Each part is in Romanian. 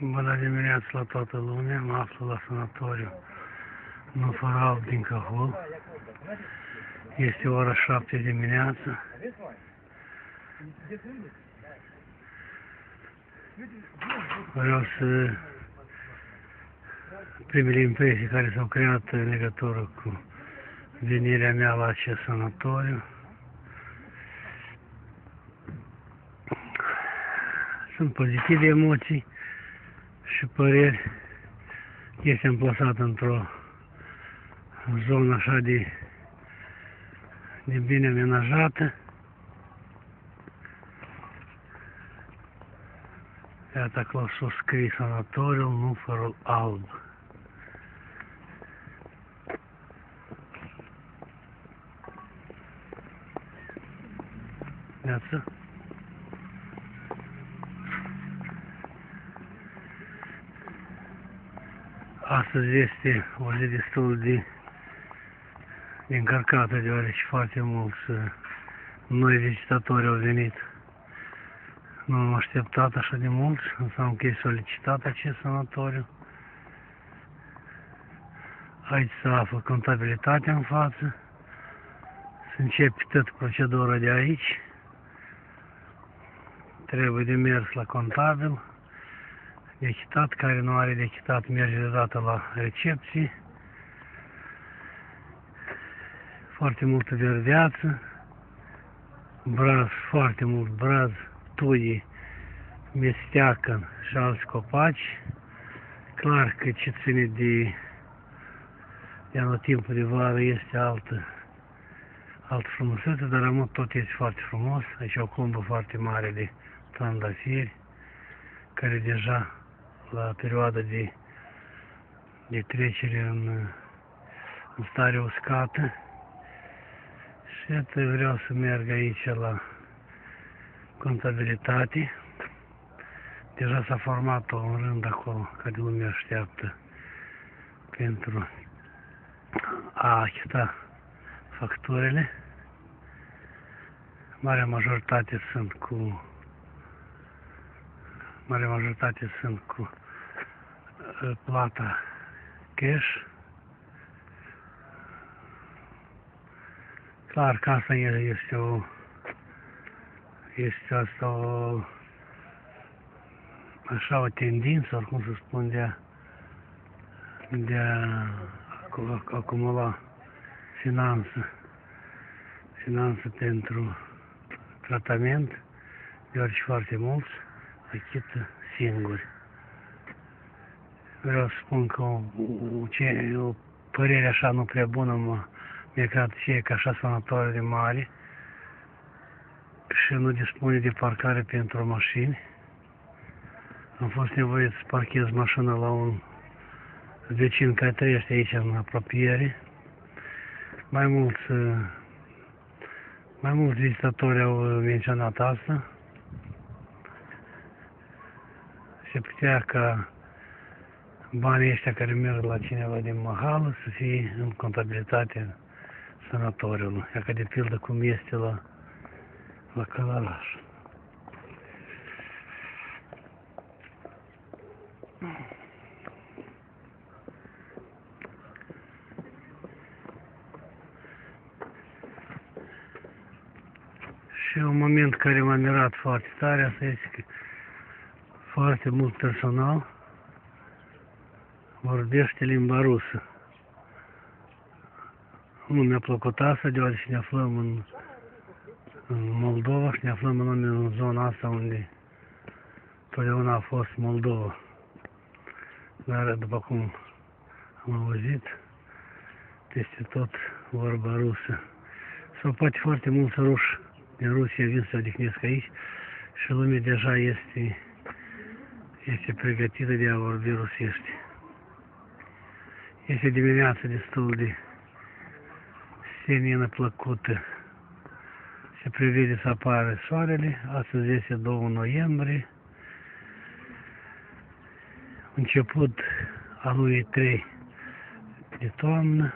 Bună dimineața la toată lumea, mă aflu la sanatoriu nu fără alb din Cahul. Este ora 7 dimineață. Vreau să primele impresii care s-au creat în legătură cu venirea mea la acest sanatoriu. Sunt pozitive emoții și păreri. Este amplasat într-o zonă așa de, de bine amenajată. Iată acolo s-a scris sanatoriul Nufărul Alb. Iată. Astăzi este o zi destul de încărcată, deoarece foarte mulți uh, noi vizitatori au venit. Nu am așteptat așa de mult, înseamnă că e solicitat acest sanatoriu. Aici se află contabilitatea în față. Se începe tot procedura de aici. Trebuie de mers la contabil de chitat, care nu are de chitat merge de dată la recepție. Foarte multă verdeață, braz, foarte mult braz, tuie, mesteacă și alți copaci. Clar că ce ține de, de anul timpul de vară este altă, altă frumusețe, dar rămân tot este foarte frumos. Aici o clumbă foarte mare de trandafiri, care deja la perioada de, de trecere în, în stare uscată. Și iată vreau să merg aici la contabilitate. Deja s-a format un rând acolo care lumea așteaptă pentru a achita facturile. Marea majoritate sunt cu mare majoritate sunt cu uh, plata cash. Clar că asta este o este asta o așa o tendință, oricum să spun, de a, de a acumula finanță, finanță pentru tratament, deoarece foarte mulți achită singuri. Vreau să spun că o, ce, o părere așa nu prea bună mă, mi-a creat și că așa sanatoare de mare și nu dispune de parcare pentru mașini. Am fost nevoit să parchez mașina la un vecin care trăiește aici în apropiere. Mai mulți, mai mulți vizitatori au menționat asta. Se putea ca banii ăștia care merg la cineva din mahală să fie în contabilitatea sanatoriului, ca de pildă cum este la, la Călăraș. Și un moment care m-a mirat foarte tare, asta este că foarte mult personal vorbește limba rusă. Nu mi-a plăcut asta, deoarece ne aflăm în, în Moldova și ne aflăm în, în zona asta unde totdeauna a fost Moldova. Dar, după cum am auzit, este tot vorba rusă. Sau poate foarte mulți ruși din Rusia vin să odihnesc aici și lumea deja este este pregătită de a vorbi rusește. Este dimineața destul de senină plăcută. Se prevede să apară soarele, astăzi este 2 noiembrie, început a lunii 3 de toamnă.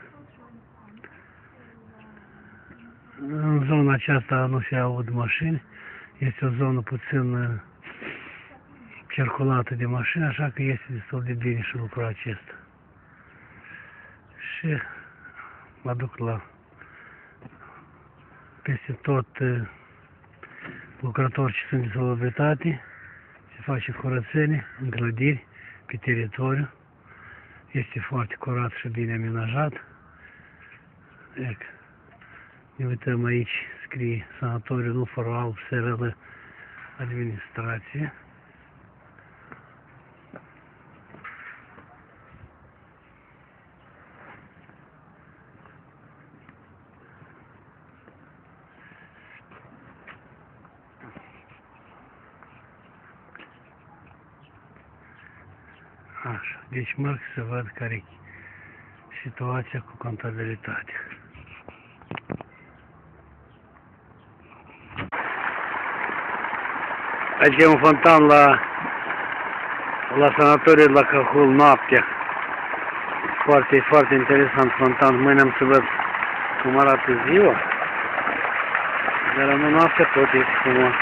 În zona aceasta nu se aud mașini, este o zonă puțin circulată de mașini, așa că este destul de bine și lucrul acesta. Și mă duc la peste tot uh, lucrători ce sunt de salubritate, se face curățenie în clădiri, pe teritoriu. Este foarte curat și bine amenajat. Ec. Ne uităm aici, scrie sanatoriu nu fără alb, SRL administrație. Așa, deci merg să văd care e situația cu contabilitatea. Aici e un fontan la, la sanatoriu la Cahul noaptea. Foarte, foarte interesant fontan. Mâine am să văd cum arată ziua. Dar la noaptea tot este frumos.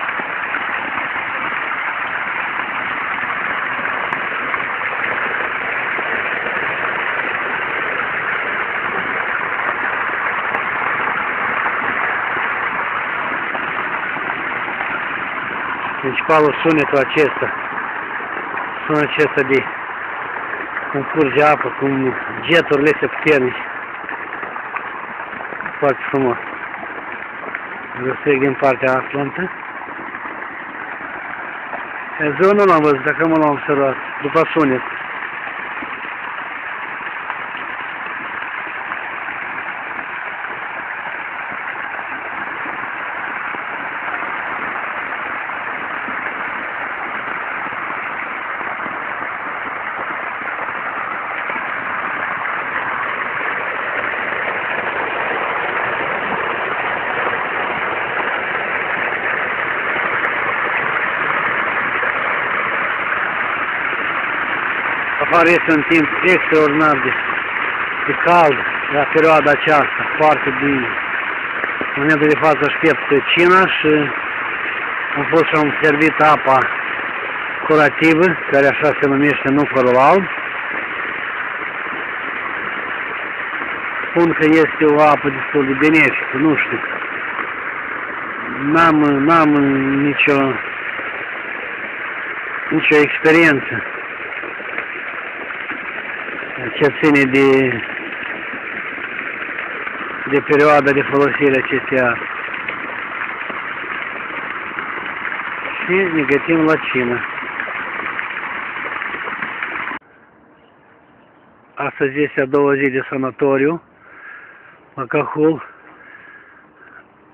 Principalul sunetul acesta, sunetul acesta de cum curge apă, cum jeturile se puternici. Foarte frumos. Răsec din partea Atlantă. Ziua nu l-am văzut, dacă mă l-am observat, după sunet. Afară este un timp extraordinar de, de cald la perioada aceasta, foarte bine. În momentul de față aștept cina și am fost și am servit apa curativă, care așa se numește nufărul alb. Spun că este o apă destul de benefică, nu știu. N-am, n-am nicio, nicio experiență ce ține de, de perioada de folosire acestea. Și ne gătim la cină. Astăzi este a doua zi de sanatoriu, Macahul.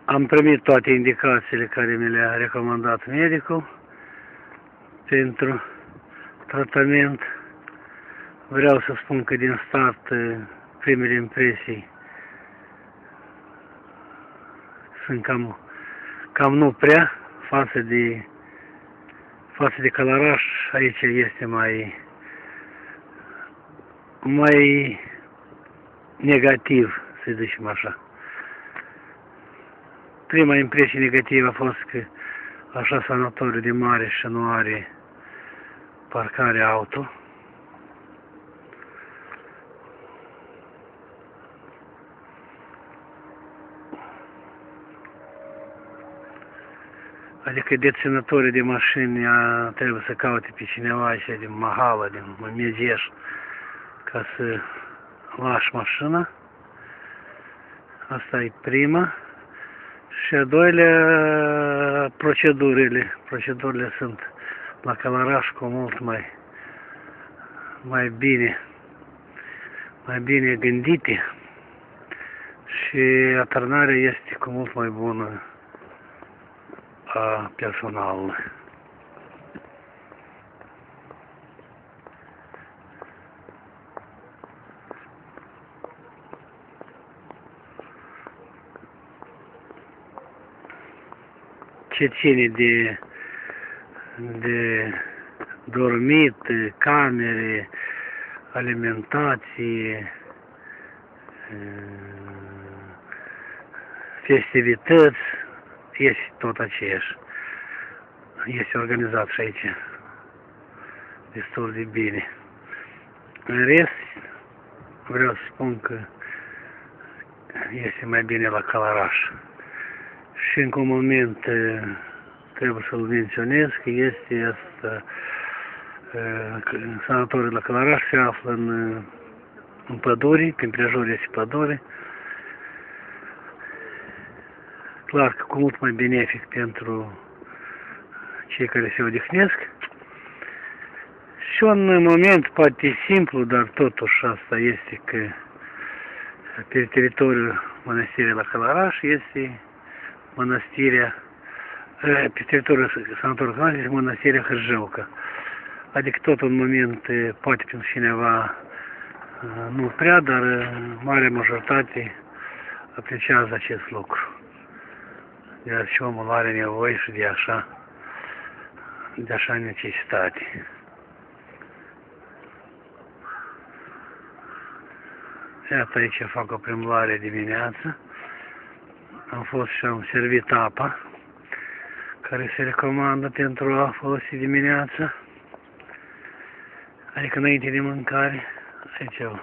Am primit toate indicațiile care mi le-a recomandat medicul pentru tratament. Vreau să spun că din start primele impresii sunt cam, cam nu prea față de față de Călăraș, aici este mai mai negativ, să zicem așa. Prima impresie negativă a fost că așa sanatoriu de mare și nu are parcare auto. Adică deținătorii de mașini trebuie să caute pe cineva așa din Mahala, din Mezieș, ca să lași mașina. Asta e prima. Și a doilea, procedurile. Procedurile sunt la Călăraș cu mult mai, mai bine, mai bine gândite și atârnarea este cu mult mai bună a personalului. ce ține de, de dormit, camere, alimentație, festivități, este tot aceeași. Este organizat și aici. destul de bine. În rest, vreau să spun că este mai bine la Calaraș. Și încă un moment eh, trebuie să-l menționez că este asta, eh, sanatoriul la Calaraș se află în, eh, în păduri, prin prejur este pădure. Clar că cu mult mai benefic pentru cei care se odihnesc. Și un moment poate simplu, dar totuși asta este că pe teritoriul mănăstirii la Călăraș este mănăstirea, pe teritoriul sanatorului Călăraș este mănăstirea Hârjăucă. Adică tot un moment poate pentru cineva nu prea, dar mare majoritate apreciază acest lucru. Deoarece omul are nevoie și de așa, de așa necesitate. Iată aici fac o plimbare dimineață. Am fost și am servit apa, care se recomandă pentru a folosi dimineața. Adică înainte de mâncare. Aici o,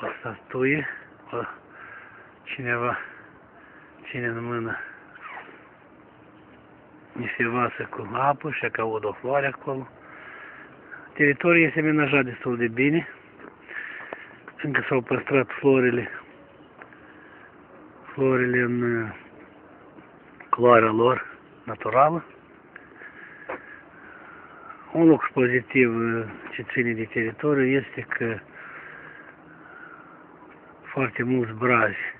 o statuie, o, cineva ține în mână niște vasă cu apă și că aud o floare acolo. Teritoriul este menajat destul de bine încă s-au păstrat florile, florile în uh, culoarea lor naturală. Un lucru pozitiv uh, ce ține de teritoriu este că foarte mulți brazi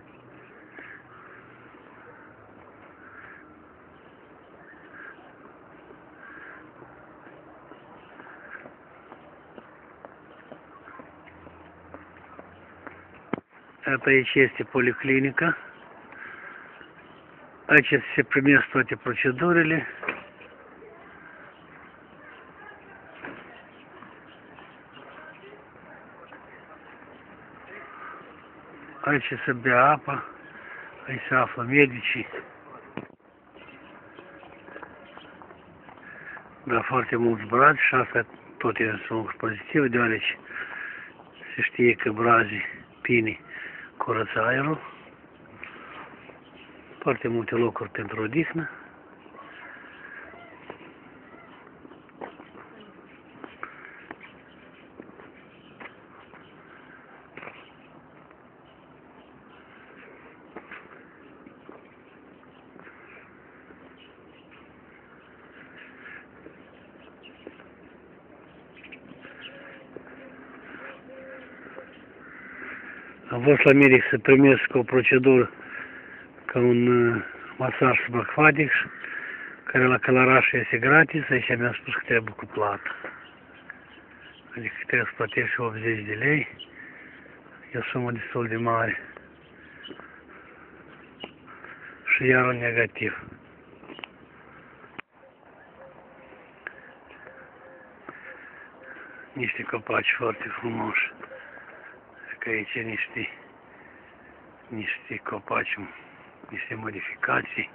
Iată aici este policlinica. Aici se primesc toate procedurile. Aici se bea apă, aici se află medicii. Da, foarte mulți brazi și asta tot este un lucru pozitiv, deoarece se știe că brazii, pinii, curăță aerul, foarte multe locuri pentru odihnă. Am fost la medic să primesc o procedură ca un uh, masaj subacvatic, care la Călăraș este gratis, aici mi-a spus că trebuie cu plată. Adică trebuie să plătești 80 de lei. E o sumă destul de mare. Și iar un negativ. Niște copaci foarte frumoși că aici niște, niște copaci, niște modificații,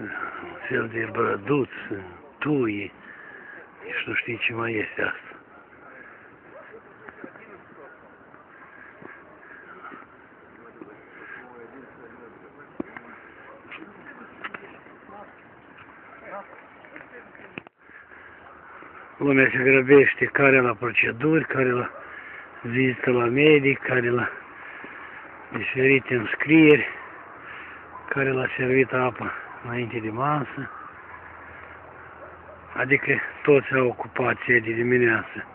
un fel de brăduț, tuie, nici nu știi ce mai este asta. Lumea se grăbește care la proceduri, care la vizită la medic, care la diferite înscrieri, care l-a servit apă înainte de masă, adică toți au ocupație de dimineață.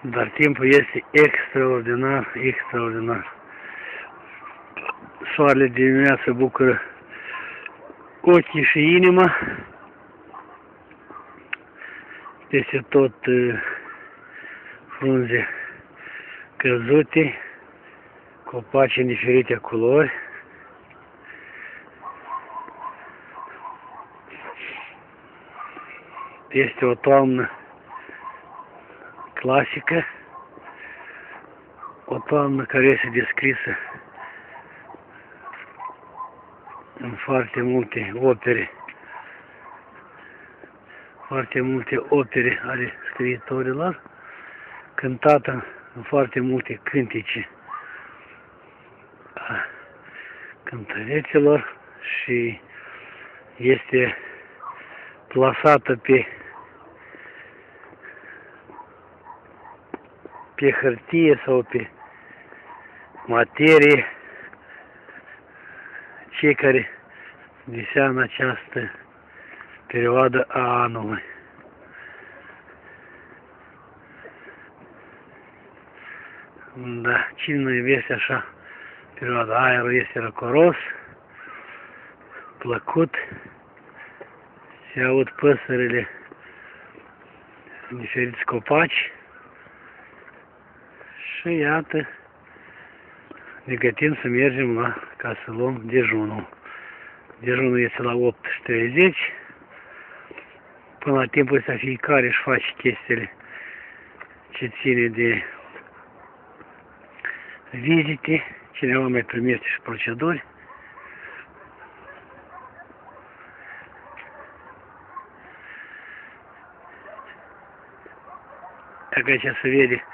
Dar timpul este extraordinar, extraordinar. Soarele de dimineață bucură ochii și inima, peste tot uh, frunze căzute, copaci în diferite culori. Este o toamnă clasică, o toamnă care este descrisă în foarte multe opere, foarte multe opere ale scriitorilor, cântată în foarte multe cântece a cântăreților și este plasată pe pe hârtie sau pe materie cei care deseamnă această perioadă a anului. Da, cine nu iubește așa perioada aerul este răcoros, plăcut, se aud păsările în diferiți copaci și iată ne gătim să mergem la ca să luăm dejunul. Dejunul este la 8.30 până la timpul ăsta fiecare își face chestiile ce ține de vizite, cineva mai primește și proceduri. Dacă aici se vede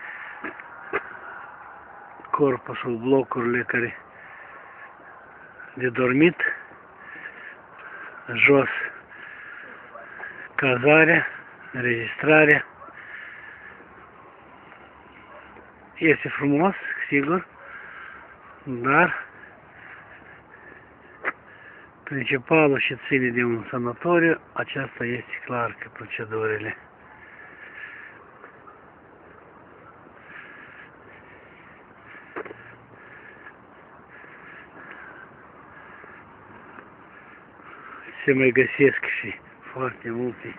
corpusul, blocurile care de dormit, jos cazarea, Este frumos, sigur, dar principalul și ține de un sanatoriu, aceasta este clar că procedurile. Se mai găsesc și foarte multe,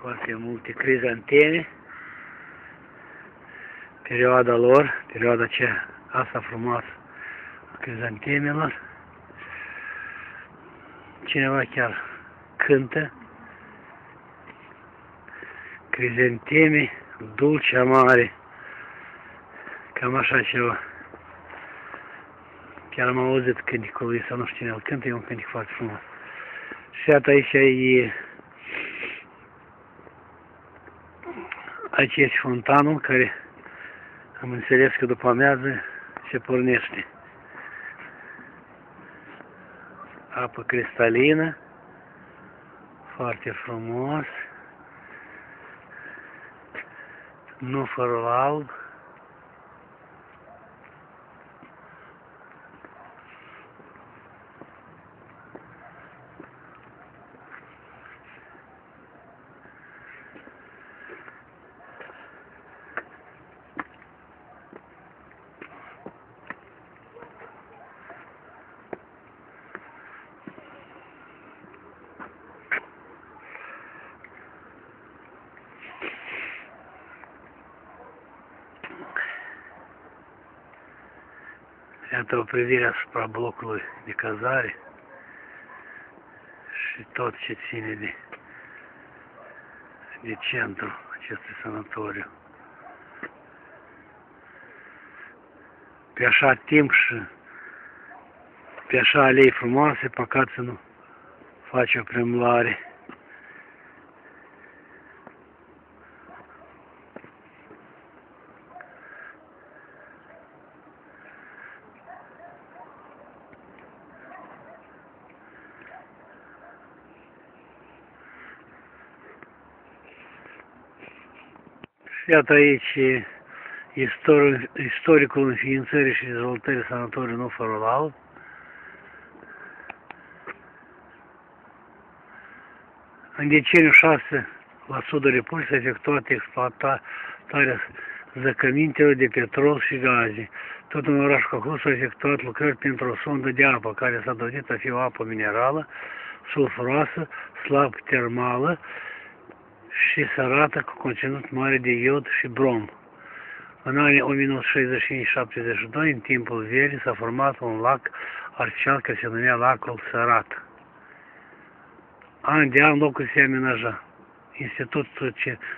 foarte multe crizanteme. Perioada lor, perioada aceea, asta frumoasă a crizantemelor. Cineva chiar cântă crizanteme dulce amare, cam așa ceva. Chiar am auzit cântecul lui, sau nu știu cine îl cântă, e un cântec foarte frumos. Și iată aici e aici este fontanul care am înțeles că după amiază se pornește. Apă cristalină, foarte frumos, nu fără alb, Iată o privire asupra blocului de cazare și tot ce ține de, de centru acestui sanatoriu. Pe așa timp și pe așa alei frumoase, păcat să nu face o premlare. Iată aici istoric, istoricul înființării și dezvoltării sanatoriului Nufarul Alb. În deceniul 6 la sudul Republicii s-a efectuat exploatarea zăcămintelor de petrol și gaze. Tot în orașul Cahul s-au efectuat lucrări pentru o sondă de apă, care s-a dovedit a fi o apă minerală, sulfuroasă, slab termală, și sărată cu conținut mare de iod și brom. În anii 1965-72, în timpul verii, s-a format un lac artificial care se numea lacul Sărat. An de an locul se amenaja. Institutul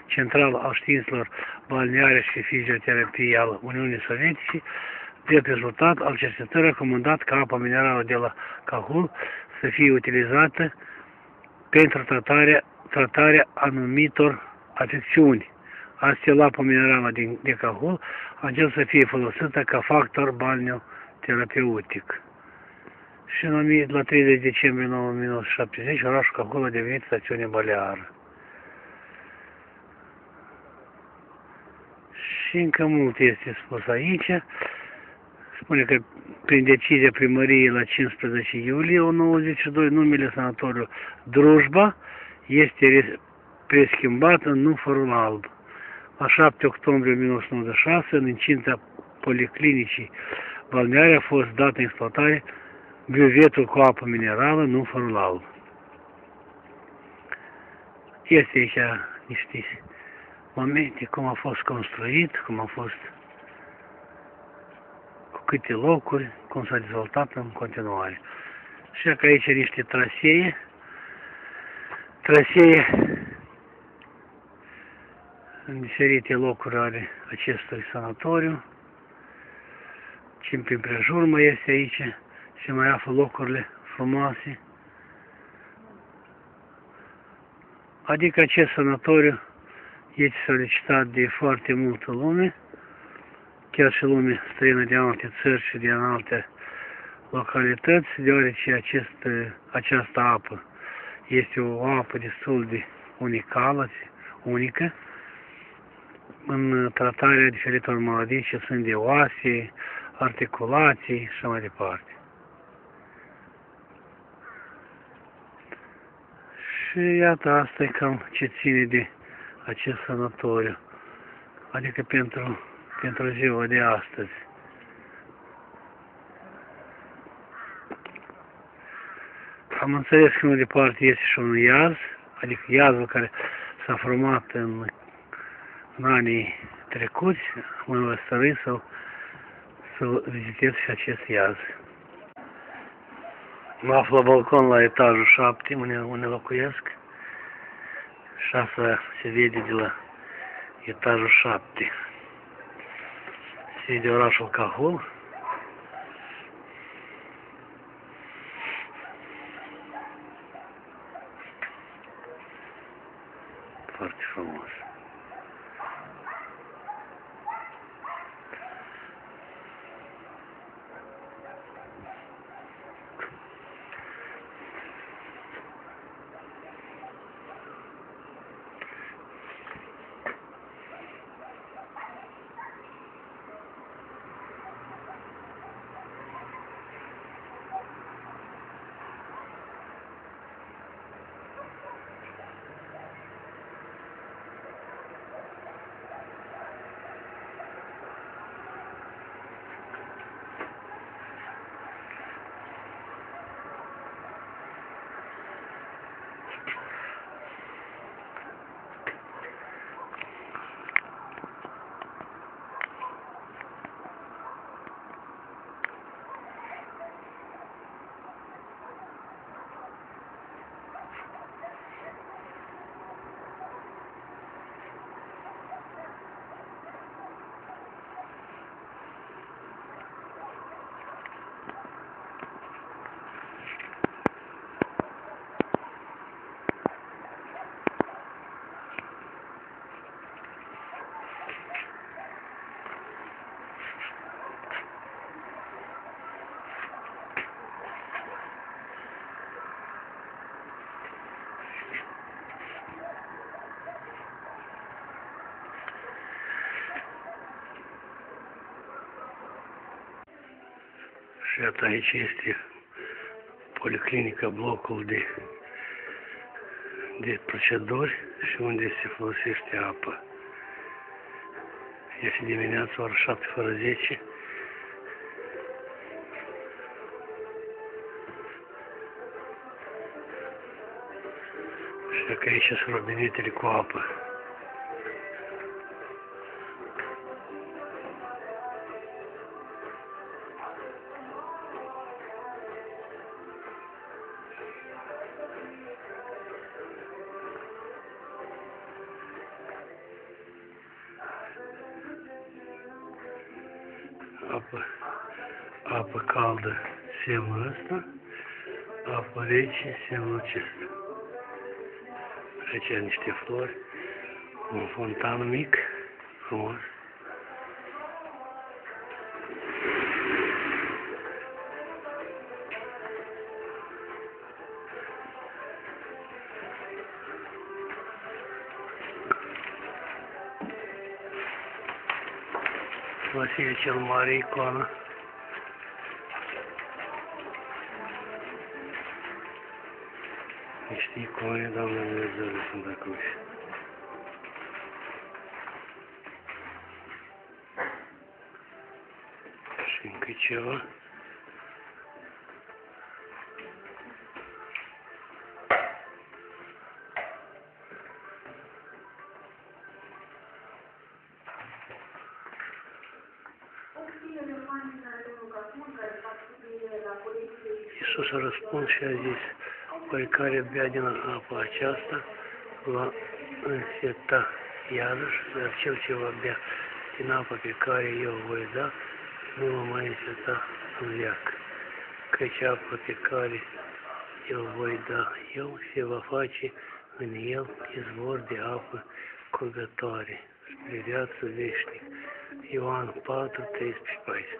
Central al Științelor Balneare și Fizioterapie al Uniunii Sovietice drept rezultat al cercetării recomandat ca apa minerală de la Cahul să fie utilizată pentru tratarea, tratarea anumitor afecțiuni. Astfel, apa minerală din, de Cahul ajung să fie folosită ca factor balneoterapeutic. Și în 1000 la 30 decembrie 1970, orașul Cahul a devenit stațiune baleară. Și încă mult este spus aici. Spune că prin decizia primăriei la 15 iulie 1992, numele sanatoriu Drujba este preschimbat în numărul alb. La 7 octombrie 1996, în incinta policlinicii balneare, a fost dat în exploatare biuvetul cu apă minerală, numărul alb. Este aici niște momente, cum a fost construit, cum a fost cu câte locuri, cum s-a dezvoltat în continuare. Și că aici niște trasee, trasee în diferite locuri ale acestui sanatoriu, și prin prejur mai este aici și mai află locurile frumoase. Adică acest sanatoriu este solicitat de foarte multă lume, chiar și lume străină de alte țări și din alte localități, deoarece acest, această apă este o apă destul de unicală, unică, în tratarea diferitor maladii ce sunt de oase, articulații și mai departe. Și iată, asta e cam ce ține de acest sanatoriu, adică pentru, pentru ziua de astăzi. Am înțeles că mai departe este și un iaz, adică iazul care s-a format în, în anii trecuți, mă învățări să, să vizitez și acest iaz. Mă aflu la balcon la etajul 7, unde, unde locuiesc. Și asta se vede de la etajul 7. Se vede orașul Cahul. Iată aici este policlinica, blocul de, de proceduri și unde se folosește apă. Este dimineața ora 7 fără 10. Și că aici sunt robinetele cu apă. apă semnul ăsta. Apă rece, semnul acesta. Aici niște flori. Un fontan mic, frumos. Vasile cel Mare, icoană. Niște icoane, Doamne Dumnezeu, sunt acolo. Și încă ceva. Iisus a răspuns și a zis, oricare bea din apa aceasta va înseta iarăși, dar cel ce va bea din apa pe care eu o voi da, nu va mai înseta în viac. Căci apa pe care eu voi da eu se va face în el izvor de apă curgătoare spre viață veșnic. Ioan 4, 13, 14.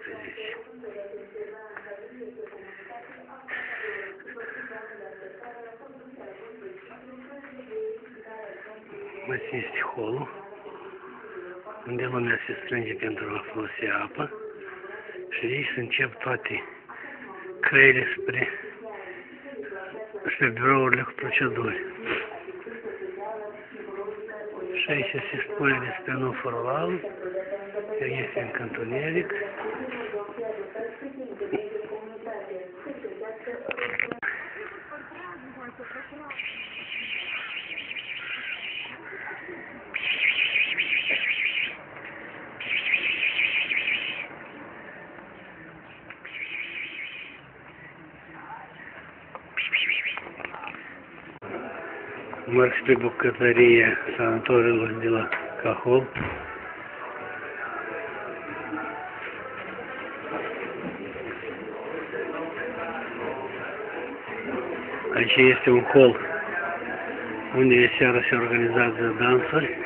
Mai este holul, unde lumea se strânge pentru a folosi apă și aici se încep toate căile spre, spre birourile cu proceduri. Și aici se spune despre nu forval, că este încă întuneric. Merg spre bucătărie sanatoriilor de la Cahol. Aici este un hol unde seara se organizează dansuri,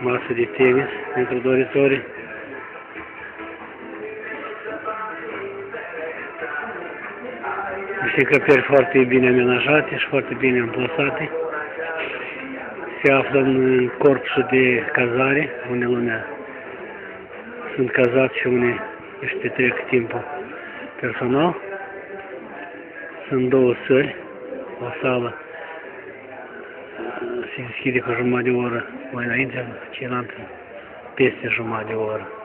masă Niște încăperi foarte bine amenajate și foarte bine amplasate. Se află în corpusul de cazare, unde lumea sunt cazați și unde își petrec timpul personal. Sunt două săli, o sală se deschide cu jumătate de oră mai înainte, cealaltă peste jumătate de oră.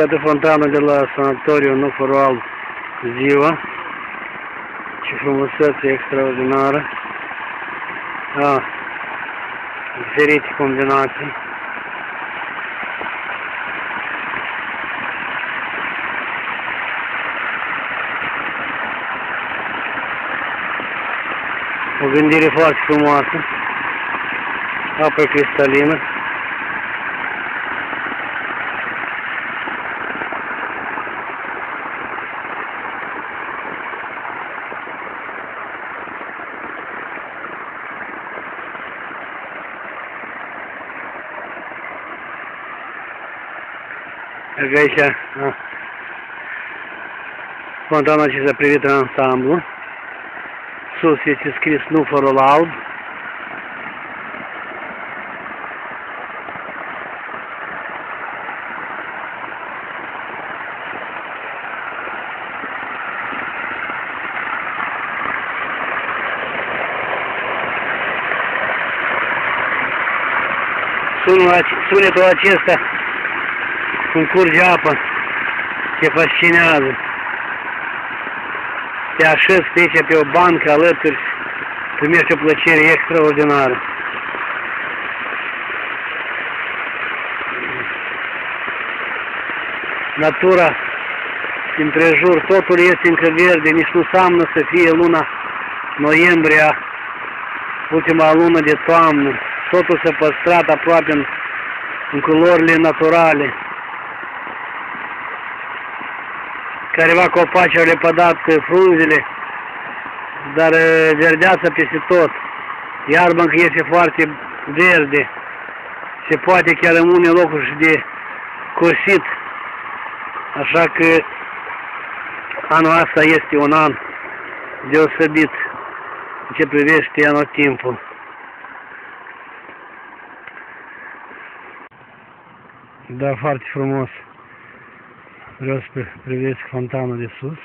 Și iată fontană de la sanatoriu Nuforul Ziua. Ce frumusețe extraordinară. Da, diferite combinații. O gândire foarte frumoasă. Apă cristalină. merg aici ah. fontanul acesta privit în ansamblu. Sus este scris nu nuferul alb. Sunetul acesta cum curge apă, te fascinează. Te așezi pe aici pe o bancă alături, primești o plăcere extraordinară. Natura din prejur, totul este încă verde, nici nu seamnă să fie luna noiembrie, ultima lună de toamnă. Totul s-a păstrat aproape în, în culorile naturale. Careva copaci au lepădat frunzele, dar uh, verdeață peste tot. Iarba încă este foarte verde. Se poate chiar în unele locuri și de cosit. Așa că anul asta este un an deosebit în ce privește anotimpul. Da, foarte frumos. Vreau să privesc fontanul de sus.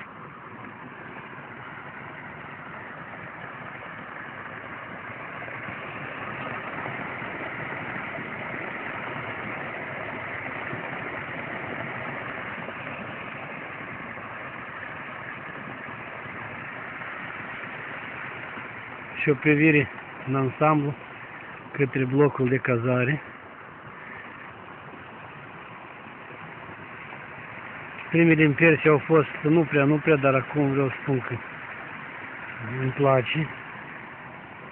Și o privire în ansamblu către blocul de cazare. Primele impresii au fost nu prea, nu prea, dar acum vreau să spun că îmi place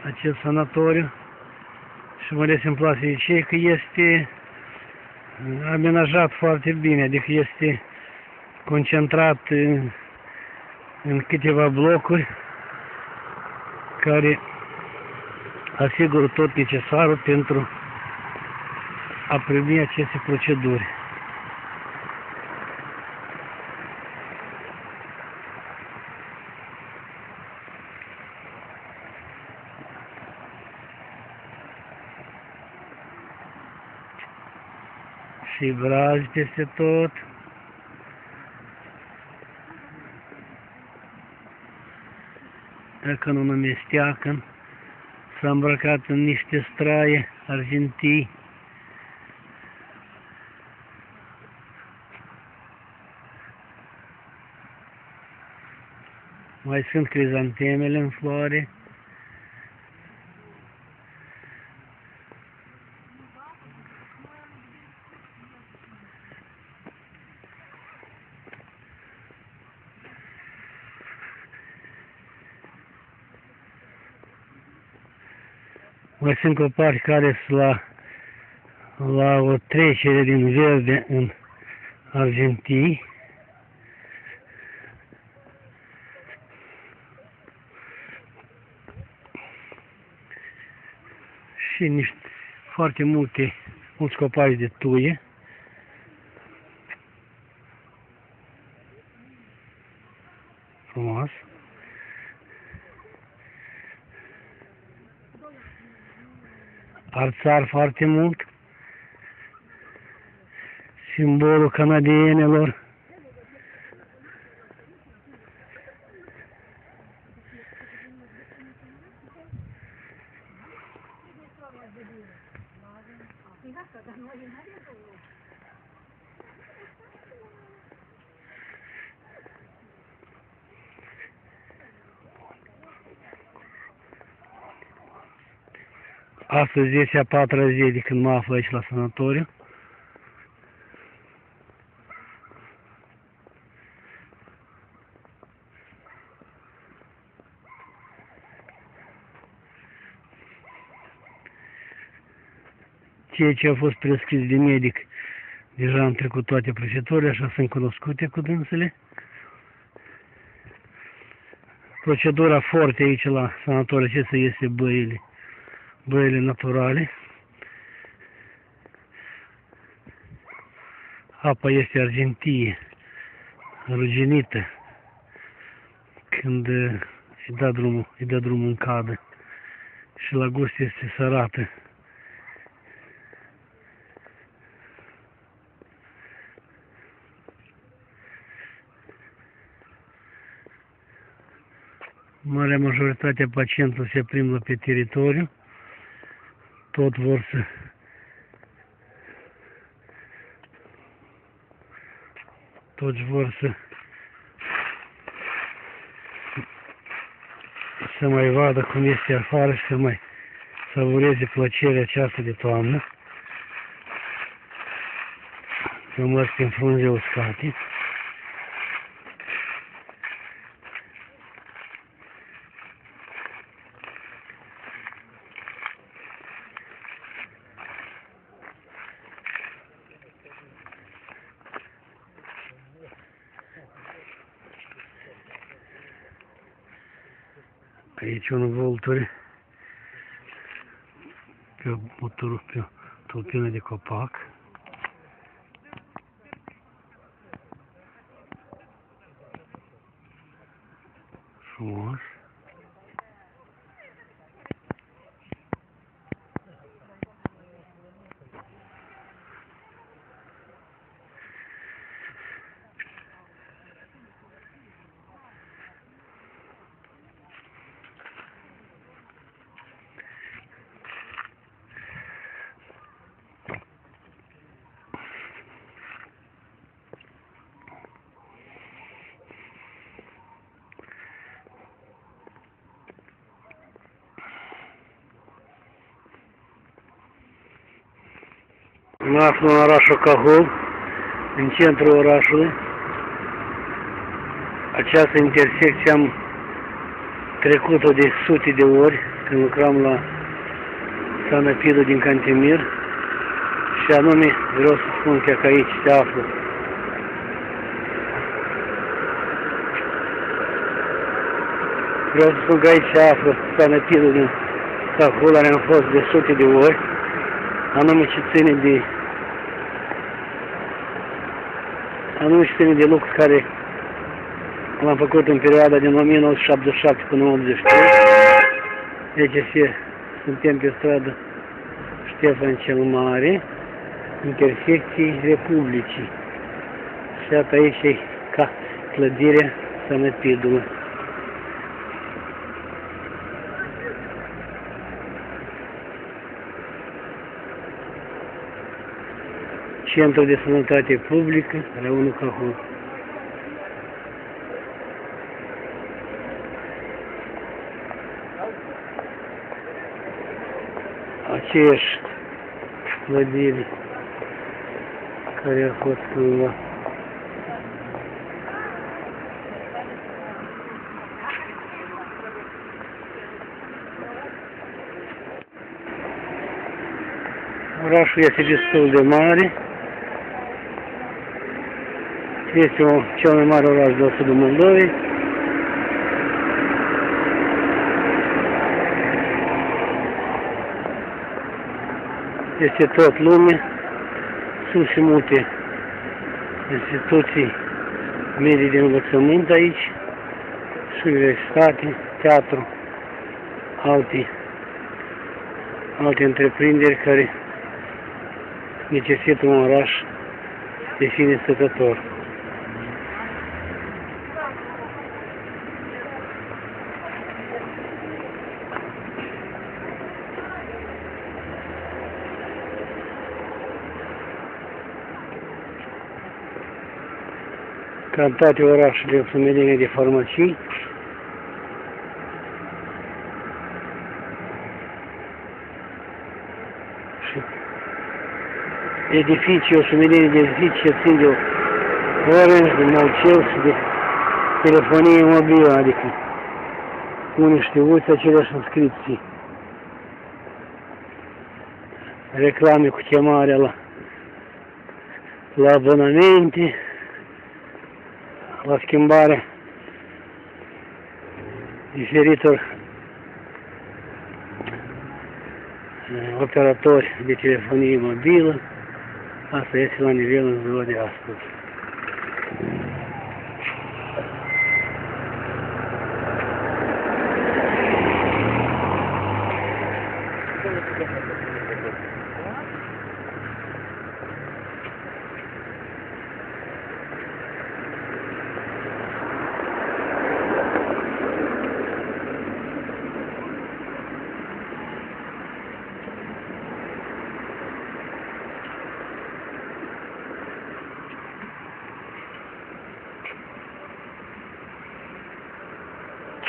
acest sanatoriu și mai ales îmi place de ce că este amenajat foarte bine, adică este concentrat în, în câteva blocuri care asigură tot necesarul pentru a primi aceste proceduri. Și brazi peste tot. Dacă nu numesteacă, s-a îmbrăcat în niște straie argintii. Mai sunt crizantemele în floare. Sunt copaci care sunt la, la o trecere din verde în argintii. Și niște foarte multe, mulți copaci de tuie. Frumos. Arțar foarte mult, simbolul canadienilor. Astăzi este a patra zi de când mă aflu aici la sanatoriu. ceea ce a fost prescris de medic, deja am trecut toate procedurile, așa sunt cunoscute cu dânsele. Procedura forte aici la sanatoriu acesta este băile, băile naturale. Apa este argintie, ruginită, când îi dă drumul, îi dă drumul în cadă și la gust este sărată. Marea majoritate a pacienților se plimbă pe teritoriu, tot vor să toți vor să să mai vadă cum este afară și să mai savureze plăcerea aceasta de toamnă. Rămâs prin frunze uscate. Aici un vulturi pe o motorul, pe o tulpină de copac. Frumos. Mă aflu în orașul Cahul, în centrul orașului. Această intersecție am trecut-o de sute de ori când lucram la Sanapidul din Cantemir și anume vreau să spun că aici se află Vreau să spun că aici se află Sanapidul din Cahul, care am fost de sute de ori anume ce ține de anume ce ține de lucruri care l-am făcut în perioada din 1977 până 83. Deci se, suntem pe stradă Ștefan cel Mare, intersecții Republicii. Și iată aici e ca clădirea Sănătidului. Centru de Sănătate Publică, Raionul Cahul. Aceeași clădire care a fost cândva. Orașul este destul de mare. Este o, cel mai mare oraș de sudul Moldovei. Este tot lume. Sunt și multe instituții medii de învățământ aici, și universitate, teatru, alte, alte întreprinderi care necesită un oraș de sine stătător. Ca în toate orașele o sumedenie de farmacii. Și edificii, o sumedenie de edificii ce țin de Orange, de Malcel și de telefonie mobilă, adică unii știuți aceleași inscripții. reclame cu chemarea la, la abonamente, la schimbarea diferitor eh, operatori de telefonie mobilă. Asta este la nivelul ziua de astăzi.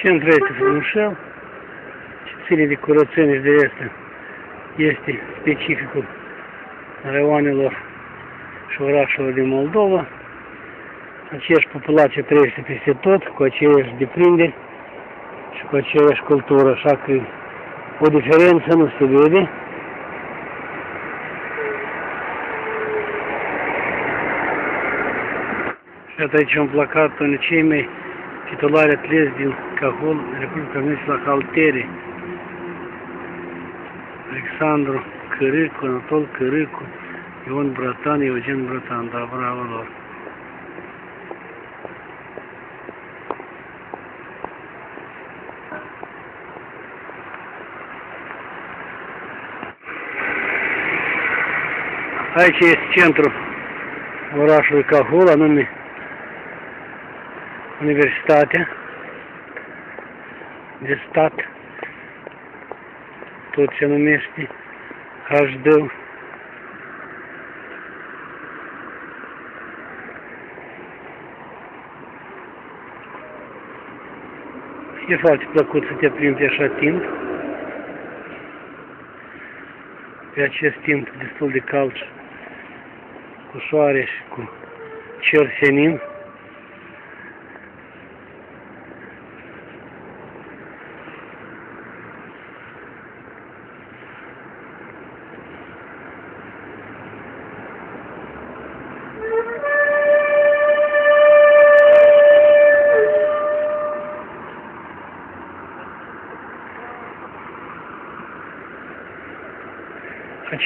Centrul este frumușel ce ține de curățenie și de este, este specificul raioanelor și orașelor din Moldova. Aceeași populație trăiește peste tot, cu aceeași deprinderi și cu aceeași cultură, așa că o diferență nu se vede. Și iată aici un placat unde cei mai titulari atleți din Cahol, Republica Unii la Haltere, Alexandru Căricu, Anatol Căricu, Ion Bratan, Eugen Bratan, da, bravo lor. Aici este centrul orașului Cahul, anume Universitatea de stat, tot se numește HD. E foarte plăcut să te plimbi pe așa timp. Pe acest timp destul de cald cu soare și cu cer senin.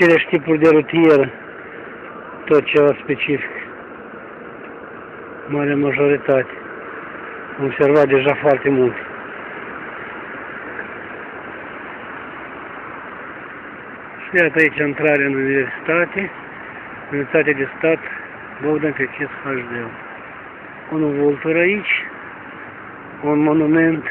Aceleași tipuri de rutier, tot ceva specific. Mare majoritate. Am observat deja foarte mult. Și iată aici intrarea în universitate, Universitatea de Stat, Bogdan Fecesc HD. Un vultur aici, un monument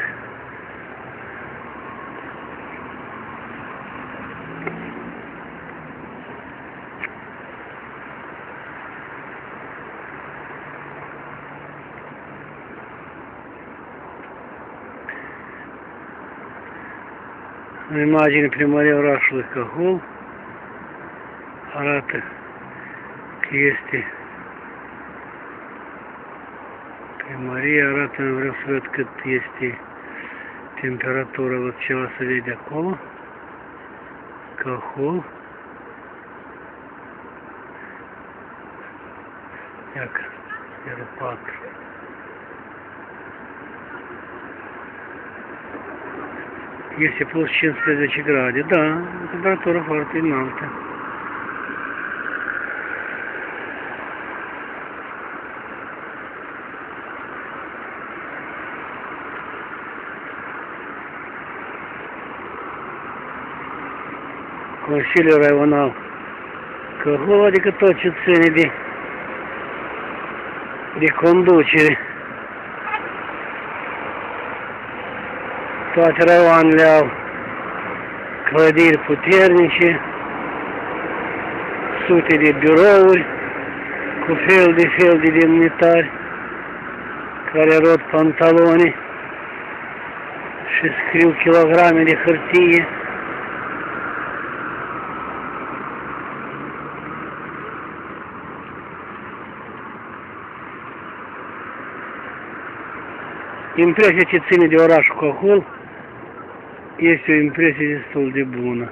În imagine primăria orașului Cahul arată că este primăria, arată, vreau să văd cât este temperatura, văd ceva să vede acolo. Cahul. Iacă, 04. Este plus 15 grade, da, temperatură foarte înaltă. Consiliul Raional Căhul, adică tot ce ține de, de conducere. Toate raioanele au clădiri puternice, sute de birouri, cu fel de fel de demnitari care rod pantaloni și scriu kilograme de hârtie. Impresia ce ține de orașul Cohul este o impresie destul de bună.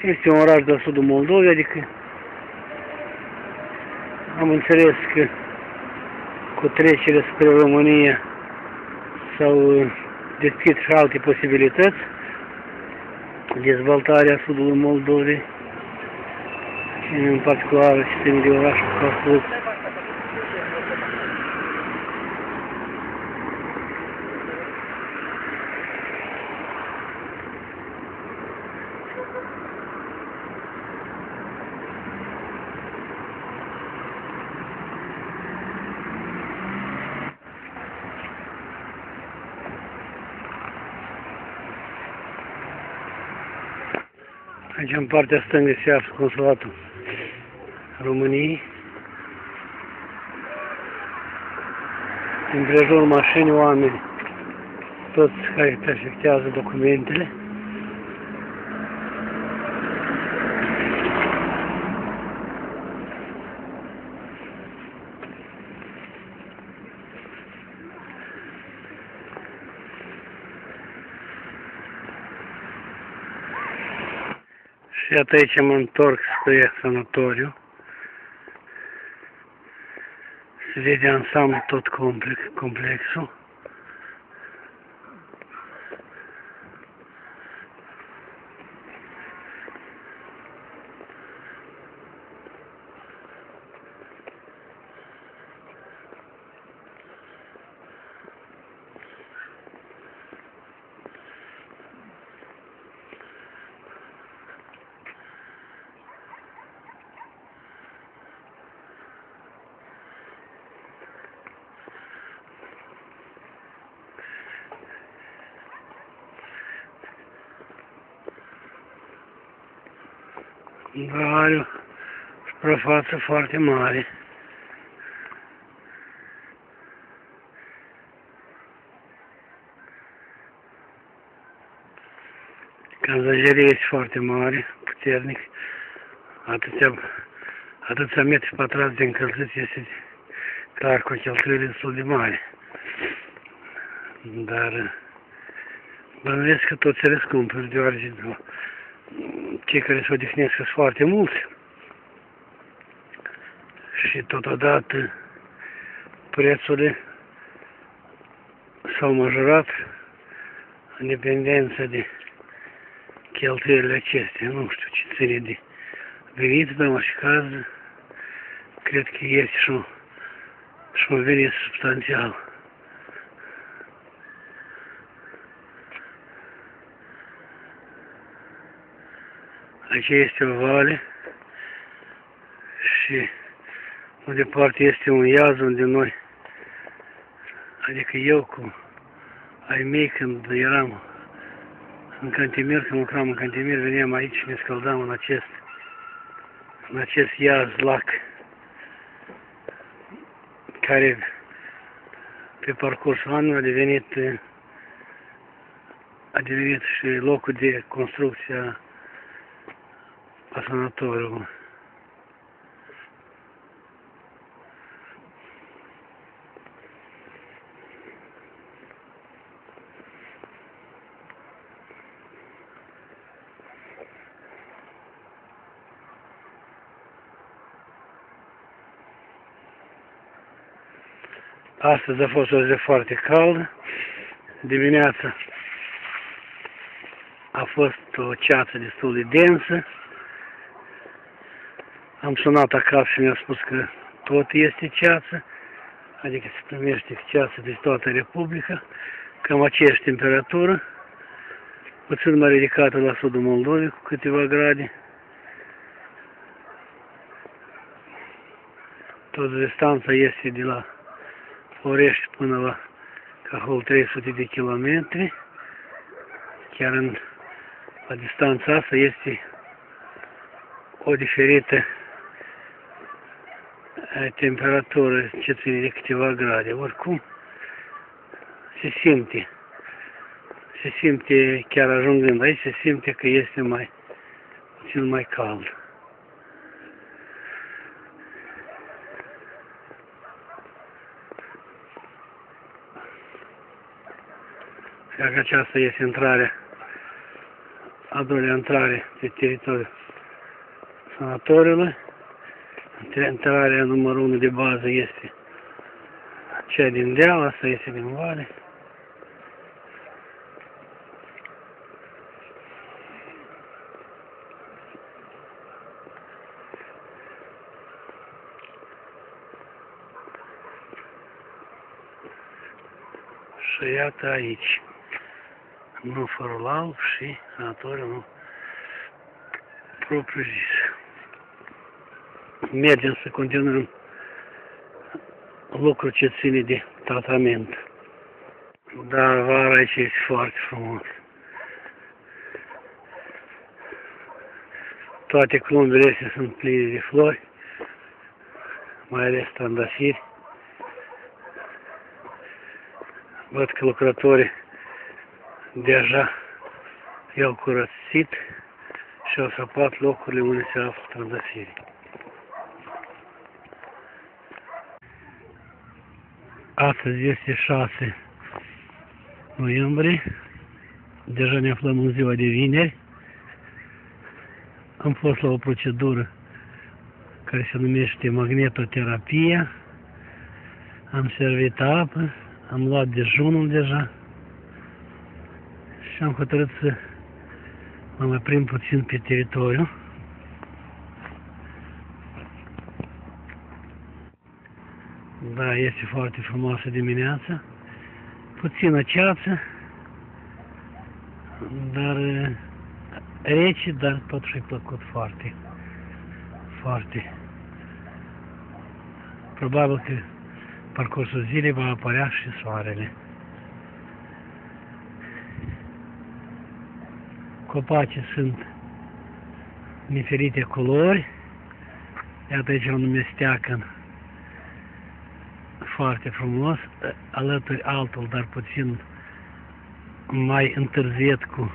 Este un oraș de sudul Moldovei, adică am înțeles că cu trecerea spre România s-au uh, deschis și alte posibilități, dezvoltarea sudului Moldovei și în particular sistemul de oraș cu Caslăț. Aici în partea stângă se află consulatul României. În prejur mașini, oameni, toți care perfectează documentele. Și iată aici mă întorc spre sanatoriu. Se vede ansamblu tot complex, complexul. Da, are o suprafață foarte mare. Canzagerie este foarte mare, puternic. Atâția, atâția metri pătrați de încălzit este clar cu cheltuieli destul de mari. Dar bănuiesc că toți se răscumpără, deoarece cei care se odihnesc sunt foarte mulți. Și totodată prețurile s-au majorat în dependență de cheltuielile acestea. Nu știu ce ține de venit, dar în orice caz, cred că este și un, și un venit substanțial. Aici este o vale și mai departe este un iaz unde noi, adică eu cu ai mei când eram în Cantemir, când lucram în Cantemir, veneam aici și ne scăldam în acest, în acest iaz, lac, care pe parcursul anului a devenit a devenit și locul de construcție a a sanatoriului. Astăzi a fost o zi foarte caldă. Dimineața a fost o ceață destul de densă. Am sunat acasă și mi-a spus că tot este ceață, adică se primește ceață de toată Republica, cam aceeași temperatură, puțin mai ridicată la sudul Moldovei cu câteva grade. Tot distanța este de la Orești până la Cahol 300 de kilometri. Chiar în, la distanța asta este o diferită temperatură ce ține de câteva grade. Oricum, se simte. Se simte, chiar ajungând aici, se simte că este mai puțin mai cald. Dacă aceasta este intrarea a doilea intrare pe teritoriul sanatoriului. Intrarea numărul 1 de bază este cea din deal, asta este din vale. Și iată aici, nu Fărălau și sanatoriul propriu zis. Mergem să continuăm lucru ce ține de tratament. Dar vara aici este foarte frumos. Toate clumbele astea sunt pline de flori, mai ales trandafiri. Văd că lucrătorii deja i-au curățit și au săpat locurile unde se află trandafirii. Astăzi este 6 noiembrie. Deja ne aflăm în ziua de vineri. Am fost la o procedură care se numește magnetoterapia. Am servit apă, am luat dejunul deja și am hotărât să mă mai prind puțin pe teritoriu. Da, este foarte frumoasă dimineața. Puțină ceață, dar rece, dar totuși e plăcut foarte. Foarte. Probabil că parcursul zilei va apărea și soarele. Copacii sunt diferite culori. Iată aici un mesteacăn foarte frumos, alături altul, dar puțin mai întârziet cu,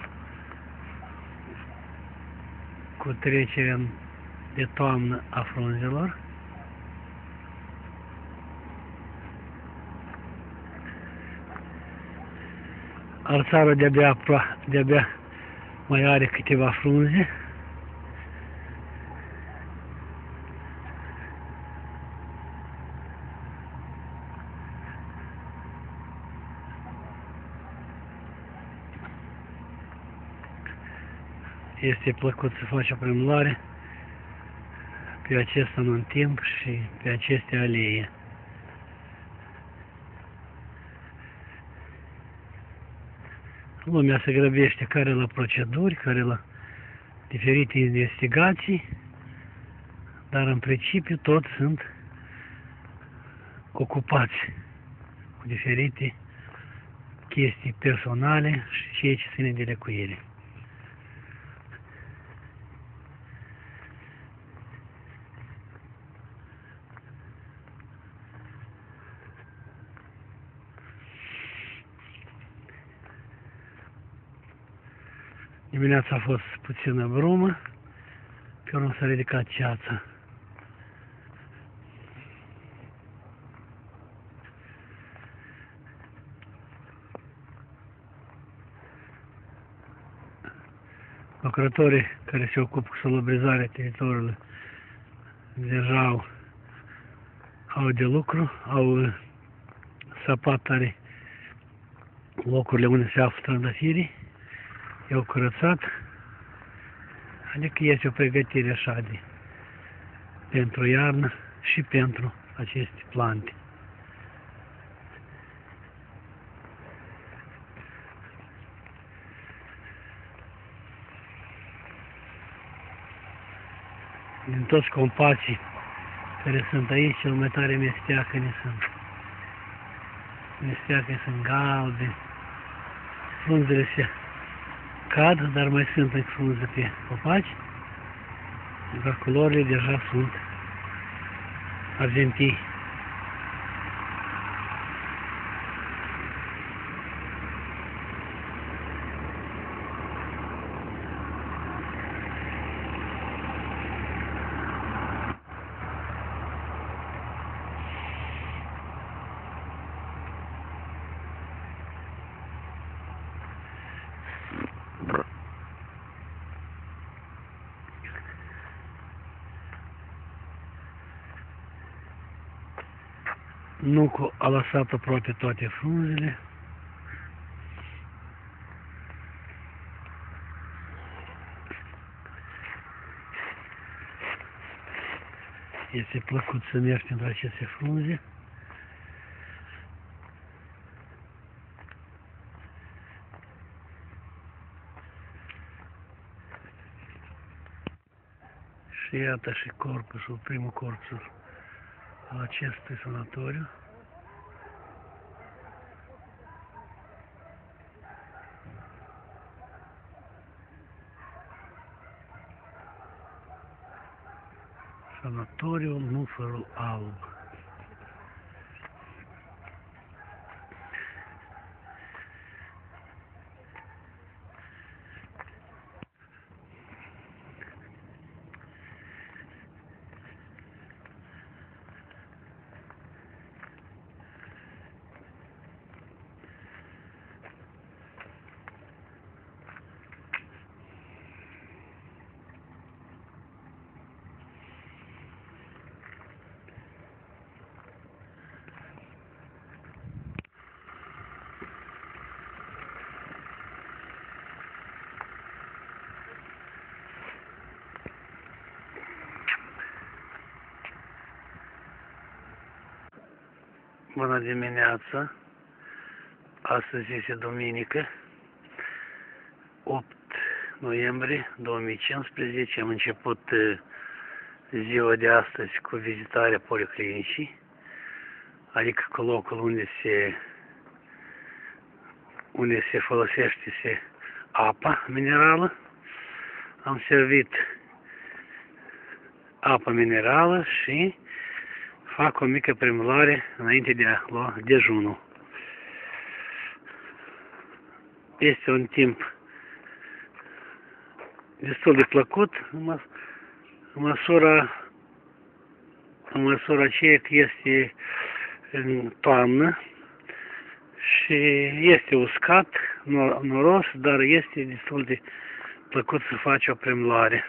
cu trecerea de toamnă a frunzelor. Arțarul de-abia, de-abia mai are câteva frunze. Este plăcut să faci o plimbare pe acest în timp și pe aceste alee. Lumea se grăbește care la proceduri, care la diferite investigații, dar în principiu toți sunt ocupați cu diferite chestii personale și ceea ce ține de lecuire. Dimineața a fost puțină brumă, pe urmă s-a ridicat ceața. Lucrătorii care se ocupă cu salubrizarea teritoriului deja au, au de lucru, au săpat tare locurile unde se află trandafirii i-au curățat, adică este o pregătire așa de pentru iarnă și pentru aceste plante. Din toți compacii care sunt aici, cel mai tare mesteacă ne sunt. Mesteacă sunt galbe, frunzele se cad, dar mai sunt în frunze pe copaci, dar culorile deja sunt argentii. Lăsat aproape toate frunzele. Este plăcut să mergi pentru aceste frunze. Și iată și corpusul, primul corpus al acestui sanatoriu. Sanatoriul Mufărul Alb. Bună dimineața! Astăzi este duminică, 8 noiembrie 2015. Am început uh, ziua de astăzi cu vizitarea policlinicii, adică cu locul unde se unde se folosește se apa minerală. Am servit apă minerală și fac o mică primulare înainte de a lua dejunul. Este un timp destul de plăcut în, măs în măsura în măsura aceea că este în toamnă și este uscat, nor noros, dar este destul de plăcut să faci o primulare.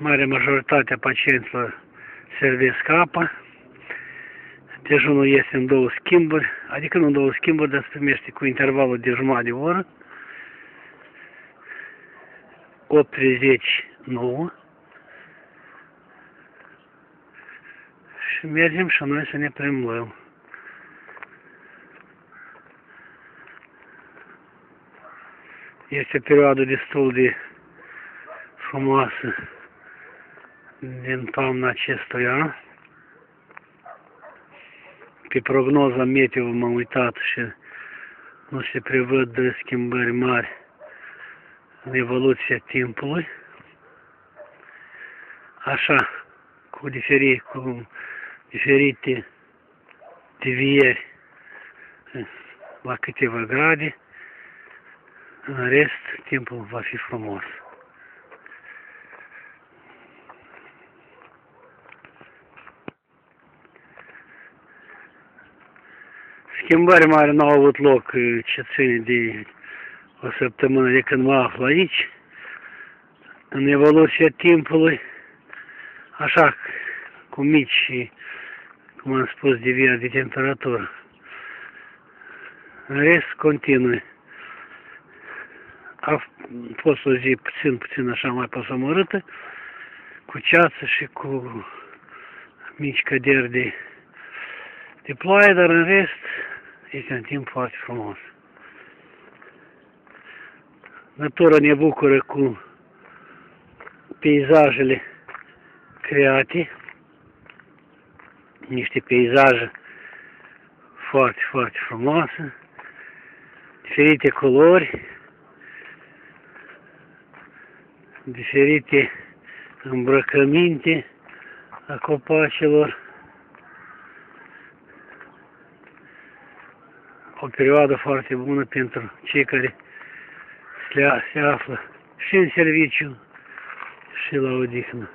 Mare majoritate a pacienților servesc apa. Dejunul este în două schimburi, adică nu în două schimburi, dar se primește cu intervalul de jumătate de oră. 8.39 și mergem și noi să ne plimbăm. Este o perioadă destul de frumoasă din toamna acestui an. Pe prognoza meteo m-am uitat și nu se prevăd schimbări mari în evoluția timpului. Așa, cu, diferi, cu diferite devieri la câteva grade, în rest, timpul va fi frumos. Schimbări mari nu au avut loc ce ține de o săptămână de când mă aflu aici, în evoluția timpului, așa cu mici și, cum am spus, devieri de temperatură. În rest, continui. A fost o zi puțin, puțin așa mai posomorâtă, cu ceață și cu mici căderi de, de ploaie, dar în rest este un timp foarte frumos. Natura ne bucură cu peisajele create, niște peisaje foarte, foarte frumoase, diferite culori, diferite îmbrăcăminte a copacilor, o perioadă foarte bună pentru cei care se, se află și în serviciu și la odihnă.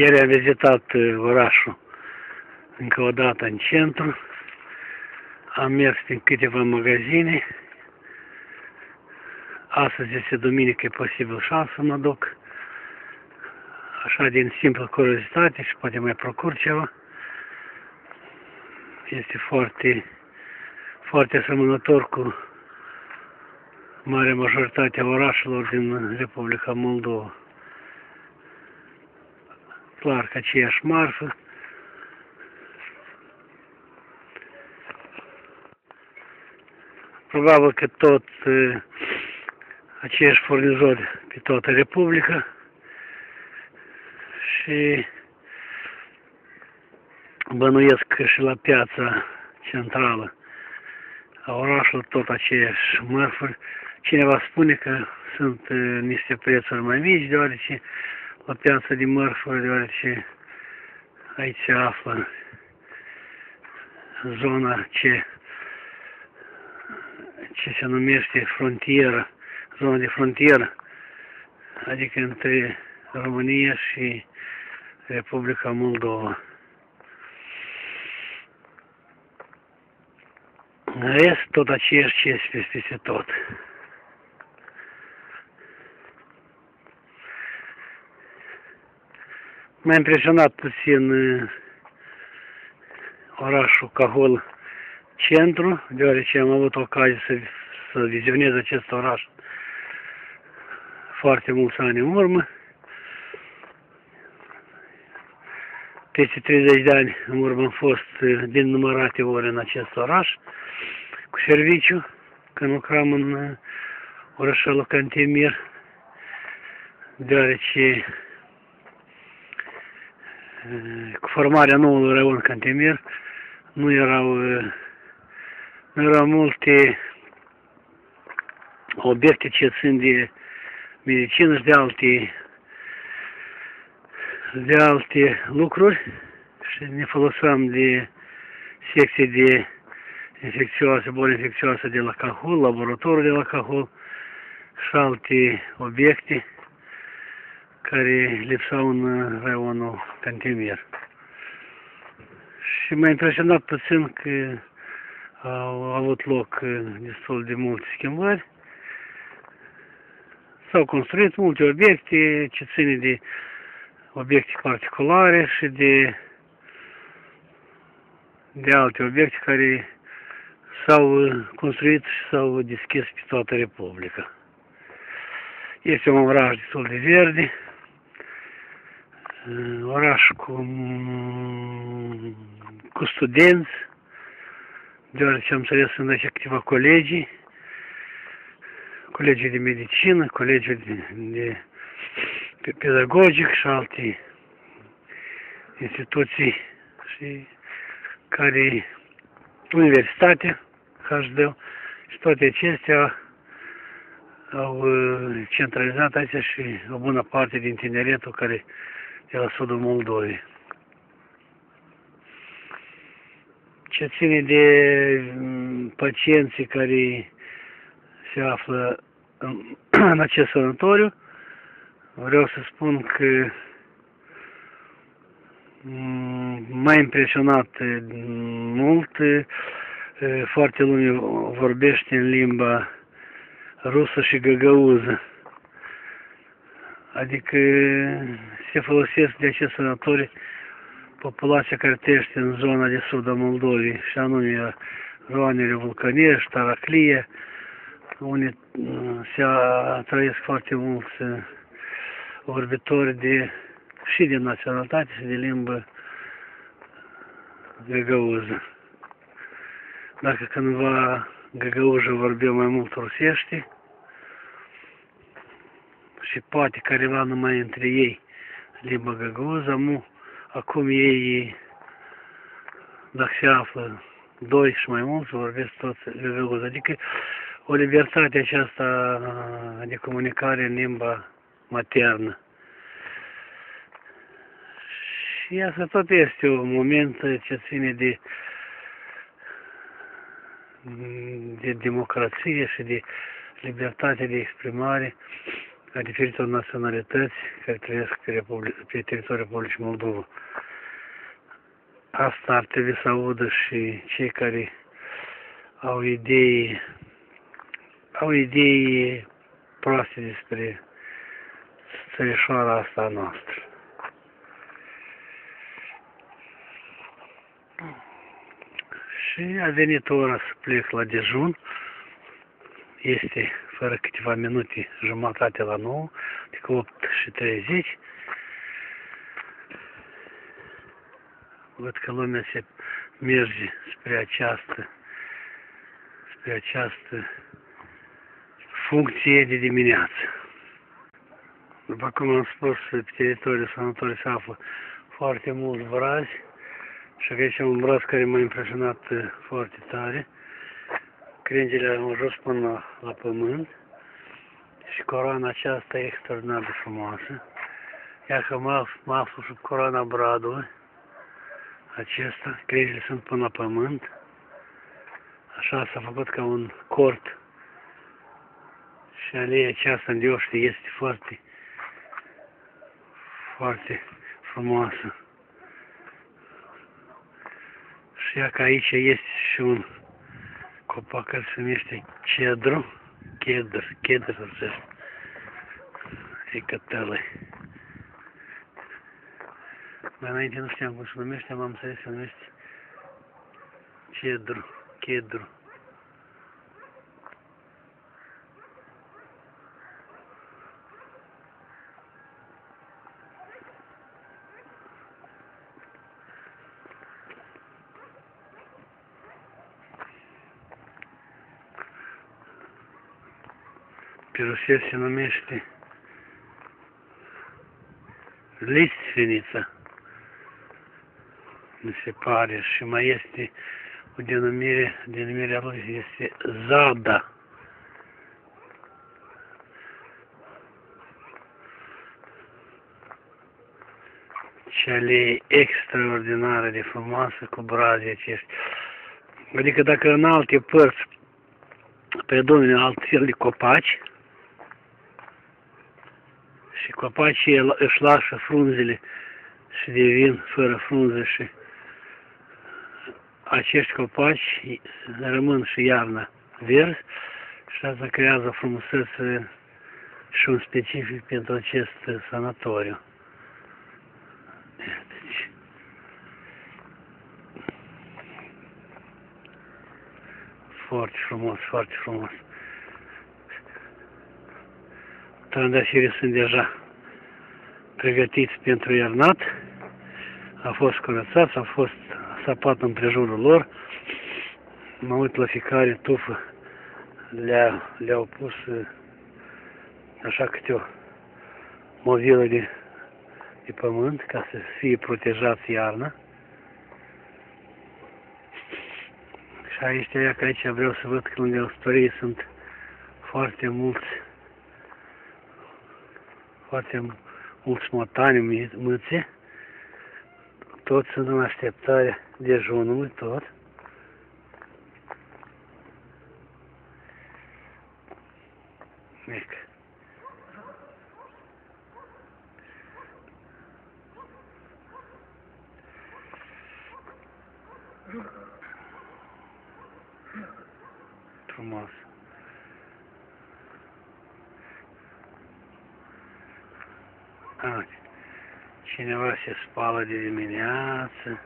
Ieri am vizitat uh, orașul încă o dată în centru. Am mers în câteva magazine. Astăzi este duminică, e posibil și să mă duc. Așa din simplă curiozitate și poate mai procur ceva. Este foarte, foarte asemănător cu mare majoritatea orașelor din Republica Moldova. Clar că aceeași marfă. Probabil că tot uh, aceiași furnizori pe toată Republica și bănuiesc că și la piața centrală a orașului tot aceiași mărfuri. Cineva spune că sunt uh, niște prețuri mai mici, deoarece la piața de mărfuri, deoarece aici se află zona ce, ce se numește frontieră, zona de frontieră, adică între România și Republica Moldova. În rest, tot aceeași ce este peste tot. M-a impresionat puțin uh, orașul Cahol centru, deoarece am avut ocazie să, să vizionez acest oraș foarte mulți ani în urmă. Peste 30 de ani în urmă am fost uh, din numărate ori în acest oraș cu serviciu, când lucram în uh, orășelul Cantemir, deoarece cu formarea noului raion Cantemir nu erau, nu erau multe obiecte ce țin de medicină și de alte, de alte lucruri și ne foloseam de secție de infecțioase, boli infecțioase de la Cahul, laboratorul de la Cahul și alte obiecte care lipsau în raionul Cantemir. Și m-a impresionat puțin că au avut loc destul de multe schimbări. S-au construit multe obiecte ce ține de obiecte particulare și de, de alte obiecte care s-au construit și s-au deschis pe toată Republica. Este un oraș destul de verde, oraș cu, cu studenți, deoarece am înțeles sunt aici câteva colegii, colegii de medicină, colegii de, de pedagogic și alte instituții și care universitatea, HD, și toate acestea au centralizat aici și o bună parte din tineretul care de la sudul Moldovei. Ce ține de mm, pacienții care se află în, în acest sanatoriu, vreau să spun că mm, m-a impresionat mult, foarte lume vorbește în limba rusă și găgăuză. Adică se folosesc de acest sanatori populația care trăiește în zona de sud a Moldovei, și anume Roanele Vulcănești, Taraclie, unde uh, se trăiesc foarte mulți uh, vorbitori de, și de naționalitate și de limbă găgăuză. Dacă cândva găgăuză vorbim mai mult rusește, și poate careva numai între ei limba găgăuză, mu, acum ei, dacă se află doi și mai mulți, vorbesc toți găgăuză. Adică o libertate aceasta de comunicare în limba maternă. Și asta tot este un moment ce ține de de democrație și de libertate de exprimare a diferitor naționalități care trăiesc pe, Republi- pe teritoriul Republicii Moldova. Asta ar trebui să audă și cei care au idei, au idei proaste despre țărișoara asta a noastră. Și a venit ora să plec la dejun. Este fără câteva minute jumătate la 9, adică 8 și 30. Văd că lumea se merge spre această, spre această funcție de dimineață. După cum am spus, pe teritoriul sanatoriului se află foarte mulți brazi și aici un braz care m-a impresionat uh, foarte tare. Crengile au jos până la, la pământ și coroana aceasta e extraordinar de frumoasă. Iar că mă, mă aflu sub coroana bradului acesta, crengile sunt până la pământ. Așa s-a făcut ca un cort și aleea aceasta în este foarte, foarte frumoasă. Și ia că aici este și un Kopakar semestre Çedro Kedr Kedr olacağız. Tai Ekatalı. Ben aydın uçtan konuşulmuştum ama sen semestre Çedro Kedro numește, am înțeles că se numește cedru, cedru. Pirusel se numește Listvenița, mi se pare, și mai este o denumire, denumirea lui este Zada. Cele extraordinare de frumoasă cu brazii acești. Adică dacă în alte părți predomine alt fel de copaci, și copacii își lasă frunzele și devin fără frunze și acești copaci rămân și iarna verzi și asta creează frumusețe și un specific pentru acest sanatoriu. Deci, foarte frumos, foarte frumos. Trandafirii sunt deja pregătiți pentru iernat. A fost curățați, a fost sapat în prejurul lor. Mă uit la fiecare tufă. Le-au le pus așa câte o movilă de, de pământ ca să fie protejați iarna. Și aici, că aici vreau să văd că unde storii sunt foarte mulți foarte mulți motani mâțe, toți sunt în așteptare dejunului, tot. Mic. Frumos. A, cineva se spală de dimineață.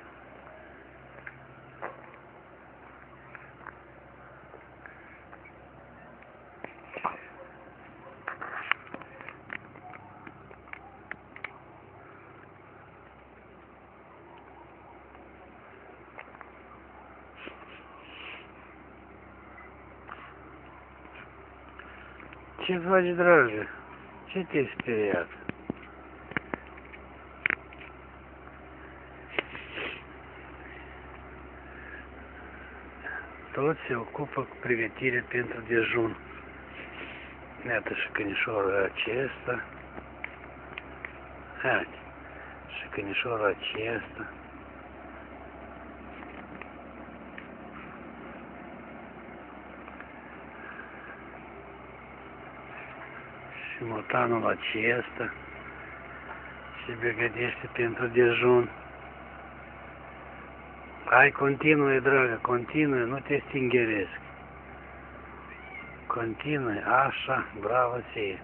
Ce faci, dragă? Ce te-ai speriat? Pentru dejun. Iată și cănișorul acesta. Haide. Și cănișorul acesta. Și simotanul acesta și pregătește pentru dejun. Hai, continue, dragă, continue, nu te stingheresc. Continue, așa, bravo ție.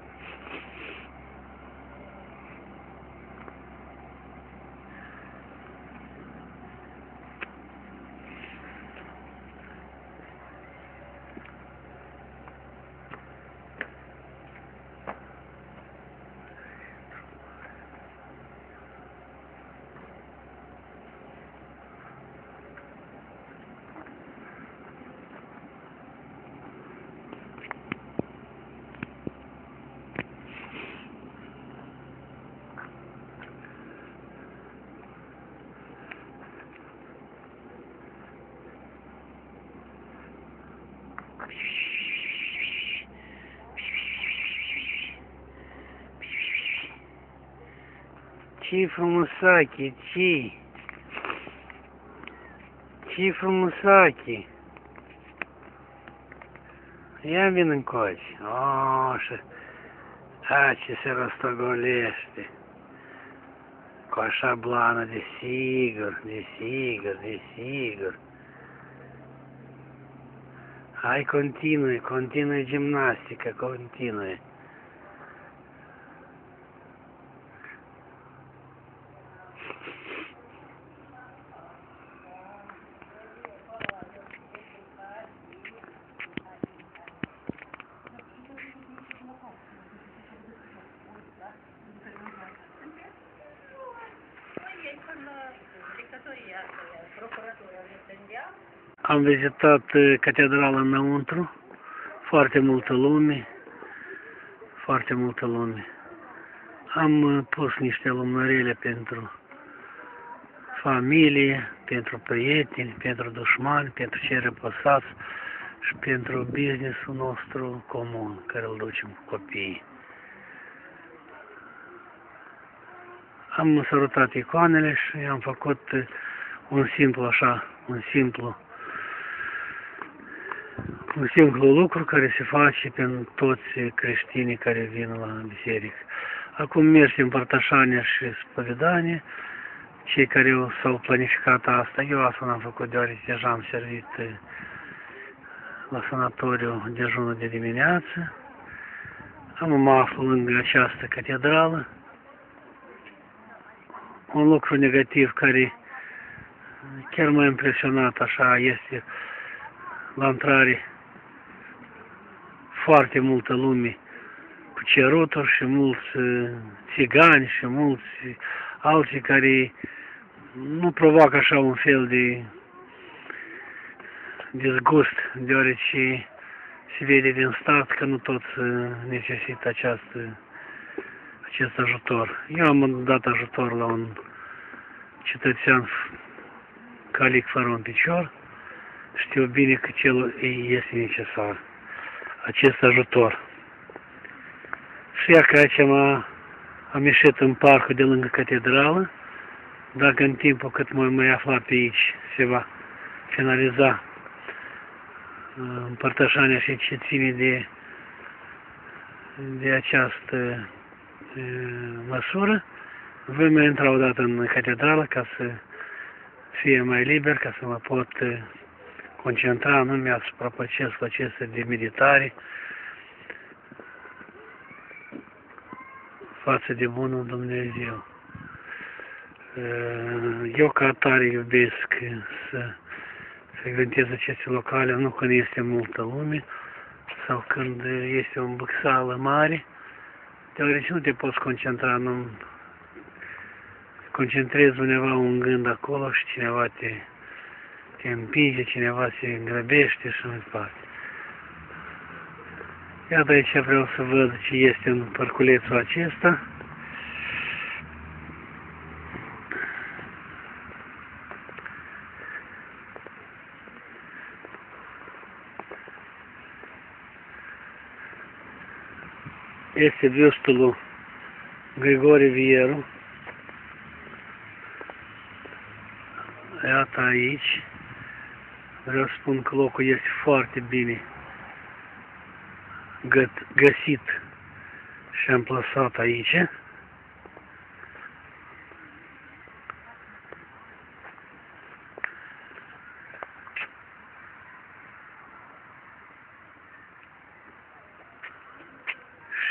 Ce frumusache, ce? Ce frumusache? Ia vin încoace. Așa. A, ce se rostogolește. Cu așa blană, de sigur, de sigur, de sigur. Hai, continue, continue gimnastica, continue. Am vizitat uh, catedrala înăuntru, foarte multă lume, foarte multă lume. Am uh, pus niște lumânările pentru familie, pentru prieteni, pentru dușmani, pentru cei răpăsați și pentru businessul nostru comun, care îl ducem cu copiii. Am sărutat icoanele și am făcut uh, un simplu așa, un simplu un simplu lucru care se face pentru toți creștinii care vin la biserică. Acum merge împărtășania și spovedanie. Cei care s-au planificat asta, eu asta n-am făcut deoarece deja am servit la sanatoriu dejunul de dimineață. Am mă aflu lângă această catedrală. Un lucru negativ care chiar m-a impresionat așa este la intrare foarte multă lume cu ceruturi și mulți uh, țigani și mulți alții care nu provoacă așa un fel de disgust, deoarece se vede din stat că nu toți uh, necesită această, acest ajutor. Eu am dat ajutor la un cetățean calic fără un picior, știu bine că cel este necesar acest ajutor. Și ia că aici am, am ieșit în parcul de lângă catedrală, dacă în timpul cât mă mai afla pe aici se va finaliza uh, împărtășania și ce ține de, de această uh, măsură, voi mai intra o dată în catedrală ca să fie mai liber, ca să mă pot uh, concentra anume asupra procesului acesta de meditare față de Bunul Dumnezeu. Eu ca atare iubesc să frecventez aceste locale, nu când este multă lume sau când este o îmbâxală mare, deoarece nu te poți concentra, nu concentrezi undeva un gând acolo și cineva te te împinge, cineva se îngrăbește și mai departe. Iată aici vreau să văd ce este în parculețul acesta. Este biustul Grigore Vieru. Iată aici. Vreau să spun că locul este foarte bine găsit Și am plasat aici.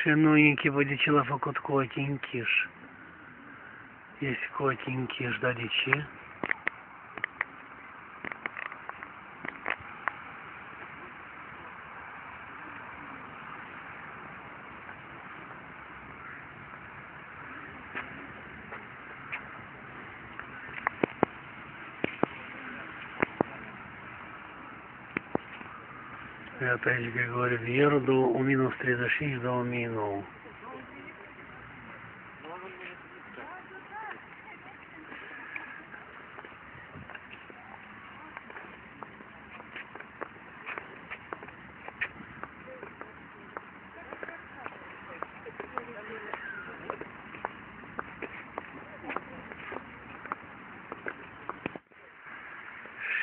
Și nu închipă de ce l-a făcut cu ochii închiși. Este cu ochii închiși, dar de ce? опять как говорю, в Ерду у минус 36 до минул.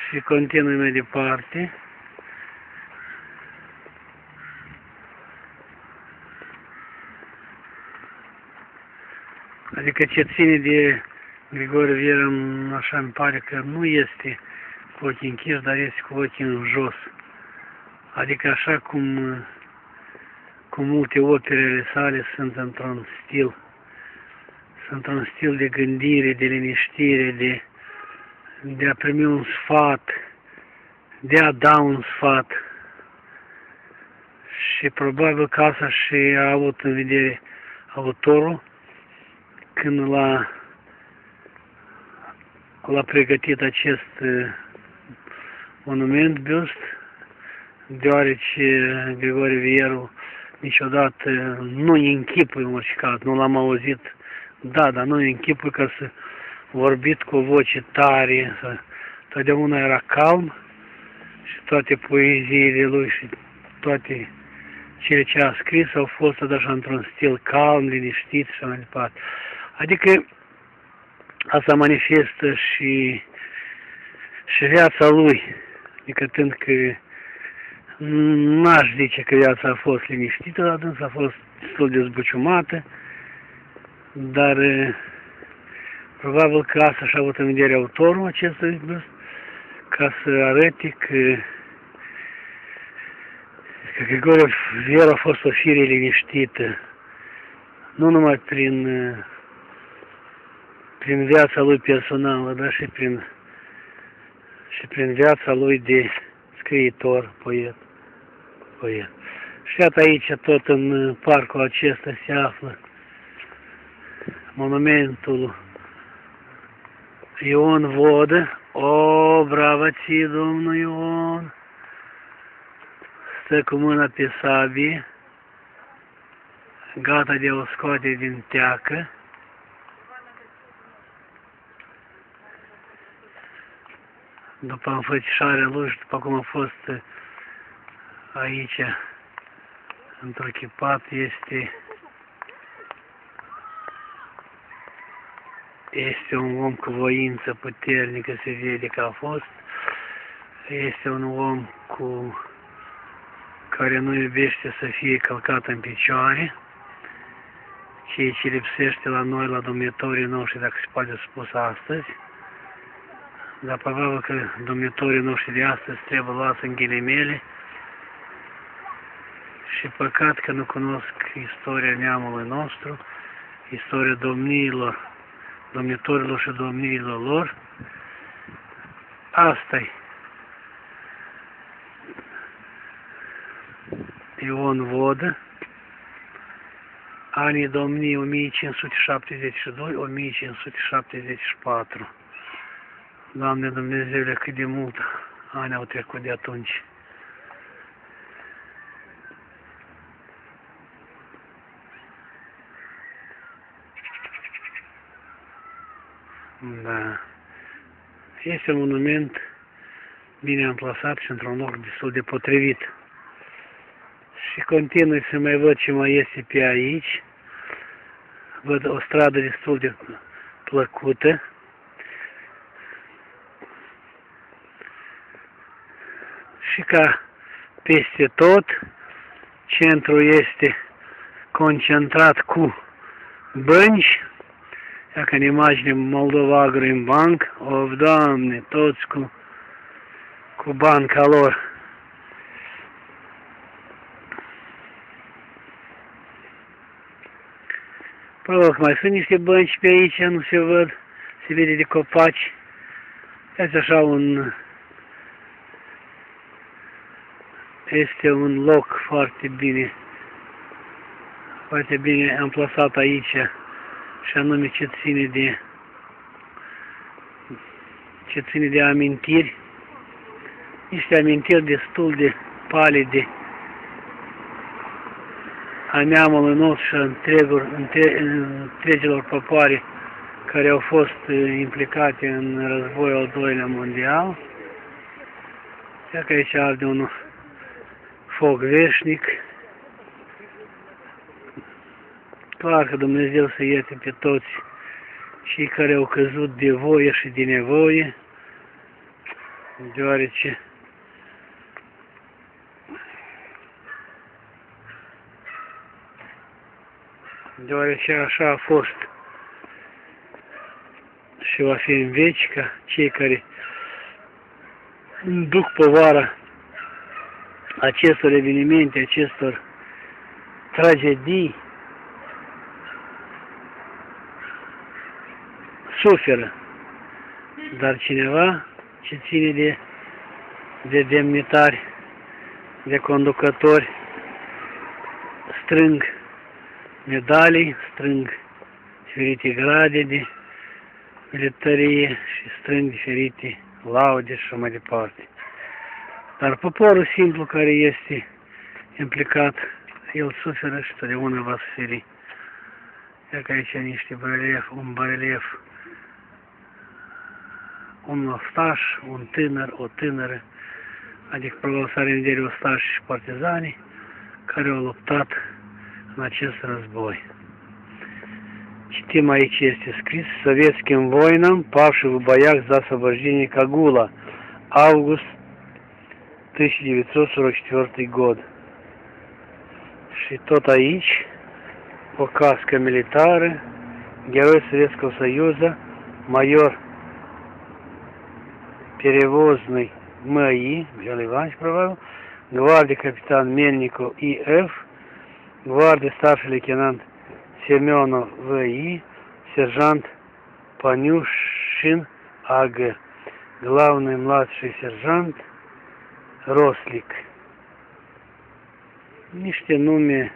și continuăm mai departe. Adică ce ține de Grigore Vieră, așa îmi pare că nu este cu ochii închiși, dar este cu ochii în jos. Adică așa cum, cum multe operele sale sunt într-un stil, sunt într-un stil de gândire, de liniștire, de, de a primi un sfat, de a da un sfat. Și probabil că asta și a avut în vedere autorul, când l-a, l-a pregătit acest uh, monument, biust, deoarece Grigore Vieru niciodată nu îi închipui în orice caz, nu l-am auzit, da, dar nu îi închipui ca să vorbit cu o voce tare, să, totdeauna era calm și toate poeziile lui și toate cele ce a scris au fost așa într-un stil calm, liniștit și așa mai departe. Adică asta manifestă și, și viața lui, decâtând că n-aș zice că viața a fost liniștită, dar dânsa a fost destul de zbuciumată, dar probabil că asta și-a avut în vedere autorul acestui bust, ca să arăte că, că Grigore Viera a fost o fire liniștită, nu numai prin prin viața lui personală, dar și prin, și prin viața lui de scriitor, poet. poet. Și iată aici, tot în parcul acesta se află monumentul Ion Vodă. O, bravo ție, domnul Ion! Stă cu mâna pe sabie, gata de o scoate din teacă. După înfățișarea lui și după cum a fost aici într-o este este un om cu voință puternică, se vede că a fost, este un om cu care nu iubește să fie călcat în picioare, ceea ce lipsește la noi, la domnitorii noștri, dacă se poate spus astăzi, dar probabil că domnitorii noștri de astăzi trebuie luați în ghilimele și păcat că nu cunosc istoria neamului nostru, istoria domniilor, domnitorilor și domniilor lor. Asta-i. Ion Vodă, anii domnii 1572-1574. Doamne Dumnezeule, cât de mult ani au trecut de atunci. Da. Este un monument bine amplasat și într-un loc destul de potrivit. Și continui să mai văd ce mai este pe aici. Văd o stradă destul de plăcută. Și ca peste tot, centrul este concentrat cu bănci, Iată în imagine Moldova Agro Bank, of, Doamne, toți cu, cu banca lor. Pe loc, mai sunt niște bănci pe aici, nu se văd, se vede de copaci. Este așa un... Este un loc foarte bine, foarte bine amplasat aici. Și anume ce ține de ce ține de amintiri, niște amintiri destul de palide. A neamului nostru și a întregul, între, întregilor popoare care au fost implicate în războiul al doilea mondial. Ia că aici arde un foc veșnic, Clar că Dumnezeu să ierte pe toți cei care au căzut de voie și de nevoie, deoarece deoarece așa a fost și va fi în veci ca cei care duc povara acestor evenimente, acestor tragedii suferă. Dar cineva ce ține de, de demnitari, de conducători, strâng medalii, strâng diferite grade de militarie și strâng diferite laude și mai departe. Poporul simplu care este implicat, el suferă și totdeauna va suferi. Iar aici niște barelief, un barelief un ostaș, un tânăr, o tânără, adică probabil s-a renderii ostași și partizanii care au luptat în acest război. Citim aici este scris Советским воинам, павших в боях за освобождение Кагула, август 1944 год. Aici, o cască militară, Герой Советского Союза, майор перевозный МАИ, Михаил Иванович правил, гвардии капитан Мельников И.Ф., гвардии старший лейтенант Семенов В.И., сержант Панюшин А.Г., главный младший сержант Roslic. Niște nume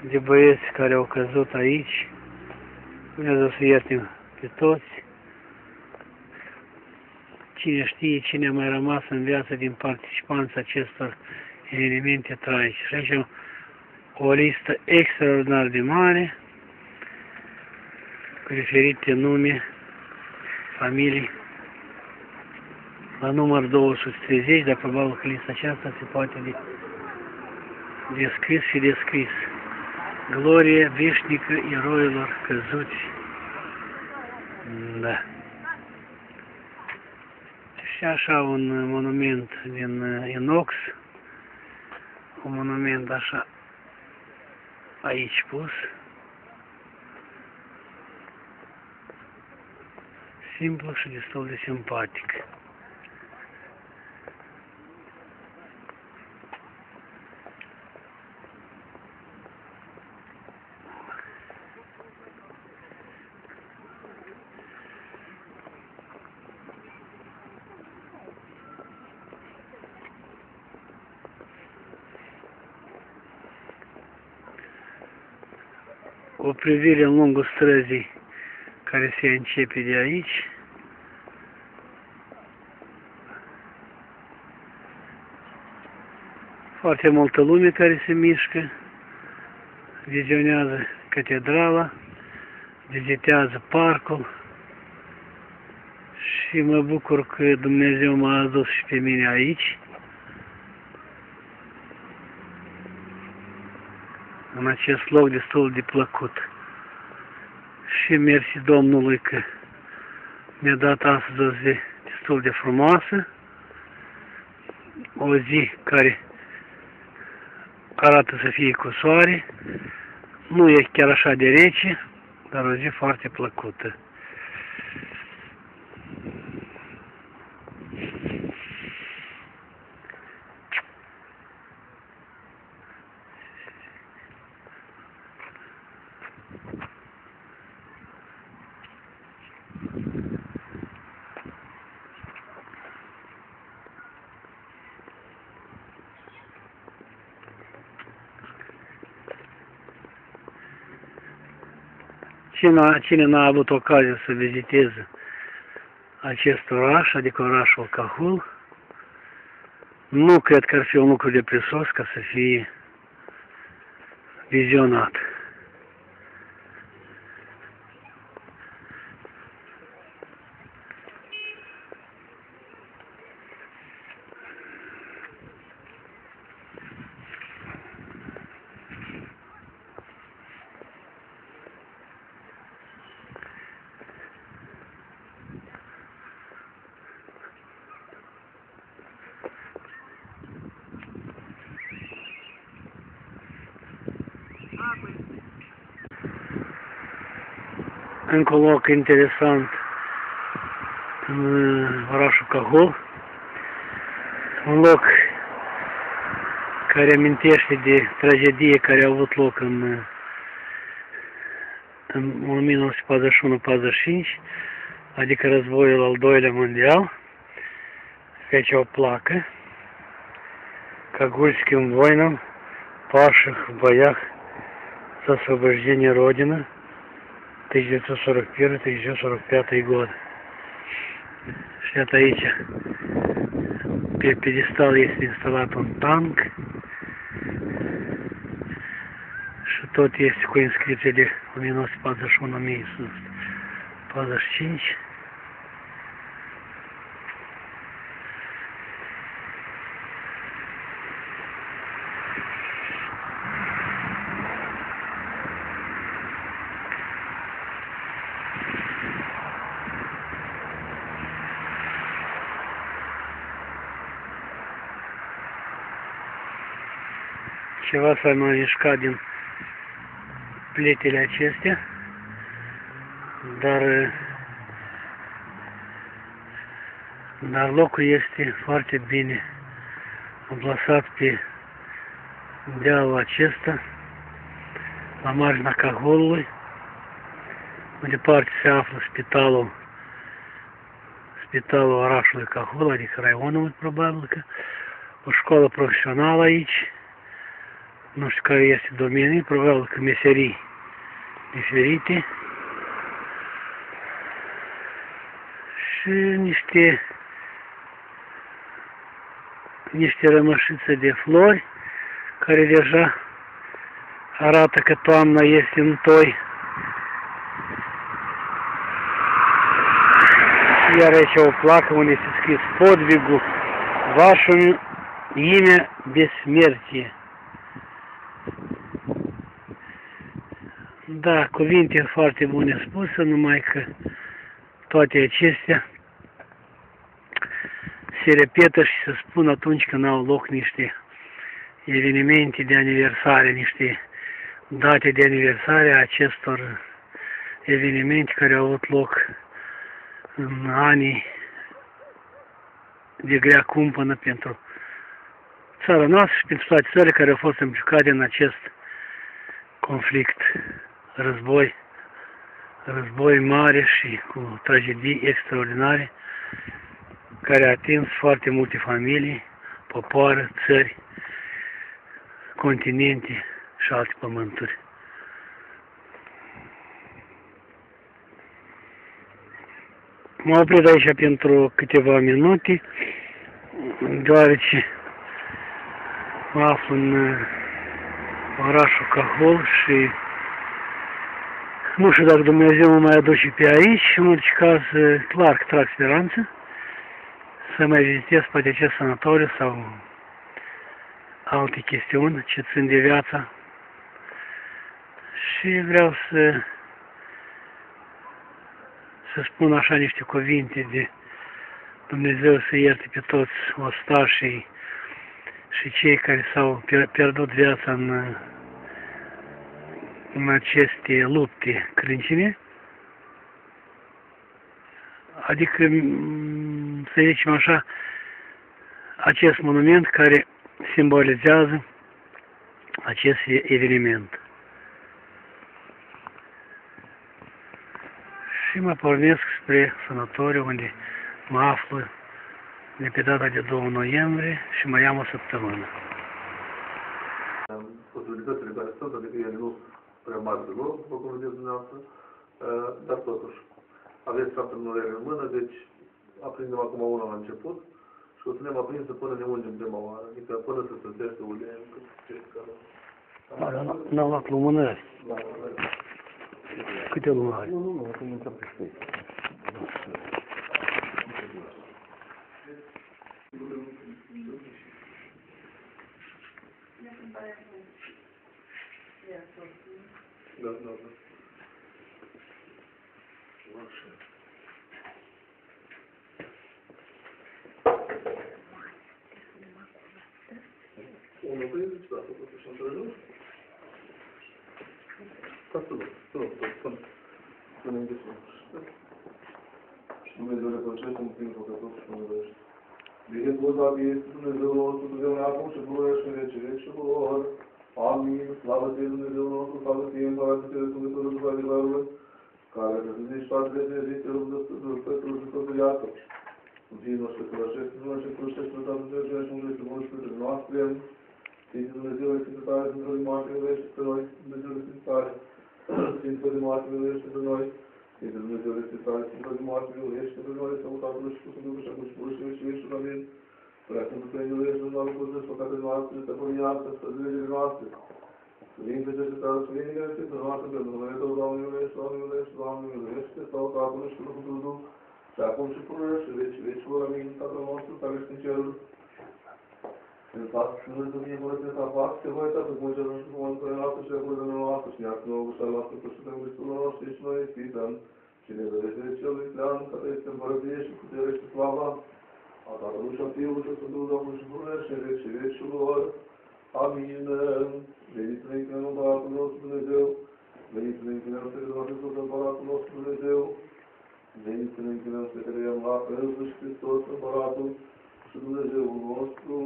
de băieți care au căzut aici. Dumnezeu să iertim pe toți. Cine știe cine a mai rămas în viață din participanța acestor evenimente tragice. Și aici o listă extraordinar de mare cu diferite nume, familii la număr 230, dar probabil că lista aceasta se poate de descris și descris. Glorie veșnică eroilor căzuți. Da. Și așa un monument din uh, inox, un monument așa aici pus. Simplu și destul de simpatic. O privire în lungul străzii care se începe de aici. Foarte multă lume care se mișcă, vizionează catedrala, vizitează parcul și mă bucur că Dumnezeu m-a adus și pe mine aici. În acest loc destul de plăcut. Și mersi Domnului că mi-a dat astăzi o zi destul de frumoasă, o zi care arată să fie cu soare, nu e chiar așa de rece, dar o zi foarte plăcută. Cine, cine n-a avut ocazia să viziteze acest oraș, adică orașul Cahul, nu cred că ar fi un lucru de presos ca să fie vizionat. Orașul Cahul. Un loc care amintește de tragedie care a avut loc în, în 1941-45, adică războiul al doilea mondial. Aici o placă. Кагульским воинам, павших в боях за освобождение Родины 1941-1945 год. Снята Ича перестал есть инсталлатом танк, Что тут є українські тілі, вони нас позашоном місць, позашчинч. Mai mișcat din pletele acestea, dar, dar locul este foarte bine amplasat pe dealul acesta, la marginea Cahulului, mai departe se află spitalul spitalul orașului Cahul, adică raionul, probabil nu știu care este domeniul, probabil că meserii diferite și niște niște rămășițe de flori care deja arată că toamna este în toi. Iar aici o placă unde este scris podvigul vașului imя бессмертия. Da, cuvinte foarte bune spuse, numai că toate acestea se repetă și se spun atunci când au loc niște evenimente de aniversare, niște date de aniversare a acestor evenimente care au avut loc în anii de grea cumpănă pentru țara noastră și pentru toate țările care au fost implicate în acest conflict război, război mare și cu tragedii extraordinare care a atins foarte multe familii, popoare, țări, continente și alte pământuri. Mă oprit aici pentru câteva minute, deoarece mă aflu în orașul Cahol și nu știu dacă Dumnezeu mă mai aduce pe aici, în orice caz, clar că trag speranță să mai vizitez poate acest sanatoriu sau alte chestiuni ce țin de viața. Și vreau să să spun așa niște cuvinte de Dumnezeu să ierte pe toți ostașii și cei care s-au pier- pierdut viața în, în aceste lupte crâncene. Adică, m, să zicem așa, acest monument care simbolizează acest e- eveniment. Și mă pornesc spre sanatoriu unde mă aflu de pe data de 2 noiembrie și mai am o săptămână. posibilitățile care sunt, adică ele nu prea mari deloc, după cum vedeți dumneavoastră, uh, dar totuși aveți săptămânile în mână, deci aprindem acum una la început și o ținem aprinsă până ne ungem prima oară, adică până să se teste uleiul, cât ce care... N-am luat lumânări. Da, da. Câte lumânări? Nu, nu, nu, că intră pe ștei. Da, da, da. Așa. Unul prinde, da, tot așa într-adevăr. Ca să nu, să nu, să nu. Să ne găsim. Și Dumnezeu le păcește în timp făcător și nu iubește. Binecuvântat este Dumnezeu nostru, Dumnezeu acum și pururea și în vece vecilor. Amin. Slavă ție Dumnezeu nostru, slavă ție împăratul ție de Dumnezeu după adevărul, care te zici toate de Dumnezeu, Dumnezeu, Petru și toată viața. Întâi noștri că rășești, nu și crușești pe toată Dumnezeu și unde este bun și pe noastre. Sfinte Dumnezeu, Sfinte tare, Dumnezeu de moarte, miluiește pe noi, Dumnezeu de Sfinte tare. Sfinte de moarte, miluiește pe noi. Sfinte Dumnezeu de Sfinte tare, Sfinte de moarte, miluiește pe noi, să mutatul și cu Sfântul și acum și pură și veci veci și amin. Prea Sfântul Prea miluiește în noi, curte și păcatele noastre, să păminească, să legile noastre. Sfinte ce se tare, Sfinte care Sfinte noastre, pentru numele Tău, Doamne, miluiește, Doamne, miluiește, Doamne, miluiește, sau Tatăl și cu Sfântul Duh, și acum și pură și veci veci vor amin, Tatăl nostru care ești în cerul. În față și nu să fie împărățit să fac, se voi să cum cerul și cum întâi noastră și acolo de noastră și neacă nouă și noastră că și pentru Hristul nostru și noi ispităm și ne vedeți celui plean care este împărăție și putere și slava a Tatălui și a Fiului și a Sfântului Domnul și Bună și în veci și vecilor. Amin. Veniți să ne închinăm împăratul nostru Dumnezeu. Veniți să ne închinăm să ne Hristos împăratul nostru Dumnezeu. Veniți să ne închinăm să creăm la Iisus Hristos împăratul și Dumnezeul nostru.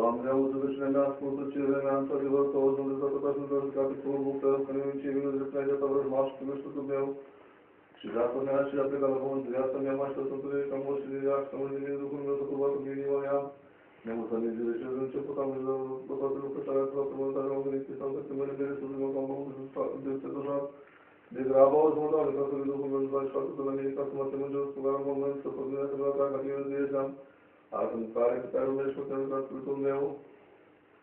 Doamne, auzi și ne-a ascultă cele mea în adevăr tău, unde s-a tătat și doar ca pe corul tău, că nu ce vină de plăcea ta vrăjmaș și nu știu meu. Și viața mea și a plecat la pământ, viața mea mai știu sunt de ca moș și de ea, și am de mine Duhul meu să curbat în inima mea. Ne multă în zile și de început am de la toate lucrătoarea să la pământare, am venit să am să mă nebere să mă am avut de să așa. De grabă auzi, mă, Doamne, ca să le Duhul meu, să facă să la mine, ca să mă temângesc cu la moment, să pornesc să mă atrag, ca tine de ești, Azi în care pe care urmești cu tine ca Sfântul meu,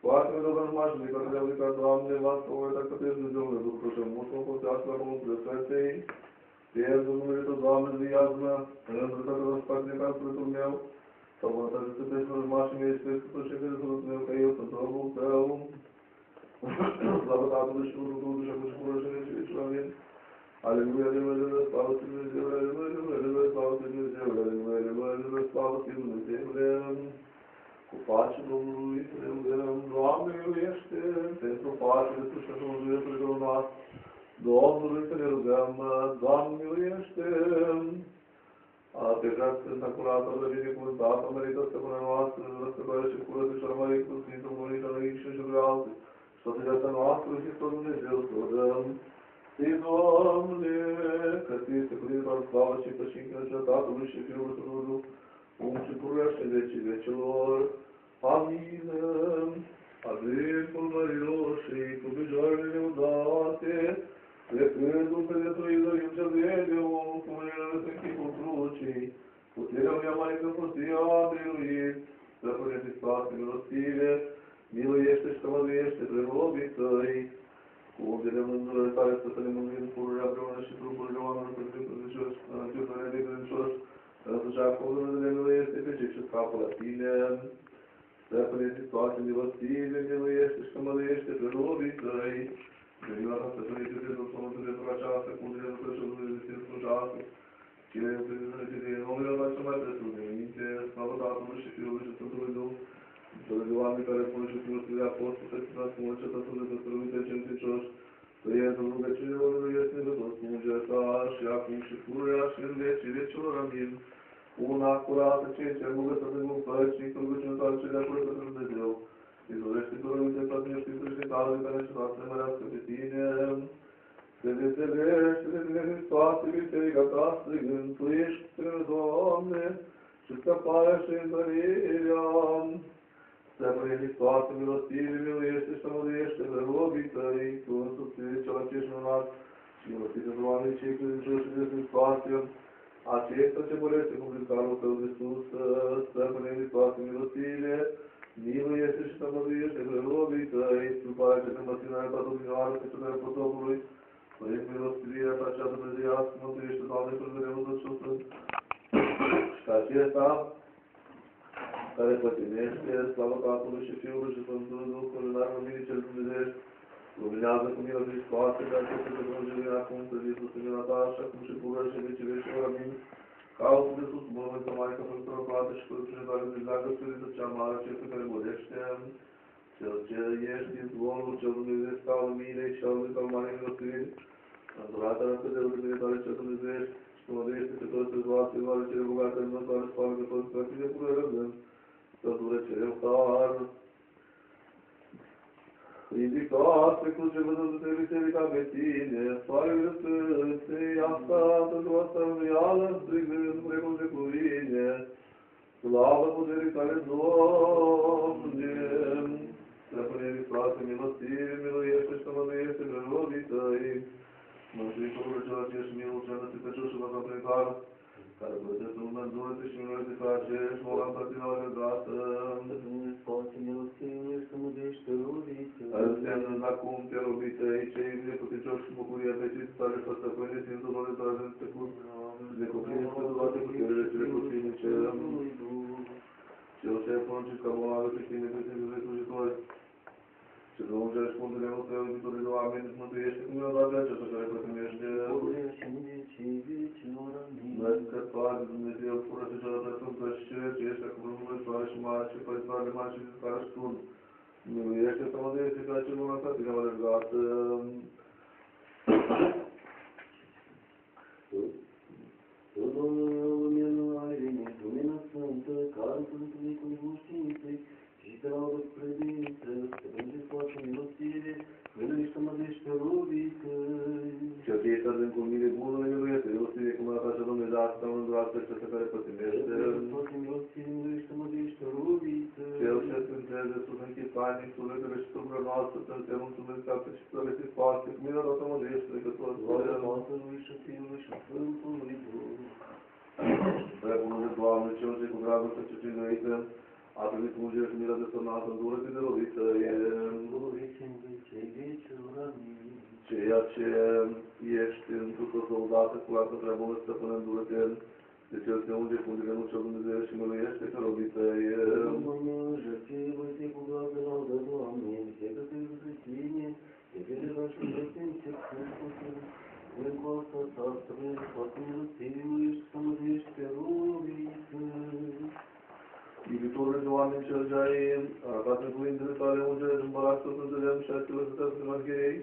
Poate de vrăjmașul de care le-au ridicat, Doamne, v-ați făcut dacă te ești Dumnezeu, de lucru și mult mă potească la pământul de Sfântei, Pierdul numele Tău, Doamne, de iazmă, în îndreptată vă spate de ca Sfântul meu, sau bunătate să te vrăjmașul meu, este Sfântul și de Sfântul meu, că eu sunt robul Tău. Slavă Tatălui și Fiului și acum și pură și veci veci, amin. Aleluia, aleluia, aleluia, slavă ți Dumnezeu, aleluia, aleluia, aleluia, slavă ți Dumnezeu, aleluia, aleluia, aleluia, slavă ți Dumnezeu, cu pace Domnului să ne rugăm, Doamne, iubește, pentru pace de sus și așa Dumnezeu noastră, Domnului să ne rugăm, Doamne, iubește, a te vrea Sfânta Curată, de binecuvântată, merită stăpâna noastră, răstătoare și curăță și armării cu Sfântul Mărită, noi și și alte, și toată viața noastră, Hristos Dumnezeu, să o dăm. Ții, Doamne, că Ți este cuvântul slavă și că și încălcea Tatălui și Fiul și Dumnezeu, cum și pururea și vecii vecilor. Amin. Adâncul mărilor și cu picioarele neudate, Plecându-mi pe detrăidării cel de om, cu mâinile să chipul crucii, puterea mea mai căpăstia de lui, să pune Hristos milostive, miluiește și tămăduiește pe robii tăi, وبلمن طائفة لمن يذكر ربنا الشكر كل جوانب كل düşüyoruz. Türkmen'e birbirini düşüyoruz. Sıcak olduğunu deniliyor. Tepecik şu kapıla dilen. Tepecik tatil yuvası deniliyor. Sıçkamalı işte. Fırlı bir sayı. Dünyada sıçrayı düzgün sonucu ve bırakacaksak. Kudreti taşıdığı bir sürü tutacaksak. Kireyim düzgün ödülüyor. Oluyor başlamak da tutmayın. İnce sınavı dağıtılmış. Şifiyoloji tutuldu. Sluja, noastre, cine este din din omul ăla cel mai presus de minte, slavă Tatălui și Fiului și Sfântului Duh, cele de oameni care pun și Sfântul de Apostol, să țineți cu orice tătul de străluite cinstincioși, să ies în rugăciune Lui este de tot smulge ta și acum și pururea și în vecii vecilor, amin. Una curată, cei ce rugă să te mânfăci și că rugăciune tale ce de acolo să te Dumnezeu. Izulește tu rămâne în toate neștiințele și tale care și să mărească pe tine. Să vețelești, să vețelești toate biserica ta, strigând, Tu ești, Doamne, și scăparea și întărirea. Să toate milostire, miluiește și tămăduiește pe robii tăi, Tu însuțire cel ce ești minunat, și milostire pentru oamenii cei credincioși și de Hristoase, acesta ce bolește cu vicarul tău de sus, stăpâne toate milostire, miluiește și tămăduiește pe robii tăi, stuparea ce te măsina ta domnioară, pe cele potopului, Părinte milostivirea ta cea Dumnezeiască, mântuiește, Doamne, cu mereu dăciuță, și ca acesta, care pătimește, slavă Tatălui și Fiului și Sfântului Duh, culinarul luminii cel Dumnezeiești, luminează cu mine Hristoase, de aceste de Dumnezeu, acum, să vii sus în ta, și acum și pură și vecii vecii, amin. Caută de sus, mormântă Maică, Făcătoră Plată și Părăciunitoare de Leagă, Spirită cea mare, cel pe care bolește, cel ce ești din zvonul, cel Dumnezeu al luminei și al lui Calmarii Milostirii, Îndurată în câte rugăciune tale cel Dumnezeiești, și tu mă deiește pe toți pe zoații, doar cele rugate în mântoare, spală pe toți, pe tine pură răgând, să dure cel har. Ridicați cu ce văzându-te biserica pe tine, soarele sfântei, asta pentru o stăruială, strigând precum de cuvine, slavă puterii tale, Doamne! Stăpâne Hristoase, milostire, miluiește și tămăduiește pe robii tăi, Mântuitorul cel ce ești milul cel născăcios și văză plecar, care plătește lumea îndurăte și miluiește pe acești, mă am plătit la regată. Stăpâne Sfântă, milostivul ești, mădește robită. Care înseamnă acum pe robii tăi, cei neputincioși și bucuria pe cei tale, să stăpâne, Sfântul lor de tale în trecut, de cuprinde pe toate puterile cele puternice, cel ce ai poruncit ca bolnavă pe tine, pe tine, pe slujitori, și Domnul ce răspunde de multe iubitorii de oameni, îți mântuiește cu mine doar de acesta care pătimește. Pururea și în vecii vecilor, amin. Născătoare Dumnezeu, fără și celor de Sfântă și cele ce ești acum rugătoare și mare și păitoare mari și care spun. Miluiește să mă deiește ca ce bună ta tine mă legată. Să Domnul lumina ai venit, lumina sfântă, care Sfântului cu necuștiinței, și te laudă miluiește mădește robii tăi. Cel ce este adânc cu mine bună, miluiește, milostire cum a face Domnul de asta, un doar pe cel care pătimește. Toate milostire, miluiește mădește robii tăi. Cel ce sfânteze sus închis tainic, suletele și sumbră noastră, să te mulțumesc ca pe și să le fi foarte, cu mine toată mă deiește decât toți. Gloria Tatălui și Fiului și Sfântului Duh. Prea bună de Doamne, cel ce cu dragoste ce cinuită, a primit mungere și mila de sănată, îndură de rovită, e Gloriți în vecii vecilor, amin. ceea ce ești într-o soldată cu artă prea bună, stăpână îndură-te, de cel ce unge cu ungere nu cel Dumnezeu și miluiește pe rovită, e Mână, jertfie, voi fi cu gază laudă, Doamne, fie că te iubă tine, fie că te lași în prezență, Sfântul, în coasta ta, străi, foarte milostivul ești, să mă dești pe robii tăi. Iubitorul de oameni cel ce ai arătat în cuvintele tale ungere în împărat să înțelegem și astfel să te marghei,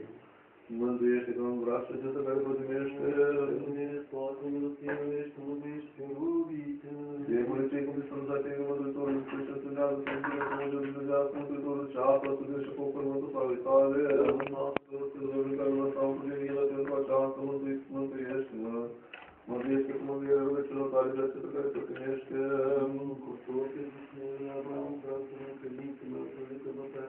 mântuiește că în braț și acesta care pătimește, Stăpânire toată milostivul ești, să mă dești pe robii tăi. de măricei cum sunt să te mântuitorul, și ce înțeleagă să înțelegă să mă Dumnezeu, mântuitorul ce apă, să dea și foc pământul slavei tale, să te rugăm care vă stau cu de milă pentru aceasta, mântuiește, mântuiește-mă, mântuiește cu mântuirea rugăciunilor tale de acesta care pătimește, Cu toate zicele, Abraham, fratele, credințele, că nu prea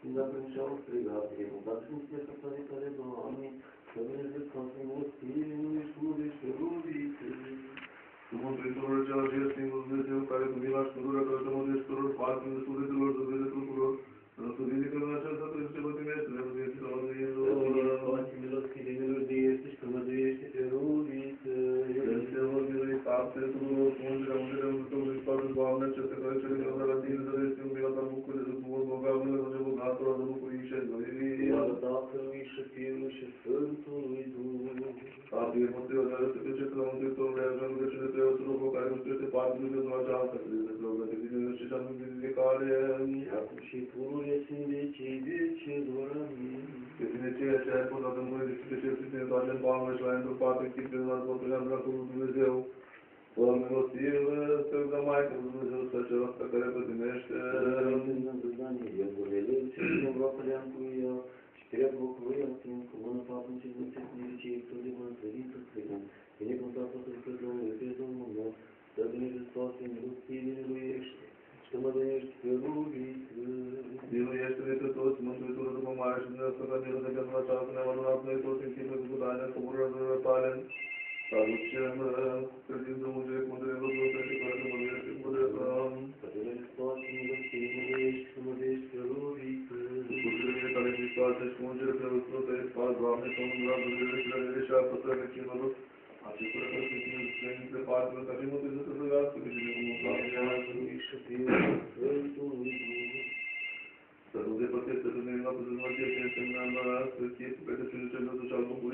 când a venit și au strigat, e rugat și fie să pare care, Doamne, să vedeți că în milostire, nu ești unul ești robii tăi. Tu Mântuitorul cel ce ești singur Dumnezeu, care cu mila și cu dură, care te mântuiești tuturor, faci în sufletelor, să vede tuturor, să nu se ridică în această pentru ce pătimește, ne mântuiește la Doamne, ce te care cele care la tine, să vezi în mila ta bucurie, să cuvânt bogat, mână, să ce bogatul, să bucurii și Gloria îndoirii. Tatălui și Fiului și Sfântului Duh. Marie, Mântuitor, să pe ce la Mântuitorul, ajung de cele preotul cu care mântuiește patru de nu aceasta, să le rugăm de tine și să nu de care, Acum și pururea și în vecii vecilor. Amin. pe tine ceea ce ai pus în mâine și pe ce să te întoarce în palmă și l-ai întrupat în chip de înalt mărturia în brațul lui Dumnezeu. Fără milostivă, să rugăm Maică lui Dumnezeu să celor pe care te primește. În zdanie, el vorele, și în groapă le-am cu ea, și trebuie cu ea, fiind cu mână papă, și nu se spune ce e tot de mână, sărită, strigăm. Binecuvântat Tatăl și Domnul, pe Domnul meu, să vine Hristos în milostivile lui ești,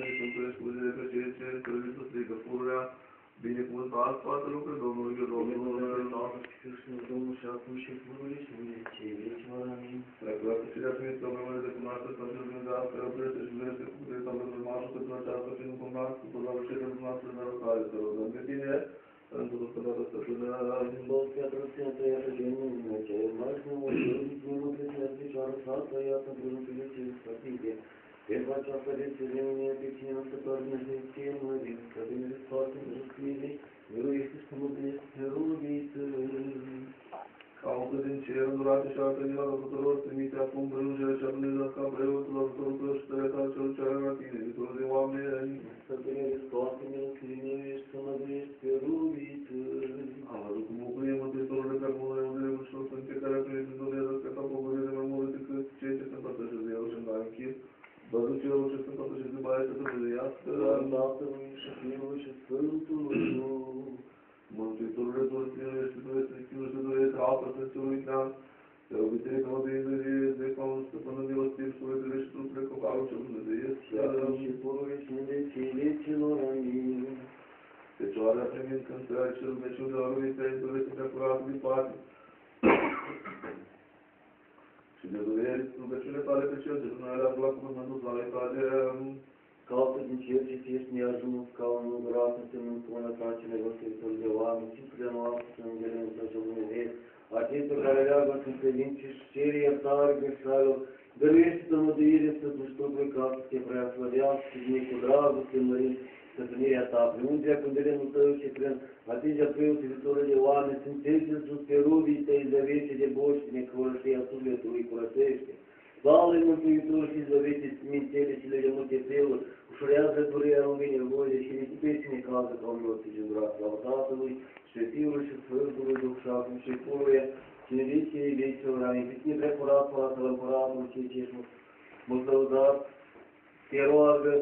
și că mă dăiești pe rubic. Miluiește de pe toți, Mântuitorul după mare și Dumnezeu să milă de pentru aceasta ne-am adunat noi toți în chipul cu tale, cu bucurile tale. Să aducem credință mângere cu mângere văzută și care să mângește cu mângere Să vine Hristos în milostivile lui ești, să mă dăiești pe rubic. Cu cele tale Hristoase și cu mângere prevăzută, Sfânt, Doamne, să nu vreau de vele și de și apă să vecinul acestora care sunt în străini de parte, ca și multe să se zărească pe cine cu mâncare. Și fiul Sfântului Duh. Să nu depărteze pe mine la păză mărție și însemnarea la să chip pe căciunile cel nostru și al bucurii, să întâlnești cu zile pe cei ce trebuie să strigă pururea, binecuvântat Sfântul lucru Domnului, că Domnul Tatăl și Fiul și Domnul și acum și pururea și în vecii vecilor. Amin. Dacă și de atunci să rămâne de cunoaște să fie Dumnezeu, că răbrește și vrește cu putere să avem rămașul pe până aceasta și nu cumva cu până și de noastră în rotare, să rugăm de tine, pentru că dată să până Din Bog, Piatra Sfântă, iată de mine, ce mai frumos, iubit, nu mă crește picioară, Sfântă, iată, Dumnezeu, ce sfătite. Pentru aceasta de țărânie, pe cine nu se toarnă de ție, mărit, că vine de toate răscriile, miluiește și mă gândește pe rubiță. Caută din cer, îndurate și altă din la tuturor, trimite acum brânjele și Dumnezeu ca preotul la tuturor tău și tăia ta celor ce are la tine, viitor de oameni. Să vine de toate miluiește, să mă gândește pe rubiță. Am văzut cum bucurie Mântuitorul de pe acum, unde le ușor sunt cei care a primit din Dumnezeu, că ta pogorire mai mult decât cei ce se împărtășesc de el și în dar închid. Văzut celor ce se împărtășesc de baie să se vedească. Doar Tatălui și Fiului și Sfântului Duh. Mântuitorul Răzbunților și Dumnezeu Sfinților și Dumnezeu apă să se uitea. Te rugitei că mă de indărie, de cum stăpână milostiv, sufletele și trupele coparul cel Dumnezeiesc. Și acum și pururea și în vecii vecilor. Amin. Fecioarea primind cântări și rugăciuni de la lui tăi, doresc să curat din parte. Și de dureri, rugăciunile tale pe cel ce nu era la cuvântul la tale. Caută din cer și ți ești neajuns ca un îngrat să se împună ca cele vărsăritor de oameni, simțurile noastre să îngelăm să ce Dumnezeu, acestea care leagă sunt credinți și cere iertare greșealor, dăruiește tămăduire să duștopului ca să te prea slăvească, din cu dragoste mărind, să venirea ta, prin ungerea cu delenul tău și prin atingea preotul viitorul de oameni, sunt țeți sus pe rubii tăi, zăvește de boși, din necurăștea sufletului curățește. Slavă Mântuitor și zăvește smintele și le multe feluri, ușurează durerea în mine voie și risipește necază ca un loc și îndrat la Tatălui și Fiului și Sfântului Duh și acum și puruia și în vecii vecilor amin. Pe tine precurat, Părintele Împăratul, cei ce ești mult lăudat, te roagă,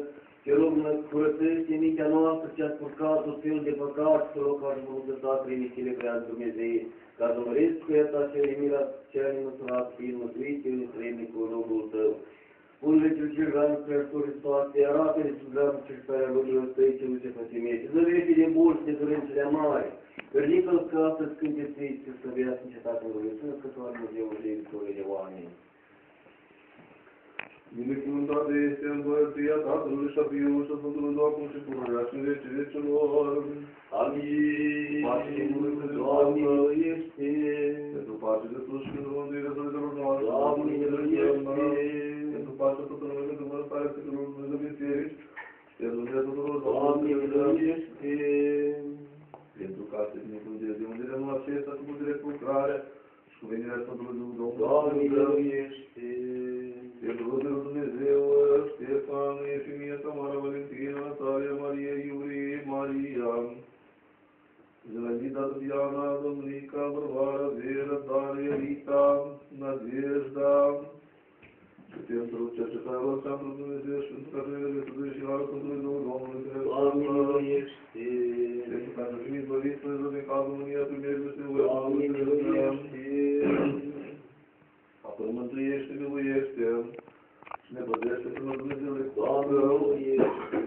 te rog, mă curățește mintea noastră ce a spurcat tot felul de păcat și te rog ca și mă trimitile prea Dumnezei, ca să măresc cu ea ce emira ce ai măsurat, fiind măsuit, eu ne trăim cu robul tău. Unde cel ce vreau spre Hristos, te arată-ne sub dragul ce care rugilor tăi ce nu se pătimește. Zăvește din bol și de dorințele mari. Ridică-l ca să-ți cânte sfânt, să viață în cetate în rugăciune, că toate Dumnezeul și iubitorii de oameni. Binecuvântat este împărăția Tatălui și a Fiului și a Sfântului Duh, acum și pururea și în vecii vecilor. Amin. Pace și mult de Doamne, Doamne. miluiește. Pentru pace de sus și pentru mântuirea Dumnezeilor noastre. Doamne, miluiește. Pentru pace tuturor lumii, pentru bunăstarea tuturor Dumnezeu biserici. Pentru Dumnezeu tuturor Doamne, Doamne, miluiește. Pentru ca să binecuvânteze de unde nu acesta cu putere cu lucrare și cu venirea Sfântului Duh Domnului. Doamne, Dumnezeu. miluiește. Pentru Rudele Dumnezeu, Ștefan, Efimia, Tamara, Valentina, Natalia, Maria, Iurie, Maria, Zelaida, Diana, Domnica, Varvara, Vera, Daria, Rita, Nadejda, și pentru cercetarea Sfântul Dumnezeu și pentru carnele de Dumnezeu și la Sfântului Domnului Doamne, Dumnezeu, miluiește. pentru ca să fim izbăviți Dumnezeu din cazul mânia primește și Doamne, miluiește. Apoi mântuiește, miluiește și ne păzește până Dumnezeu de Doamne, miluiește.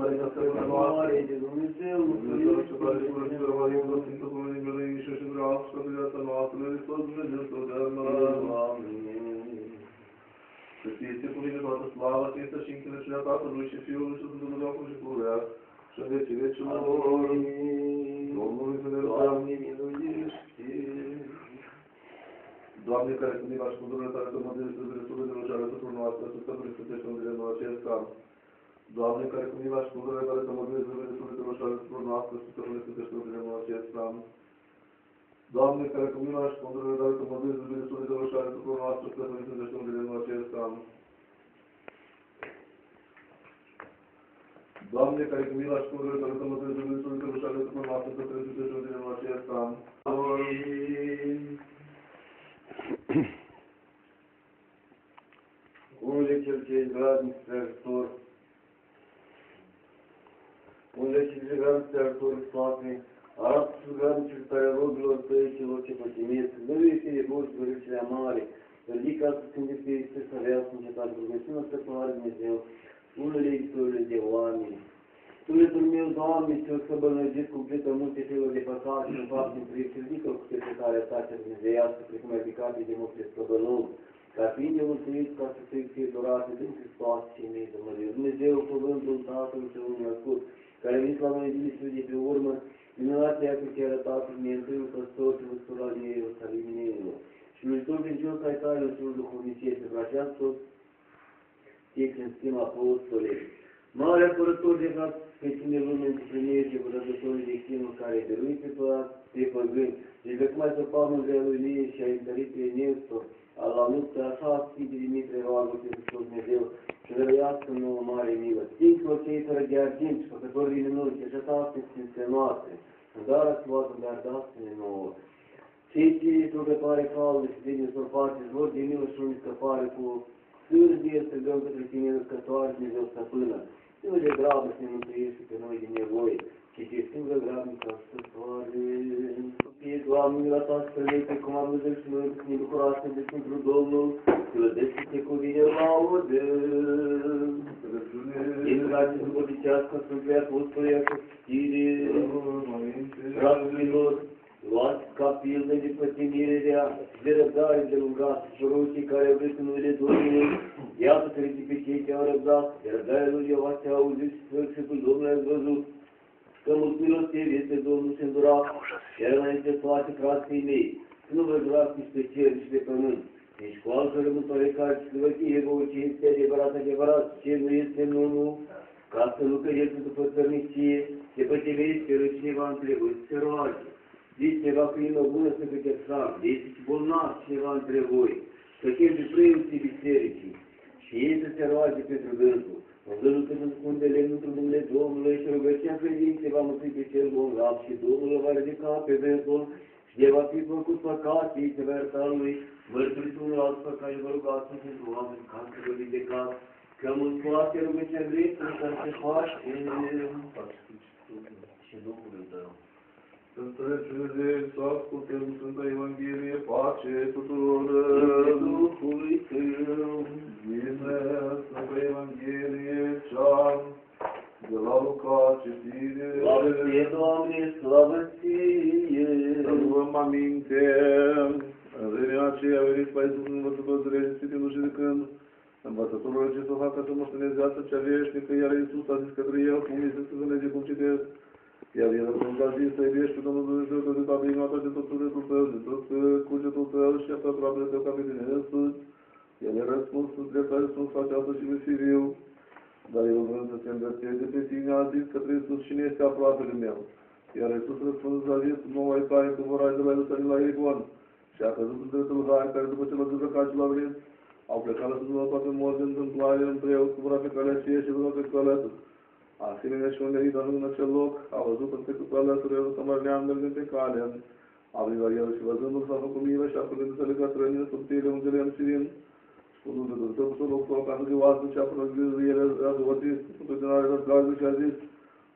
Maria, Stăpâna noastră, Mare de Dumnezeu, Dumnezeu ce care și părăște rămâne, Vă Sfântă Părinte, Miluiește și vreau să pe viața noastră, Hristos Dumnezeu, să o dăm. Amin. Să fie ție cuvine toată slava, cinstea și închinăciunea Tatălui și Fiului și Sfântului Duhul și pururea și în vecii vecilor. Domnului să ne rugăm. Doamne, miluiește! Doamne, care cu mila și cu dururile tale să mă dezi să vezi de lucrare tuturor noastre, să stăpâni să te în în acesta. Doamne, care cu mila și cu dururile tale să mă dezi să vezi de lucrare tuturor noastre, să stăpâni să te în acesta. Doamne, care cu mila și cu dururile tale să mă dezi să vezi de lucrare tuturor noastre, să stăpâni să te în acesta. Doamne, care cu mila și cu dururile tale să mă dezi să vezi de lucrare tuturor noastre, să stăpâni să te în acesta. Amin. Unde cel ce e gradnic sfărător, unde cel ce e gradnic sfărător sfate, arată și gradnicul tare robilor tăi celor ce pătimesc, dă-i fie boși durerile mare, ridică să când pe este să reasă în cetate rugăciunea stăpânare Dumnezeu, unele istorile de oameni. Sufletul meu, Doamne, cel să bănăgesc completă multe feluri de păcate și în fapte întregi, ridică cu cercetarea ta cea dumnezeiască, precum ai ridicat de multe stăbănău, ca fiind de mulțumit ca să fie fie durate din Hristos și mei de Măriu. Dumnezeu, cuvântul Tatălui cel unul care a venit la noi din Iisus de pe urmă, minunat ea cu ce a arătat mie întâiul păstor și măsura în ei, Ierusalimilor. Și lui tot credincios ai tale, în sul duhovnicesc, pe această fie când schimb apostole. Mare apărător de fapt pe tine lume în primește, vădători de chinul care dăruit pe toate pe păgâni. Deci de cum ai să palmul de lui Lie și ai întărit pe Nestor, ala luptă, așa Sfinte Dimitrie roagă pe Hristos Dumnezeu și dăruiască nouă mare milă. Sfinților cei fără de argint și făcători din minuni, și așa sfințe noastre, în dar actuată, dar dați-ne nouă. Cei ce rugătoare calde și bine surface, vor de milă și unde scăpare cu sârdie strigăm către tine răscătoare, Dumnezeu stăpână. Nu de grabă să ne mântuiești pe noi din nevoie, ci ce singură grabnică stătoare. Fie, Doamne, la ta spre pe cum am văzut și noi, să ne bucurați de Sfântul Domnul, clădește-te cu vine laudă. Intrați în bodicească, Sfântul Apostole, cu stire, fraților, luați ca pildă de pătimirea, de răbdare de lungat, prorocii care au vrut în numele Domnului, iată că pe cei ce au răbdat, de răbdarea lui Ioan ce au auzit și sfârșitul Domnului a văzut, că mult milostiv este Domnul și îndurat, iar înainte toate frații mei, să nu vă jurați nici pe cer, nici pe pământ, nici cu altă rământoare care să vă fie vouă ce este adevărat, adevărat, ce nu este unul, ca să nu cădeți după țărnicie, se pătimești pe cineva întrebă, să se roage. Zici ceva cu inimă bună să câte slab, zici bolnav cineva între voi, să cheltui preoții bisericii. Și ei să se roage pentru dânsul. În văzut că sunt spun de lemn într numele Domnului și rugăciunea credinței va mântui pe cel bolnav și Domnul îl va ridica pe dânsul și de va fi făcut păcat, ei se va ierta lui, mărturisiți unul alt păcat și vă rugați pentru oameni ca să vă ridicați, că mântuați rugăciunea dreptă ca să faci și Duhului tău. Înțelegeți, să ascultăm Sfânta Evanghelie, pace tuturor. Duhului tău. Bine, Sfânta Evanghelie, cea de la Luca, citire. Slavă ție, Doamne, slavă ție! Să luăm aminte. În vremea aceea a venit Paisul învățător de rege, citindu-și zicând, Învățătorul ce să facă să moștenezească cea veșnică, iar Iisus a zis către el, cum este să înțelege cum citesc. Iar el răspuns a zis să iubești pe Domnul Dumnezeu tot de toată inima ta, de tot sufletul tău, de tot cugetul tău și a tot aproapele tău ca pe tine însuți. El a răspuns, drept a răspuns, face asta și vei fi viu. Dar el vrând să se îndrepteze pe tine, a zis către Iisus, cine este aproapele meu? Iar Iisus răspuns a zis, nu ai taie cu voraj de la Ierusalim la Iericon. Și a căzut în dreptul rai, care după ce l-a dezbrăcat și l-a venit, au plecat lăsându-l toate morți în întâmplare împreună cu vora pe calea aceea și văzut pe călătul. Asemenea și unde a în acel loc, a văzut în trecut alături el samarinean mergând pe cale. A venit la el și văzându-l s-a făcut milă și a făcut să legat rănile subtile ungele în sirin. Spunându-le, Dumnezeu să loc foc, a zis oasă și a până el a zăvătit, pe dinare răzgazul și a zis,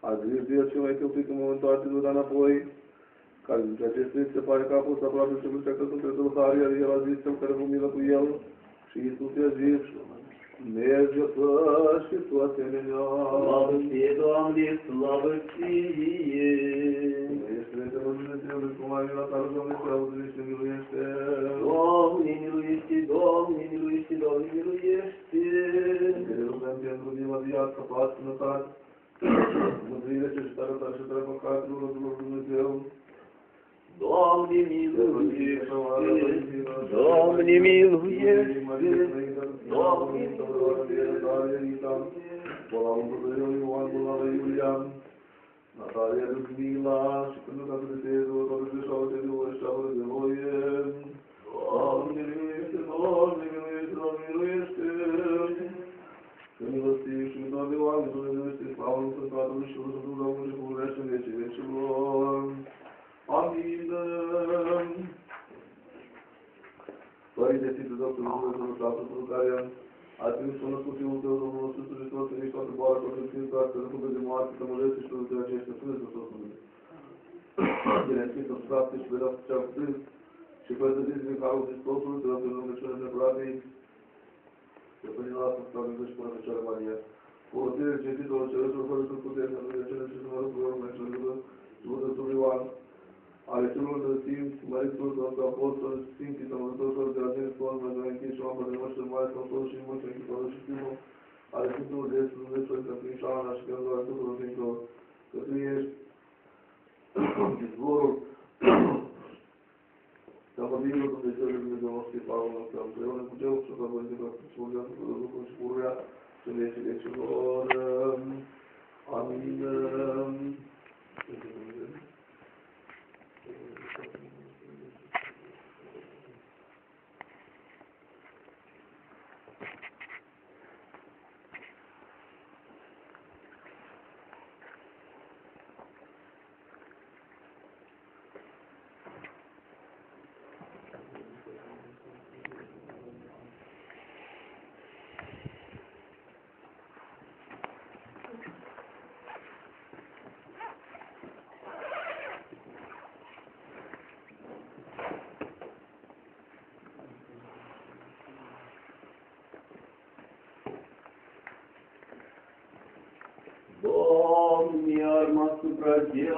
a zis de el ce mai călpit în momentul acesta, dar înapoi, care dintre acestea se pare că a fost aproape și că sunt între tălhari, iar el a zis cel care vă milă cu el, și Iisus i-a zis, Миржуха Шитвателя. Слава Тебе, Доамни, слава Тебе. Домни, милуешь Ты, Домни, милуешь Ты, Домни, милуешь Ты. Миржуха Шитвателя, Мадья, Сапас, Натат. Мудрилище, Штара, Тарши, Трапаха, Друга, Друга, Друга, Друга, Domni miluje, Domni miluje, Natalya Ludmila, Şükrü Kadrisi, supratia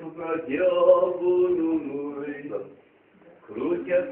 arma asupra diavolului, crucea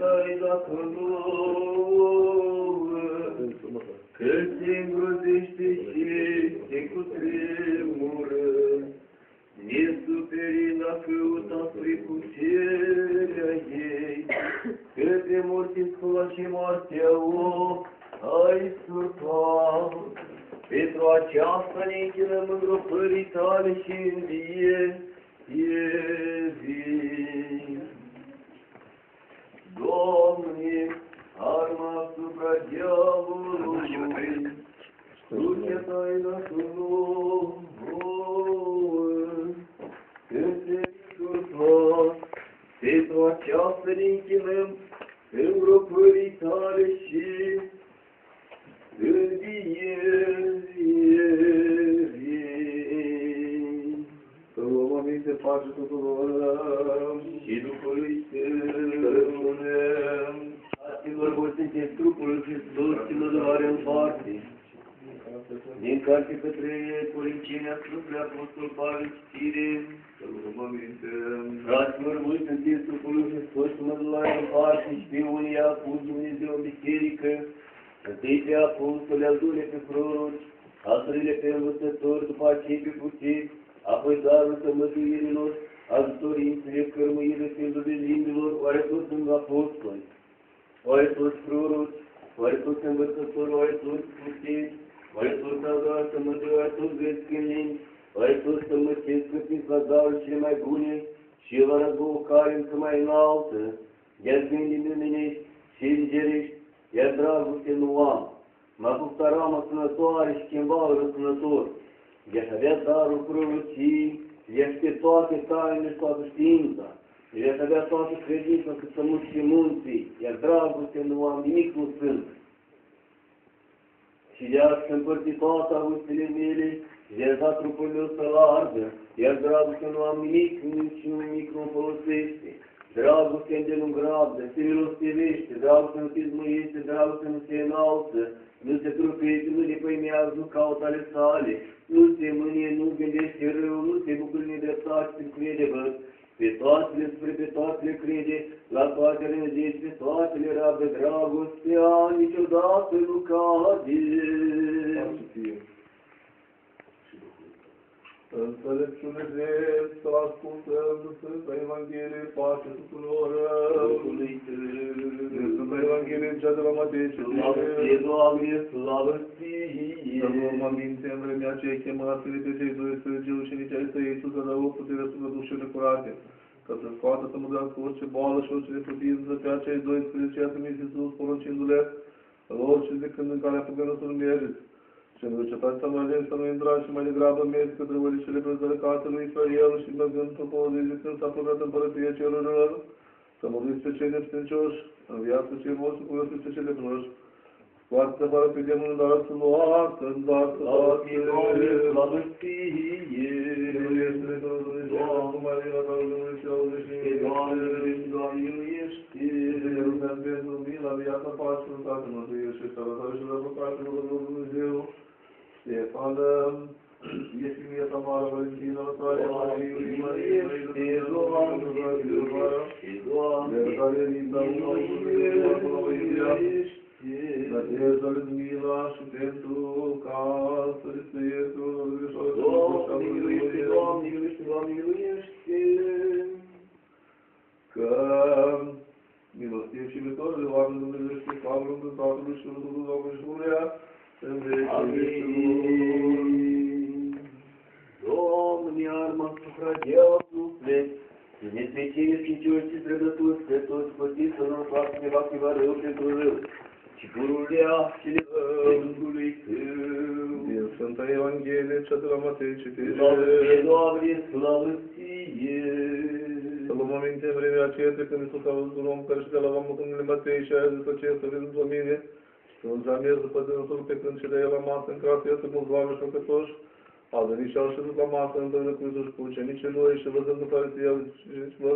văzând după care el zice, bă,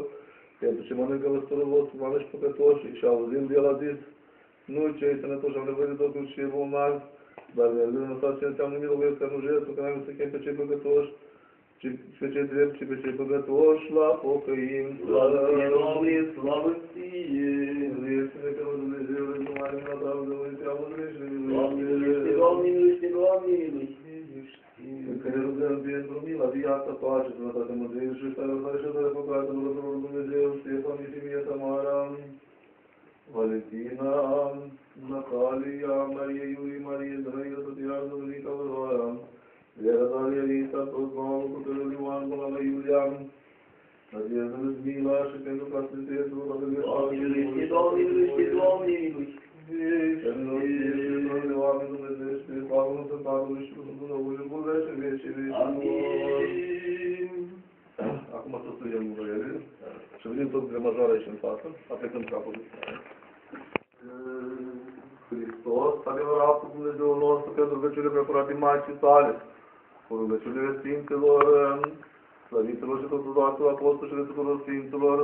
pentru ce mănâncă văsturul vostru, oameni și păcătoși. Și auzind, el a zis, nu cei sănătoși am nevoie de Domnul și cei bolnavi, dar ne lăsați ce înseamnă milă că nu jertfă, că n-am să chem pe cei păcătoși, ci pe cei drepți și pe cei păcătoși la pocăință. Slavă ție, Doamne, slavă ție! Este că Dumnezeu nu mai nu a de voi te auzești de Doamne, miluiește, Doamne, miluiește, Doamne, miluiește! În care rugăm pentru mila, viața, pace, sănătate, mântuire și stare și de păcate, Dumnezeu Dumnezeu, Ștefan, Isimie, Tamara, Valentina, Natalia, Maria, Iulie, Maria, Drăgă, Tatiana, Dominica, Văroara, Vera, Daria, Lisa, toți mamă, copilul Ioan, până la Iulia, Nadezda, Ludmila și pentru ca să te iesu, la Doamne, miluiește, Doamne, miluiește, Doamne, miluiește! Amin. Acum să studiem ele și venim tot de majoară aici în față, aplicăm capul. Hristos, adevăratul Dumnezeul nostru, pentru rugăciunile preocurate Maicii sale, cu rugăciunile Sfinților, Slăviților și totul Doamnul Apostol și de tuturor Sfinților,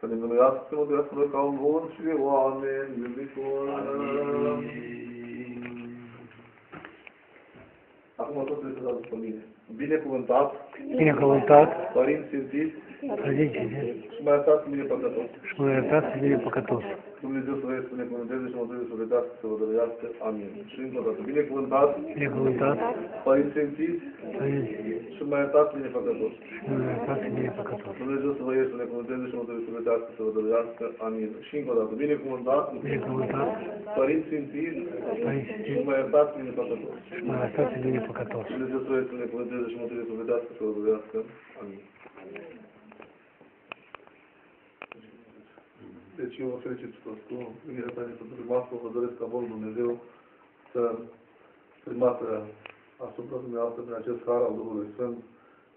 să ne minuiască să mântuiască noi ca un bun și oameni iubitori. Acum tot trebuie să dați după mine. Binecuvântat, Binecuvântat, părinți sfințiți Părintele, și mai iertați mine păcătos. și mă iertați pe mine păcătos. Dumnezeu să vă binecuvânteze și mântuire să vedească, să vă dăruiască. Amin. Și încă o dată, binecuvântat, Binecuvântat, părinți sfințiți Părintele, și mai iertați mine păcătos. și mă iertați pe mine păcătos. Dumnezeu să vă ierți, să ne binecuvânteze și mântuire să vedească, să vă dăruiască. Amin. Și încă o dată, binecuvântat, Binecuvântat, părinți sfințiți Părintele, și mai iertați mine păcătos. și mă iertați pe mine păcătos. Dumnezeu să vă ierți, să ne binecuvânteze și mântuire să vedească, să vă dăruiască. Amin. Deci eu vă felicit toți cu venirea ta de Sfântul Mascu, vă doresc ca Bunul Dumnezeu să primată asupra dumneavoastră prin acest har al Duhului Sfânt,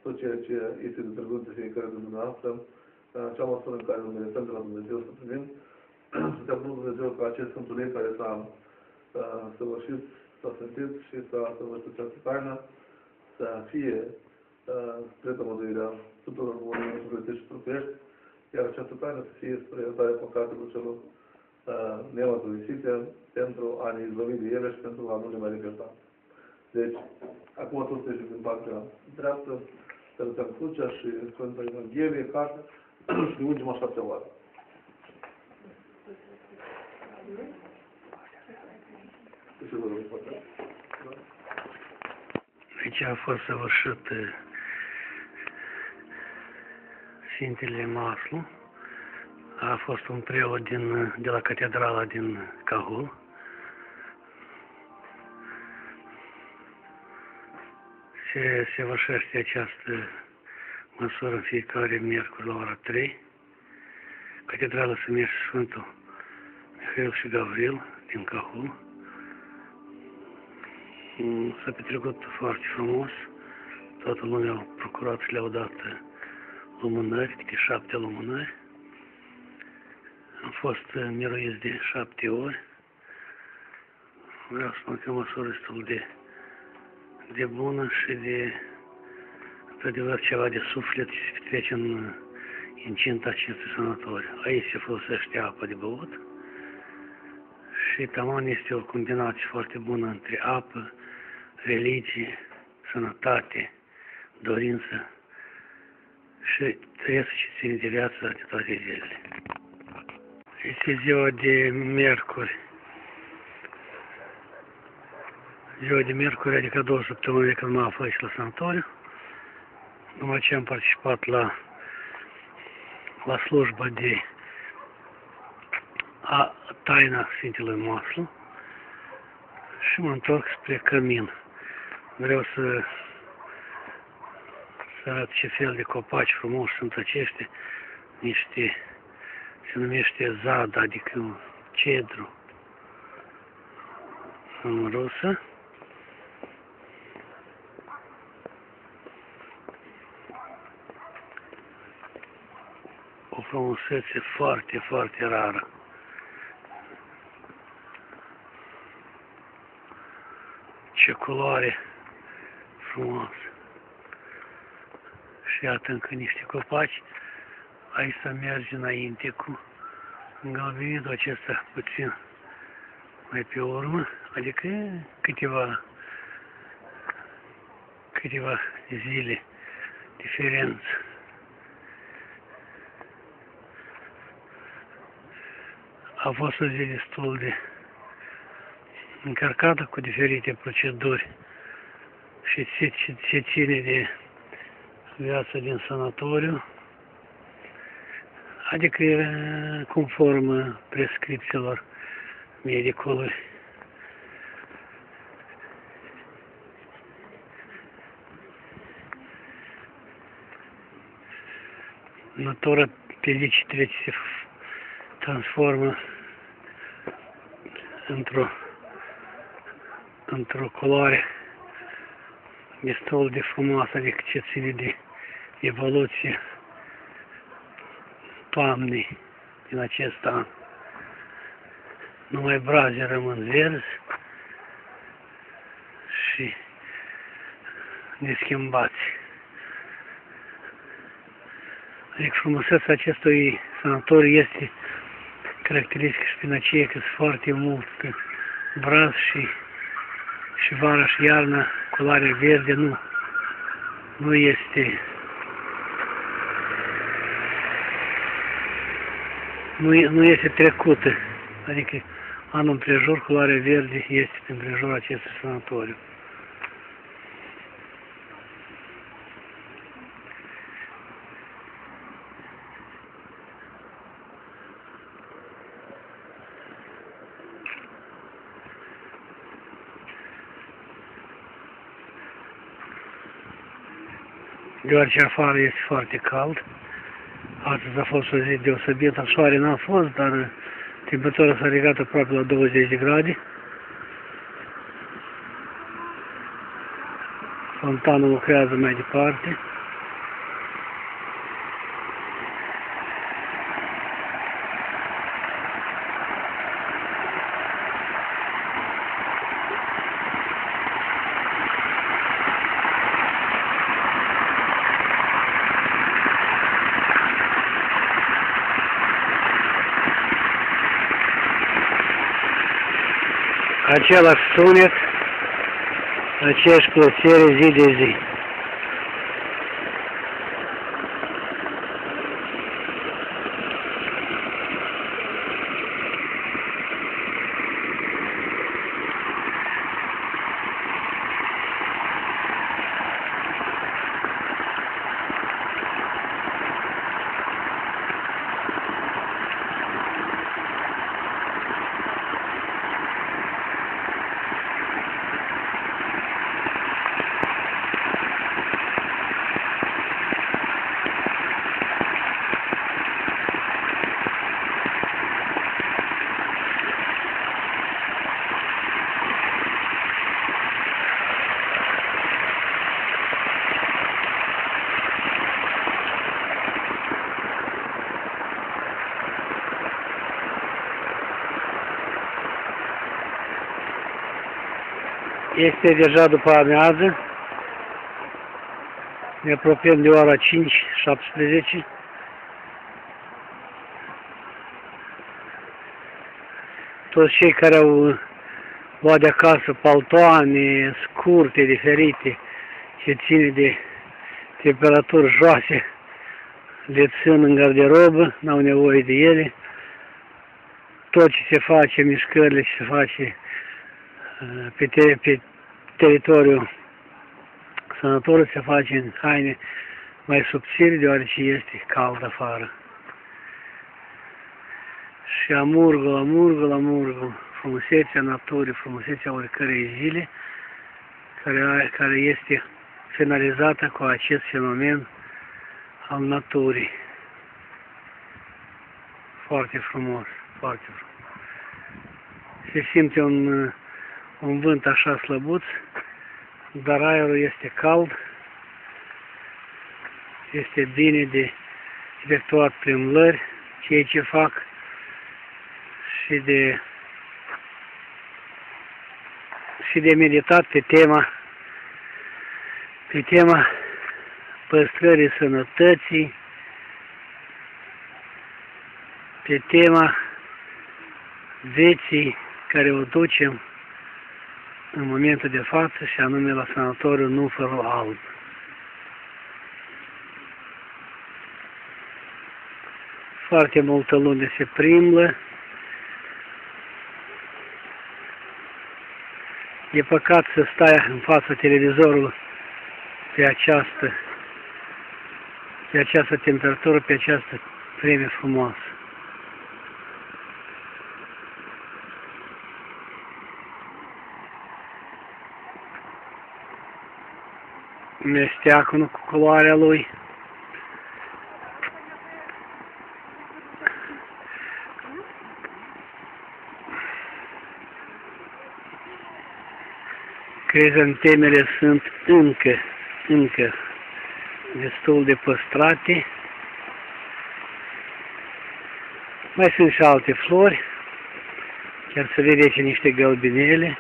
tot ceea ce este de drăguț de fiecare dintre dumneavoastră, în acea măsură în care îl merităm de la Dumnezeu să primim, suntem bunul Dumnezeu ca acest Sfântul care s-a uh, săvârșit, s-a sfântit și s-a săvârșit această taină, să fie uh, spre tămăduirea tuturor oamenilor sufletești și trupești, iar această taină să fie spre iertarea păcatelor celor uh, nemărturisite pentru a ne izbăvi de ele și pentru a nu le mai repeta. Deci, acum tot trece din partea dreaptă, să lăsăm crucea și Sfânta Evanghelie, carte și ne ungem așa pe oară. Și vă rog, poate. Da? Aici a fost săvârșit uh, Sfintele Maslu. A fost un preot din, de la catedrala din Cahul. Se săvârșește această măsură în fiecare miercuri la ora 3. Catedrala se numește Sfântul Mihail și Gavril din Cahul. Mm, S-a petrecut foarte frumos. Toată lumea a procurat și le-au dat uh, lumânări, câte șapte lumânări. Am fost uh, miruiți de șapte ori. Vreau să spun că e o măsură destul de, de bună și de, într-adevăr, ceva de suflet ce se petrece în incinta acestui sanatoriu. Aici se folosește apă de băut și taman este o combinație foarte bună între apă, religie, sănătate, dorință și trebuie să și ține de viață de toate zilele. Este ziua de miercuri. Ziua de miercuri, adică două săptămâni de când mă aflu aici la sanatoriu. Numai ce am participat la, la slujba de a taina Sfintelui Maslu și mă întorc spre cămin. Vreau să, să arăt ce fel de copaci frumoși sunt aceștia, niște, se numește zad, adică un cedru în rusă. O frumusețe foarte, foarte rară. Ce culoare frumoasă. Și iată încă niște copaci. Aici să merge înainte cu îngălbenitul acesta puțin mai pe urmă, adică câteva câteva zile diferență. A fost o zi destul de încărcată cu diferite proceduri și se, se, se ține de viața din sanatoriu, adică conform prescripțiilor medicului. Natura pe zi ce trece se transformă într-o într-o culoare destul de frumoasă, adică ce ține de evoluție toamnei din acest an. Numai braze rămân verzi și neschimbați. Adică frumusețea acestui sanatoriu este caracteristică și prin aceea că sunt foarte mult braz și, și vara și iarna culoarea verde nu, nu este nu, e- nu este trecută. Adică anul împrejur culoarea verde este împrejur acestui sanatoriu. deoarece afară este foarte cald. Astăzi a fost o zi deosebită, soare n-a fost, dar temperatura s-a ridicat aproape la 20 de grade. Fontanul lucrează mai departe. Același sunet, aceeași plăcere zi de Este deja după amiază. Ne apropiem de ora 5, 17. Toți cei care au luat de acasă paltoane scurte, diferite, ce ține de temperaturi joase, le țin în garderobă, n-au nevoie de ele. Tot ce se face, mișcările ce se face pe, te, pe teritoriul sănătorul se face în haine mai subțiri, deoarece este cald afară. Și amurgul, amurgul, amurgul, frumusețea naturii, frumusețea oricărei zile, care, care este finalizată cu acest fenomen al naturii. Foarte frumos, foarte frumos. Se simte un un vânt așa slăbuț, dar aerul este cald, este bine de efectuat plimbări, ceea ce fac și de și de meditat pe tema pe tema păstrării sănătății, pe tema vieții care o ducem în momentul de față și anume la sanatoriul Nufărul Alb. Foarte multă lume se plimbă. E păcat să stai în fața televizorului pe această, pe această temperatură, pe această vreme frumoasă. Mesteacul cu culoarea lui. Crizantemele sunt încă, încă destul de păstrate. Mai sunt și alte flori, chiar se vede aici niște gălbinele.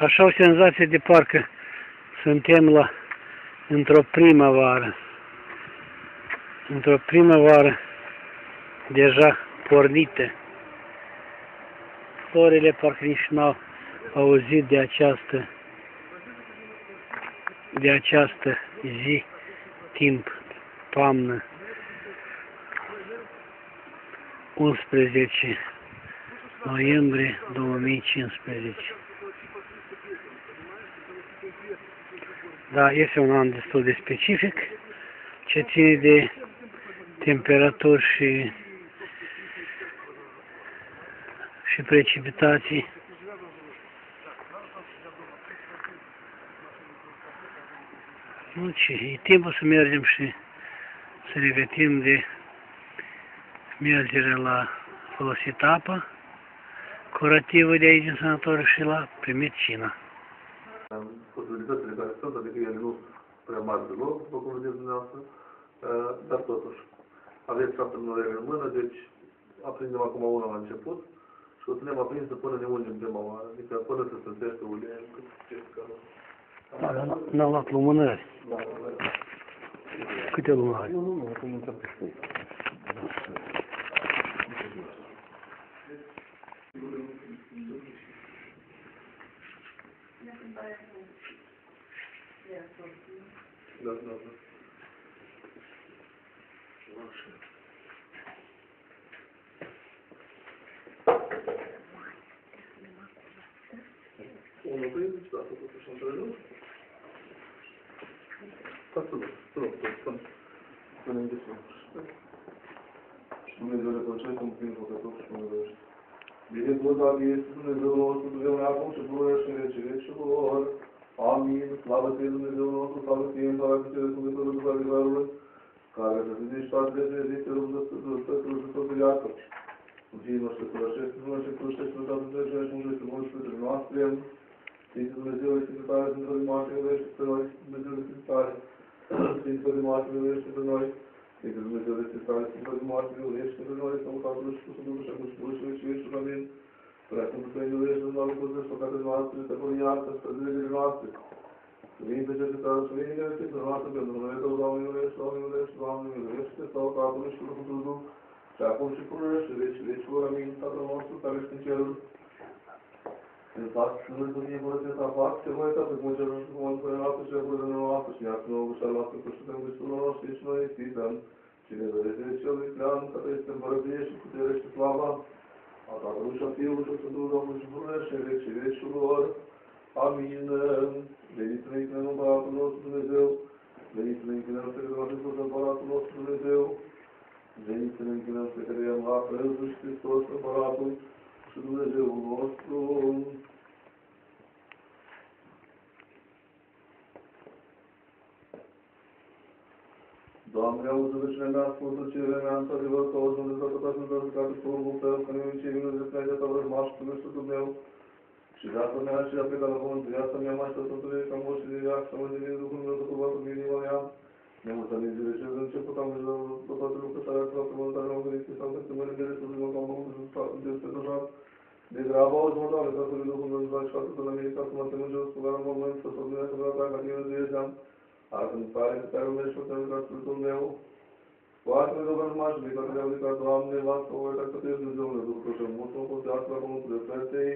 Așa o senzație de parcă suntem la într-o primăvară. Într-o primăvară deja pornită. Florile parcă nici n-au auzit de această de această zi, timp, toamnă, 11 noiembrie 2015. Da, este un an destul de specific, ce ține de temperaturi și, și precipitații. Nu, ce, e timpul să mergem și să regătim de mergere la folosit apă curativă de aici în sanatoriu și la primit cina. Posibilitățile care sunt, adică ele nu sunt prea mari deloc, după cum vedeți dumneavoastră, uh, dar totuși aveți șapte minore în mână, deci aprindem acum una la început și o ținem aprinsă până ne ungem prima oară, adică până se stântește uleiul cât ce că Da, dar n-am luat lumânări. Da, da. Câte lumânări? Nu, nu, nu, că intră Doamne, auzi cele mea, ascultă cele mea, în adevăr, că auzi unde toată toată toată toată porumbul tău, că nu ce vină de plăcea ta vrăjmașul tu ești tu meu. Și viața mea și a plecat la pământ, viața mea mai stă Sfântului, ca moș de viață, să mă devin Duhul meu, că tu în inima mea. Ne mulțumim zile ce de început am zis la toate lucrătoarea, toată măritarea, am venit, să am găsit mâine de restul, mă cam mult, de spre așa. De grabă, auzi, mă, Doamne, Tatălui Duhul meu, îți și atât la mine, ca să mă tem în jos, cu gara în moment, să să vină să vreau ca tine de ezeam. Acum pare că te-ai rugat și o te-ai rugat Sfântul meu. Scoate-ne de vrăjmaș, de care te-ai rugat, Doamne, lasă o uitat că te ești Dumnezeule, după că mult mă pot asupra pământului de fetei.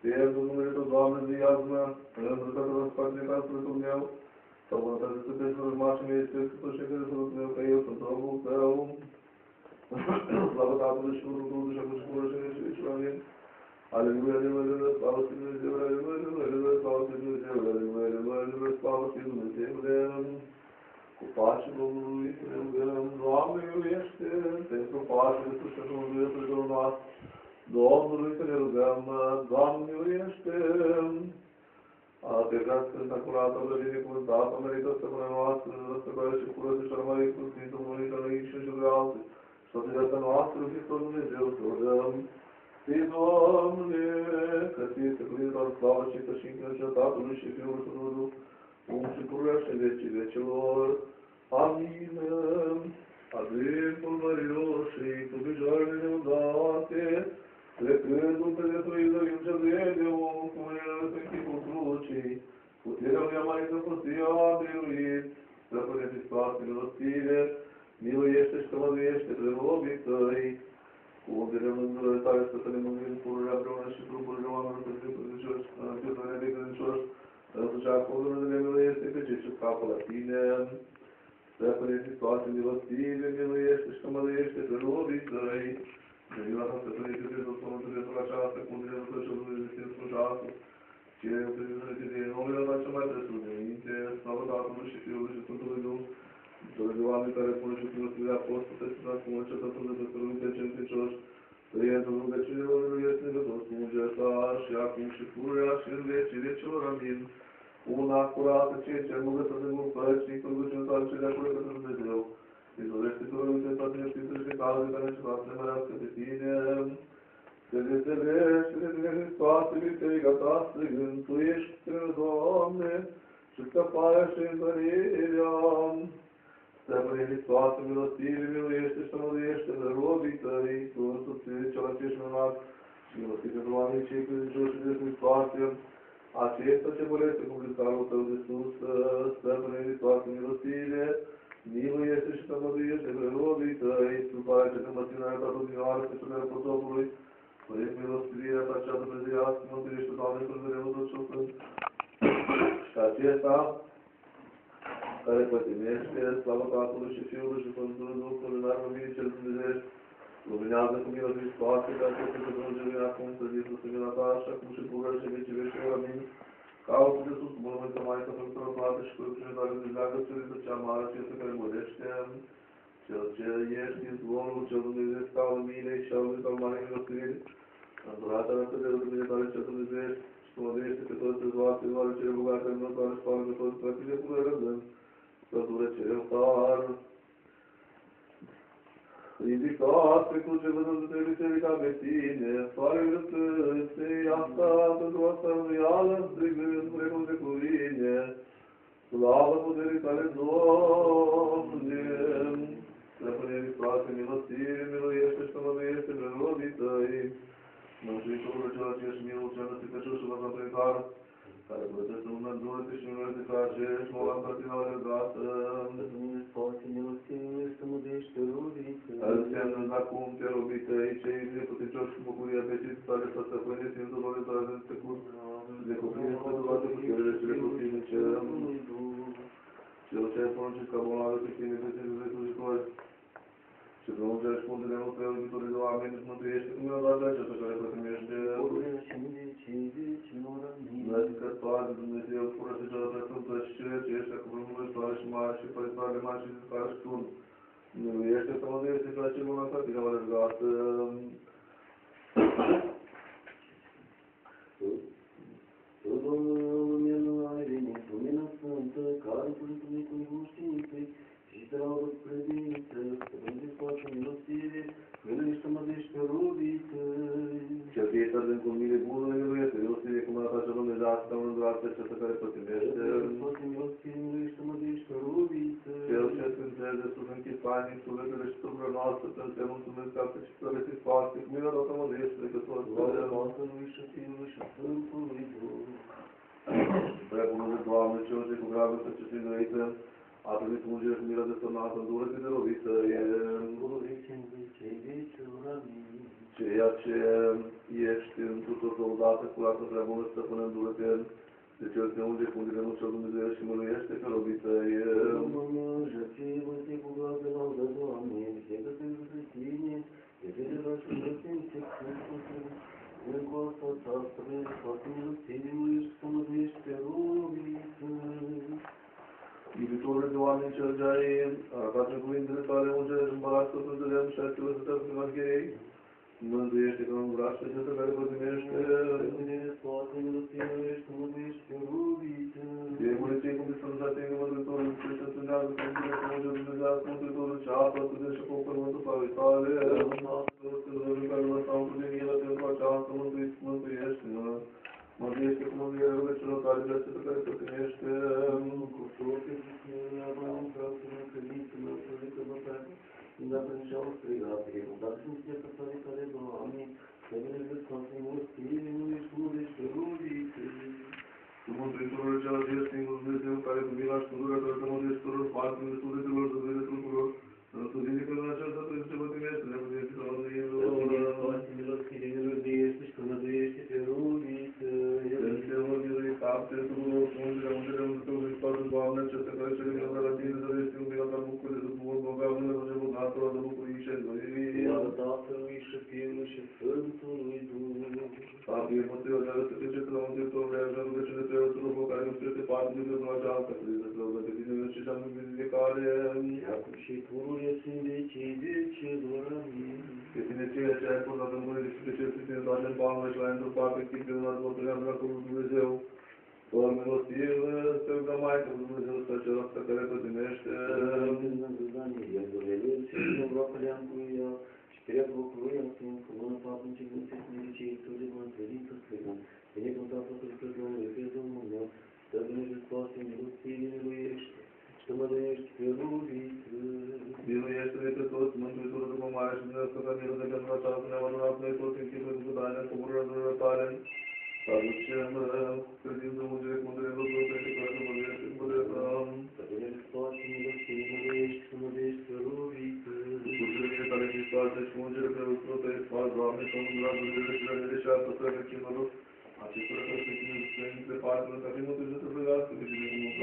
Te ești numele Tău, Doamne, zi iazmă, în îndrătată în spate de ca Sfântul meu. Sau bunătate să te vrăjmașii mei, este Sfântul și că Sfântul meu, că eu sunt robul Tău. Slavă Tatălui și Fiului și acum și pură și în vecii Amin. Aleluia, aleluia, aleluia, slavă și Dumnezeu, aleluia, aleluia, aleluia, slavă și Dumnezeu, aleluia, aleluia, aleluia, slavă și Dumnezeu, cu pace Domnului, să ne rugăm, Doamne, iubește, pentru pace, pentru și acum Dumnezeu noastră, Domnului să ne rugăm, Doamne, iubește, a te vrea Sfânta Curată, de binecuvântată, merită stăpâna noastră, răstăcoare și curăță și armării cu Sfântul Mânică, noi și și de alții, și toată viața noastră, Hristos Dumnezeu, să rugăm, Fii, Doamne, că Ție este cuvântul slavă și să și încrânșă Tatălui și Fiul și Dumnezeu, cum și pururea și vecii vecilor. Amin. Adâncul mărilor și cu picioarele neudate, trecând un pedepruită în cel de om, cu el pe chipul crucii, puterea mea mai zăpăstia de iurit, stăpâne Hristos, milostire, miluiește și tămăduiește pe robii tăi, cu ungere mândură tare să te ne mângâim pururea împreună și trupurile oamenilor pe zi credincioși, în acest vreme de credincioși, însuși și acolo nu ne miluiește pe cei ce scapă la tine. Stăpâne Hristoase, milostive, miluiește și cămăluiește pe robii tăi. Veniva ta, Stăpâne Hristos, Pământul de la aceasta, cum de Dumnezeu cel Dumnezeu de slujească. Ce e pe Dumnezeu de numele la cel mai presus de minte, slavă Tatălui și Fiului și Sfântului Duh. Dore de oameni care pune și milostivii apostoli, pe să cum încetătul de pe lumea cel credincioși. Prietul rugăciunilor lui este de tot sângeta și acum și pururea și în vecii vecilor. Amin. Una curată, cei ce nu găsă de mult păcii, cu rugăciuni tale ce de acolo către Dumnezeu. Izolește tu rugăciuni în toate neștiințele și cauze care și să mărească pe tine. Să deselești, să deselești toate biserica ta, să gântuiești, Doamne, și scăparea și întărirea. Stăpâne Hristoase, milostive, miluiește și măluiește de robii tăi, tu însuțire cel ce ești minunat, și milostive pentru oamenii cei credincioși de Hristoase, acesta ce bolește cu cristalul tău de sus, Stăpâne Hristoase, milostive, miluiește și măluiește de robii tăi, stuparea ce te măținare ta odinioară pe sumera potopului, Părinte milostivirea ta cea dumnezeiască, mântuiește, Doamne, cu Dumnezeu tot ce sunt. Și acesta, care pătimește, slavă Tatălui și Fiului și Sfântului Duh, luminar luminii cel Dumnezeu, luminează cu milă Hristoase, ca să se prelungire acum, să zici să mila ta, așa cum și pură și vecii vecii, amin. Caută de sus, bunământă Maică, Făcătoră toate și curățenie tale de leagă, țărită cea mare, acesta care mărește, cel ce ești izvorul, cel Dumnezeu ca luminei și al lui al Marii Milostirii, îndurată în de rugăciune tale cel Dumnezeu, și tu mărește pe toți pe zoate, doar cele bogate, în toate și pe toți, pe tine până răzând să dură cel tar. Ridicat pe cruce văzându-te biserica pe tine, soarele stânsei, asta pentru o stăruială, strigând precum de cuvine, slavă puterii tale, Doamne! Stăpâne Hristoase, milostive, miluiește și tămăduiește pe robii tăi, Mântuitorul cel ce ești milul cel născăcios și văzătoritar, care plătește un îndurăte și milul de care ești mă la împărțina legată. Stăpâne Hristoase, milostive, să mă dești pe robii tăi. Care înseamnă acum pe robii tăi, cei neputincioși cu bucuria pe cei tale să stăpâne, simțul lor de tale de trecut, de copii să toate puterile cele copilnice. Cel ce ai poruncit ca bolnavă pe tine, pe tine, pe tine, pe și prunce răspunde nu pe iubitorii de oameni, îți mântuiește cu mine doar de acesta care pătimește. Pururea și în vecii vecilor. Amin. Născătoare Dumnezeu, fără de cea de Sfântă și cele ce ești cu Dumnezeu și mare și păritoare mari și care și tu. Miluiește să mă duiește pe acel moment ca tine mă răzgată. Tu, Domnul meu, ai venit, lumina sfântă, care părintele cu necuștiinței, și te laudă credință, să vânzi toată milostive, miluiește-mă dești pe robii tăi. Cel ce este adânc cu mire bună, miluiește, milostive cum a face Domnul de asta, un îndrat pe cel care pătimește. Toate milostive, miluiește-mă dești pe robii tăi. Cel ce sfânteze sus închis painic, sufletele și sufletele noastre, pentru că mulțumesc ca pe și să le fiți foarte, cu mine toată mă dește decât toți. Doamne, Tatălui și Fiului și Sfântului Duh. Prea bună de Doamne, cel ce cu dragoste ce se grăită, a trebuit să mungere cu milă de sănată, îndură-te de rovită, e Pururea în vecii vecilor. Amin. ceea ce ești într totul odată cu lasă prea bună, stăpână, îndură-te, de cel ce unge cu unde nu cel Dumnezeu și mânuiește pe rovită, e Domnul, jertfie voi fi cu gază laudă, Doamne, fie că te de tine, te vede la și de sfințe Hristos, în coasta ta, spre toate milostivii, ești să mă duiești pe robii tăi. Iubitorul de oameni cel ce ai arătat în cuvintele tale, unge împărat să te dăm și acele să te Evangheliei, mântuiește că în braț pe cel care păzimește, Stăpâne, toate milostivii, ești să mă duiești pe robii tăi. e muliție cum este să te Mântuitorul, ce se întâlnează cu tine, că unge Dumnezeu, Mântuitorul ce apă, să te și cu pământul slavei tale, să rugăm care vă stau cu de milă pentru aceasta, mântuiți, mântuiește-mă, mântuiește cu mântuirea rugăciunilor tale, de acesta care păzimește, Cu toate zicile, am fraților, credinților, să mă fac, dacă nu și-au strigat, dar sunt viața tale care, Doamne, să vede de toate milostivii, nu ești nu ești pe robii tăi. Tu Mântuitorul cel ce ești singur Dumnezeu, care cu mila și cu dură, care te mântuiești tuturor sfatul de sufletelor, să vede tuturor, să nu studii că în această trebuie ce pătimește, ne puteți să mă Stăpâne, toate milostivii, miluiește și mântuiește Fiului și Sfântului Duh. Apoi, Mântuiul, de arătă pe cetăla Mântuitorul, de ajută pe cele trei ori rugă care nu este parte de pe această criză, să vă pe tine și să-mi vindecare. Iacum și pururile sunt vecii vecelor. Amin. Pe tine ceea ce ai pus la tămâne și pe ce să tine toate în banul și la întrupat pe chip de un alt bătălean de acolo Dumnezeu. Doamne, milostivă, să rugăm mai că Dumnezeu să cer asta care te primește. Când am zădanie, iar dolele și în groapă le-am cu ea, și pe ea procură ea să îmi comână papă în ce gândesc în miricei tăule, mă întâlnim să strigăm. Binecuvântat Tatăl și Domnul, fie Domnul meu, să Dumnezeu Scoate, milostivii, miluiește, și să mă dăiești pe rubit. Miluiește-ne pe toți, Mântuitorul după mare și Dumnezeu să milă de pentru aceasta ne-am adunat noi toți în chipul cu tale, cu bucuria tale. Să aducem credință, mângere, cu mângere, Dumnezeu, pentru că să mângește, cu mângere, Să Dumnezeu Scoate, milostivii, cele tale Hristoase și mângere, pe Dumnezeu, pe Sfânt, Doamne, să nu la Dumnezeu și la mine și asta să vecin rog. Acestora să se ține de parte, ca fi Mântuitor să plăgească pe tine cu mult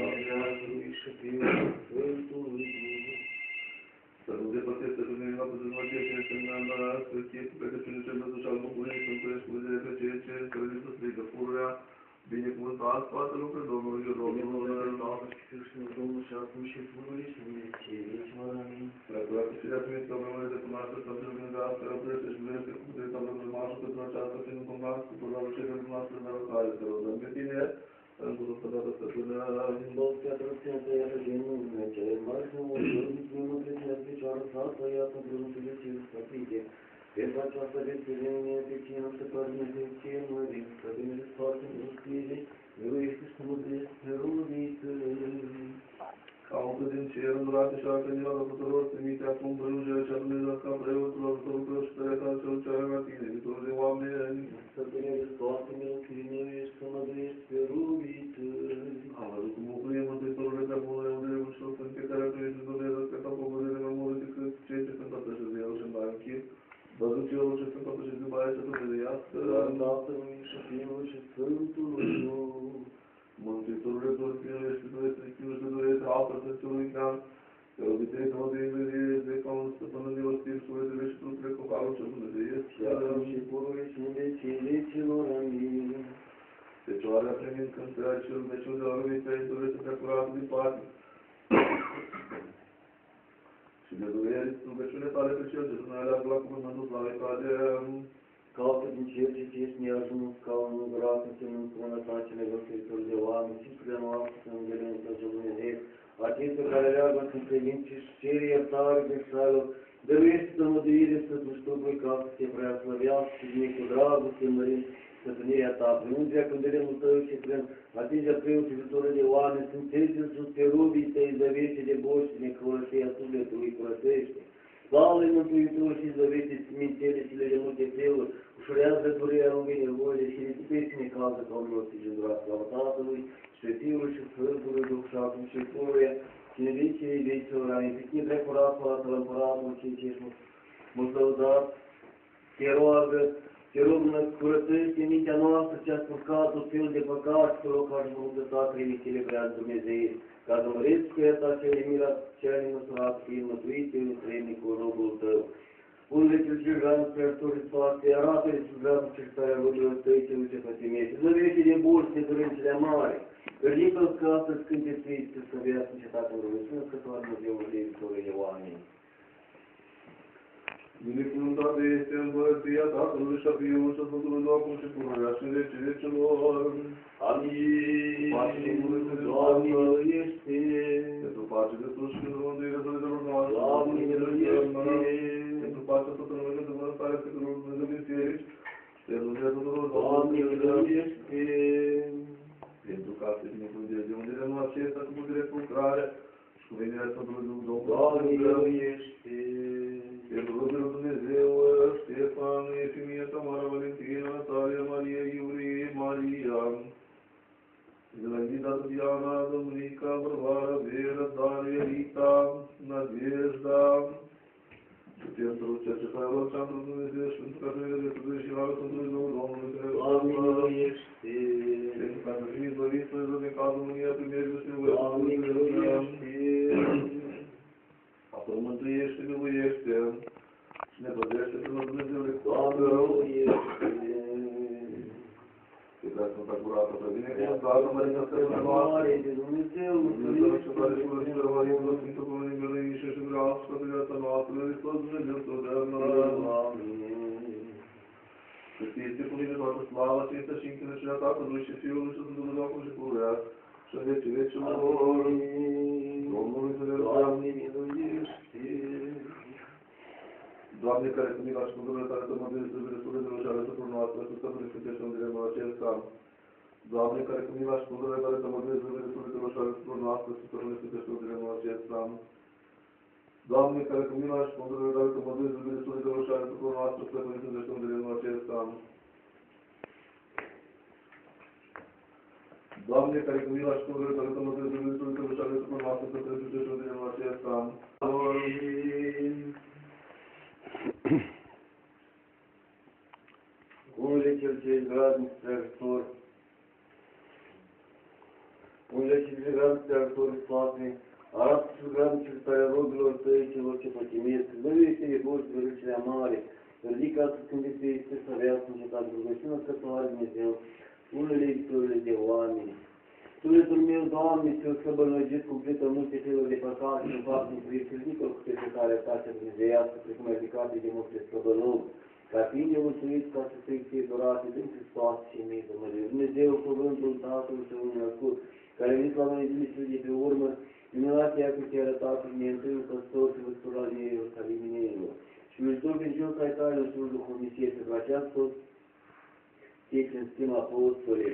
Tatălui și Fiului și Sfântului Duh. Să nu depărteze pe mine la păză ce este în mea, să chip pe căciune ce văzut și al bucurii, să întâlnești cu zile pe ceea ce să le să strigă pururea, binecuvântat, Sfântul lucru Domnului, Domnul, Tatăl și Fiul și Domnul și acum și pururile și în vecii vecilor. Amin. Preaturat și de primit că vremurile de cunoaște, să te Dumnezeu, să răbrește și vrește cu putere să vă mașă pentru aceasta, și nu cumva cu probabil ce de noastră de care te rugăm pe tine, în cuvânt să dată să până În Bog te atrăția să iată din nume, cele mari să mă urmă, să mă trecerea picioară, săată iată drumul ce să fie. Pentru aceasta de țările pe cine să părne de ție mărit, să vine foarte milostire, miluiește să mă dăiești pe rubit. Caută din cer, îndurate și arcă din la tuturor, trimite acum prelungirea cea Dumnezeu ca preotul, ajutorul tău și tăia ca cel ce are la tine, viitorul de oameni. Să vine toate milostire, miluiește să mă dăiești pe rubit. Am văzut cum bucurie Mântuitorul de pe bunele unde le și în fiecare tu ești Dumnezeu, că ta pogorele mai mult decât cei ce sunt toate și de el și în baia închid. Văzut celor ce sunt toate și de baia să te vedeiască. Tatălui și Fiului și Sfântului Duh. Mântuitorule, Dorfine, și tu ești Hristos, și tu ești apă, să te uitam. Te obitei să mă de de ca un stăpân în milostiv, sufletele și tu trec cu harul ce Dumnezeiesc. Și acum și pururile și în vecii vecilor. Amin. Fecioarea primind cântări și rugăciuni de la rugii tăi, tu să te curat din pace. Și de dureri, rugăciunile tale pe cel ce tu ne-ai leagă la cuvântul slavă tale. Caută din cer ce ți ești neajuns ca un grat în ce nu spună ta cele găsitor de oameni, și spre noastră să îngele în tot ce Dumnezeu, acesta care leagă în credință și cere iertare de șalul, dăruiește tămăduire să tu stupui ca să te prea slăvească și din cu dragoste mărind și necurăția sufletului curățește. Slavă-i Mântuitor și zăvește smințele și le multe feluri, ușurează durerea lumii nevoile și risipește necază ca un nostru gândura slavă Tatălui și pe Fiul și Sfântului Duh și acum și puruia și în vecii vecilor. Amin. Pe tine precurat, Tatăl Împăratul, ce ce ești mult lăudat, te roagă, te rog, mă curățește mintea noastră ce a spurcat tot felul de păcat, te rog, ca și mult de toate remițele vrea Dumnezeu, ca să măreți cu ea cele mila, cele măsurat, fie mătuite în tremnicul rogul tău. Unde te jugeam spre toți toate, arată-le suzramul cercetarea rugilor tăi, ce uite pătimește. Zăvește din burse dorințele mari, ridică-l ca să-ți cânte Sfânt, să viață în cetatea rugăciunea, că toată Dumnezeul de istorie oameni. Binecuvântată este împărăția Tatălui și a Fiului și a Sfântului Duh, acum și pururea și în vecii vecilor. Amin. Pace și bunătate de Doamne, Dumnezeu. miluiește. Pentru pace de sus și de mântuire să le dăm noastre. Doamne, miluiește. Pentru pace tot în lumea de bunăstare pe care Dumnezeu biserici. Pentru lumea tuturor Doamne, Doamne, miluiește. Pentru ca să binecuvânteze de unde nu acesta cu putere cu lucrare și cu venirea Sfântului Duh Domnului. Doamne, Dumnezeu. Miluiește. Pentru rugul Dumnezeu, Ștefan, Efimie, Tamara, Valentina, Natalia, Maria, Iurie, Maria, de la Ghida, Diana, Dominica, Varvara, Vera, Daria, Rita, Nadejda, pentru cercetarea ce am Dumnezeu și pentru ca să de Dumnezeu și la Sfântului Domnului Dumnezeu. Doamne, miluiește! Pentru ca să fim izbăviți Dumnezeu din cazul mânia primejdiu și lui Doamne, miluiește! Apoi mântuiește, miluiește și ne păzește până Dumnezeule. Doamne, miluiește! Să prea Sfânta Curată, să vine cu Doamne, Mărină Stăpână noastră. Mare de Dumnezeu, Dumnezeu și care și vă Sfântul Sfântul Pământ, Gălăii și și vreau să toată viața noastră, Hristos Dumnezeu, totdeauna. Să fie stăpânire toată slava, cinsta și închinăciunea Tatălui și Fiului și Sfântului Duhul și Pururea și în vecii vecilor. Domnului să ne rugăm. Doamne, miluiește! Doamne, care cu mila și cu Dumnezeu tale să mă vezi de Sfântul și ale Sfântul noastră, să stăpâne Sfânte și unde mă acesta. Doamne, care cu mila și cu Dumnezeu tale să mă vezi de Sfântul și ale Sfântul noastră, să stăpâne Sfânte și unde mă acesta. Doamne, care cu mila și cu Dumnezeu tale să mă vezi de Sfântul și ale Sfântul noastră, să stăpâne Sfânte și unde mă acesta. Doamne, care cu mila și cu Dumnezeu tale să mă vezi de Sfântul și ale Sfântul noastră, să stăpâne Sfânte și unde mă acesta. Amin. Unde cel ce gradnic stărător, unde cel ce gradnic stărător sfate, arată și gradnic starea robilor tăi celor ce pătimesc, dăruiește de boși de mare, ridică când este este să viață în cetate rugăciunea scătoare Dumnezeu, unele victorile de oameni. Sufletul meu, Doamne, cel săbălăgit cu plătă multe feluri de păcate și fapte întregi, ridică cu cercetarea ta cea dumnezeiască, precum ai ridicat de multe săbălău, ca fiind nemulțumit ca să fie fie durate din Hristos și mii de mărie. Dumnezeu, cuvântul Tatălui Său născut, care a venit la noi zile de pe urmă, Minunat ea cu te arătat în mie întâi păstor și văstura de ei, ca liminelor. Și miștor pe jos ai tare în sul duhovnicie, pe această fie în stima apostole.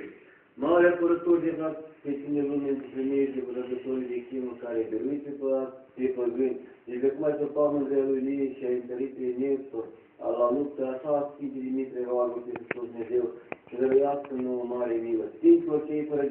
Mare apărător de fapt pe tine lume între femei și vădătorii de chinul care dăruit pe, pe păgâni. Deci de cum ai săpat mândrea lui Lie și ai întărit pe Nestor, a la luptă, așa Sfinte Dimitrie roagă pe Hristos Dumnezeu și dăruiască nouă mare milă. Sfinților cei fără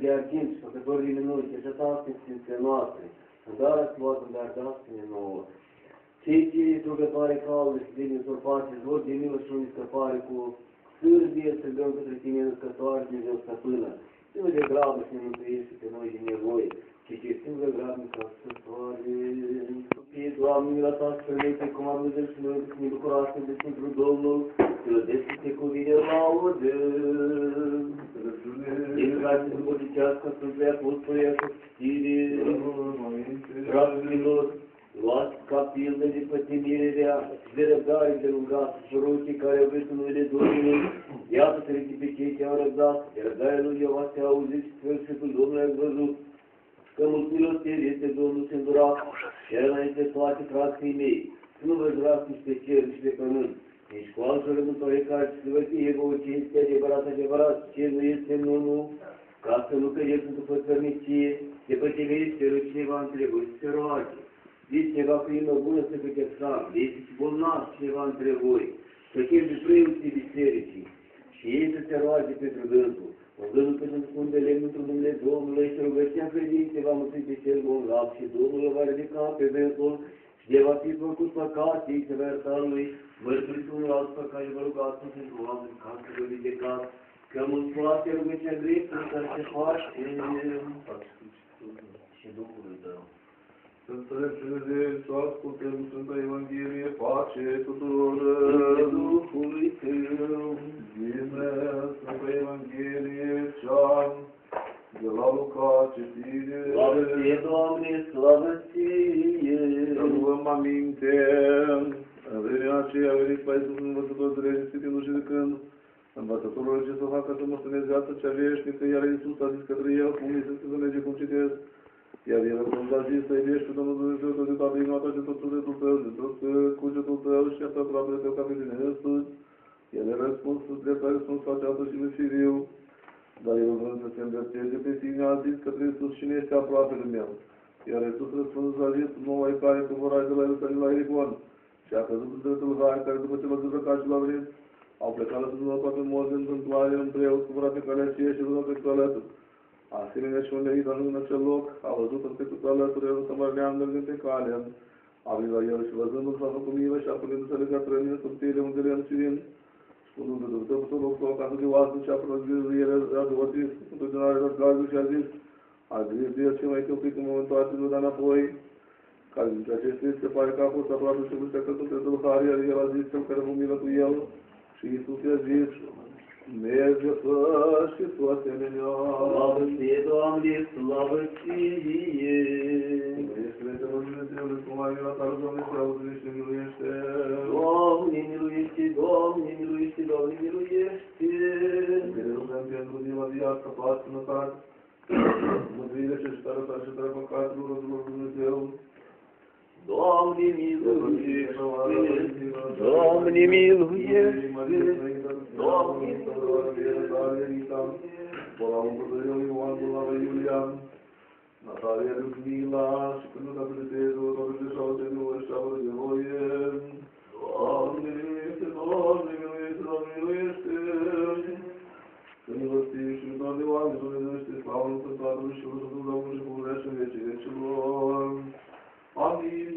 de argint și făcători de minuni, și așa tați Sfințele noastre, să dați luați, dar dați-ne nouă. Cei ce rugătoare caudă și bine să face, vor de milă și unde scăpare cu sârbie să dăm către tine născătoare, Dumnezeu stăpână. Și nu de grabă să ne mântuiește pe noi din nevoie, ci ce singură grabnică stătoare. Fie, Doamne, mila ta să permite cum am văzut și noi să ne bucurați de Sfântul Domnul, să lădește cu vine laudă. Din care să zboticească Sfântul Apostolii a Sfântire, fraților, luați ca pildă de pătimirea și de răbdare de rugat și roții care au vrut în numele Domnului, iată-te pe cei ce au răbdat, de răbdarea lui Ioan te auzit și sfârșitul Domnului ai văzut, că mult milostiv este Domnul și îndurat, iar înainte toate frații mei, să nu vă jurați nici pe cer, nici pe pământ, nici cu altă rământoare care să vă fie vouă ce este adevărat, adevărat, ce nu este nu, nu, ca să nu cădeți într-o fățărnicie, de pătimește cineva întrebă și se roage. Este cineva cu inimă bună să fie examen, este și bolnav cineva între voi, să chem de preoții bisericii. Și ei să se roage pentru dânsul. O dânsul că sunt spun de lemn într-un numele Domnului și rugăciunea credințe va mântuit pe cel bolnav și Domnul îl va ridica pe dânsul și de va fi făcut păcat, ei se va ierta lui, mărturiți unul alt păcat și vă rugați pentru oameni ca să vă ridicați, că mult poate rugăciunea dreptă care se face și Duhului tău. Să înțelegem de să ascultăm Sfânta Evanghelie, pace tuturor. Duhului tău. Bine, Sfânta Evanghelie, cea de la Luca, citire. Slavă ție, Doamne, slavă ție! Să luăm aminte. În vremea aceea a venit pe Iisus învățător de lege, citindu-și de când învățătorul ce să facă să moștenesc viața cea veșnică, iar Iisus a zis către el, cum este să lege cum citesc. Iar el răspuns a zis să iubești pe Domnul Dumnezeu tot de toată inima ta și tot sufletul tău, de tot cugetul tău și atât aproape de tău ca pe tine însuți. El a răspuns, drept a răspuns aceasta și vei fi viu. Dar el vrând să se îndrepteze pe sine a zis către Iisus cine este aproape de meu. Iar Iisus răspuns a zis, nu ai care tu vor de la Ierusalim la Ericon. Și a căzut în dreptul rai care după ce l-a dezbrăcat și l-a venit, au plecat la Sfântul toate în mod de întâmplare împreună cu pe calea aceea și văzut pe alături. Asemenea și unde ei ajung în acel loc, au văzut în trecut alături, el să mă mergând pe cale. Amin la el și văzându-l s-a făcut milă și apărându-se legat rănile sub tine unde le înțuim. Spunându de Duhul Său nostru, ca să de oasă și apără zilele a doua zi, întotdeauna răzgardul și a zis, a zis de el ce mai tâmpit în momentul acesta, dar înapoi, care dintre acestea se pare că a fost aproape și vârstea că sunt rezolvare, iar el a zis cel care vă milă cu el, și Iisus i-a zis, merge fă și tu asemenea. Slavă ție, Doamne, slavă ție! Ești veterul Dumnezeului, cum ai milat al Doamne, să auziți și miluiește. Doamne, miluiește, Doamne, miluiește, Doamne, miluiește! Te rugăm pentru ziua viață, pace, sănătate, mântuire și ajutoră ta și tare păcatelor Lui Dumnezeu. Doamne, miluiește! Doamne, miluiește! Doamne, Natalia Людмила, și când nu te Dumnezeu, toate ce și-au de noi și apără de voie. Doamne, miluiește, Doamne, miluiește, Doamne, miluiește. Să milostiv și iubitor de oameni, Dumnezeu este slavă în Tatălui și Sfântul Domnul și pururea și în vecii vecilor. Amin.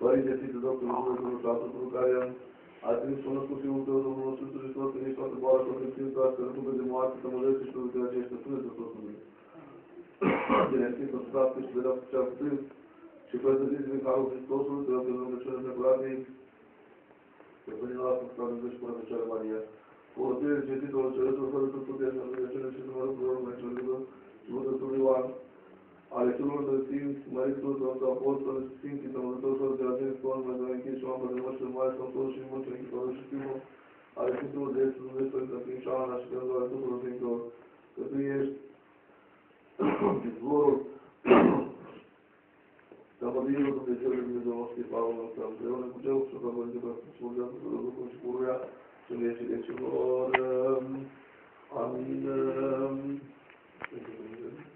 Părinte Sfântul Doctor Dumnezeu, Tatăl care a trimis până cu Fiul Tău, Domnul nostru Iisus Hristos, că ești toată boala, toată sfința, că răspunde de moarte, să mărește și toate acestea, spune să tot spune. De nesfânt, să sfârșească și vedea cu cea sfânt, și fără să zici din carul Hristosului, să te rugăm cele necurate, să venim la Sfântul Dumnezeu și până pe cea Maria. Curățire, cinstitul, cerătul, fără să putem, să ne cele și numărul cu urmă, și rugăm, și Mântuitul Ioan, ale celor de Sfinți, Măritul Sfântul Apostol, Sfinții, Tămătător de Agen, Sfânt, mai de închis și oameni de măști, mai sunt toți și mulți închisoare și primul, ale Sfântului de Iisus, Dumnezeu, Părinte Sfânt Ana și pentru ale tuturor Sfinților, că Tu ești izvorul Tămădirilor Dumnezeului Dumnezeu nostru, Pavel nostru, împreună cu Cel și Părinte Părinte, și Mulțea tuturor lucruri și pururea și în vecii vecilor. Amin. Doamne,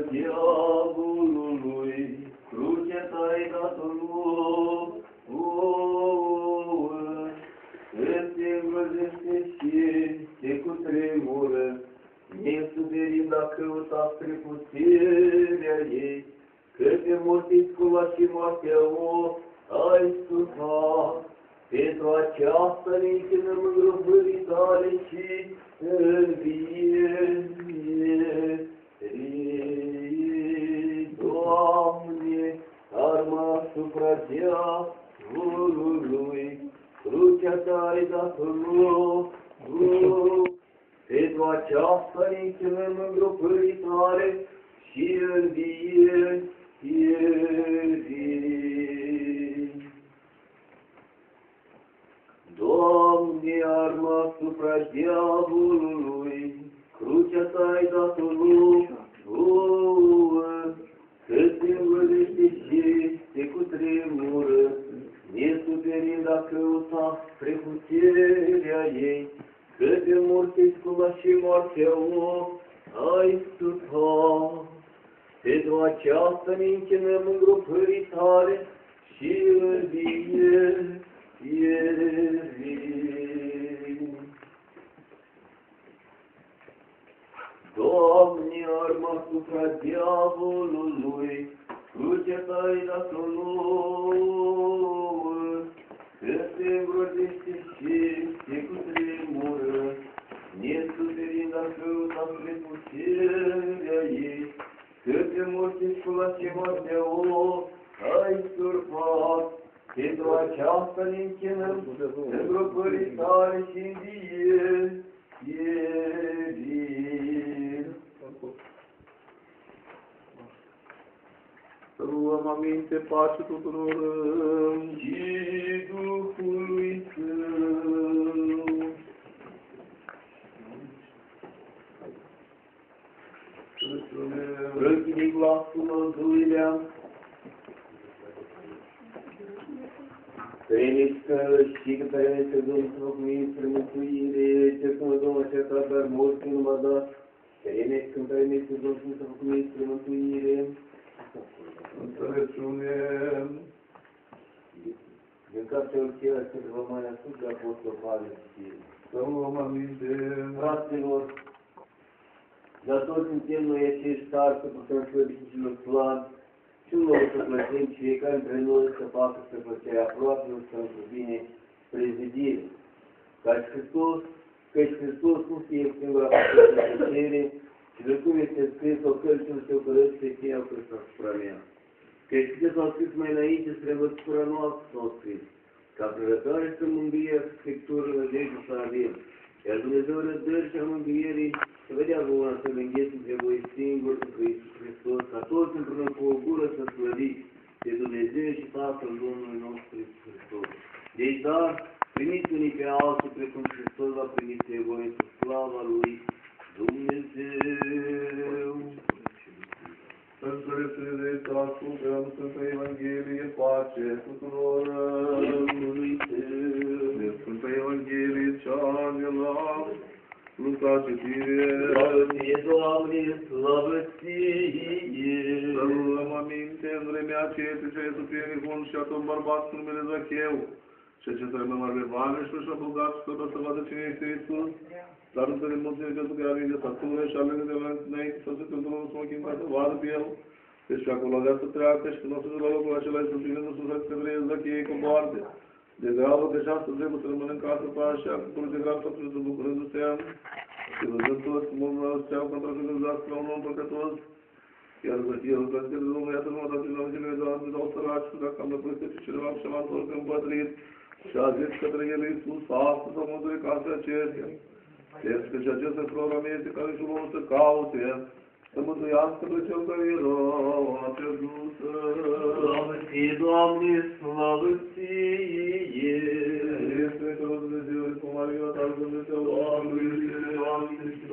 asupra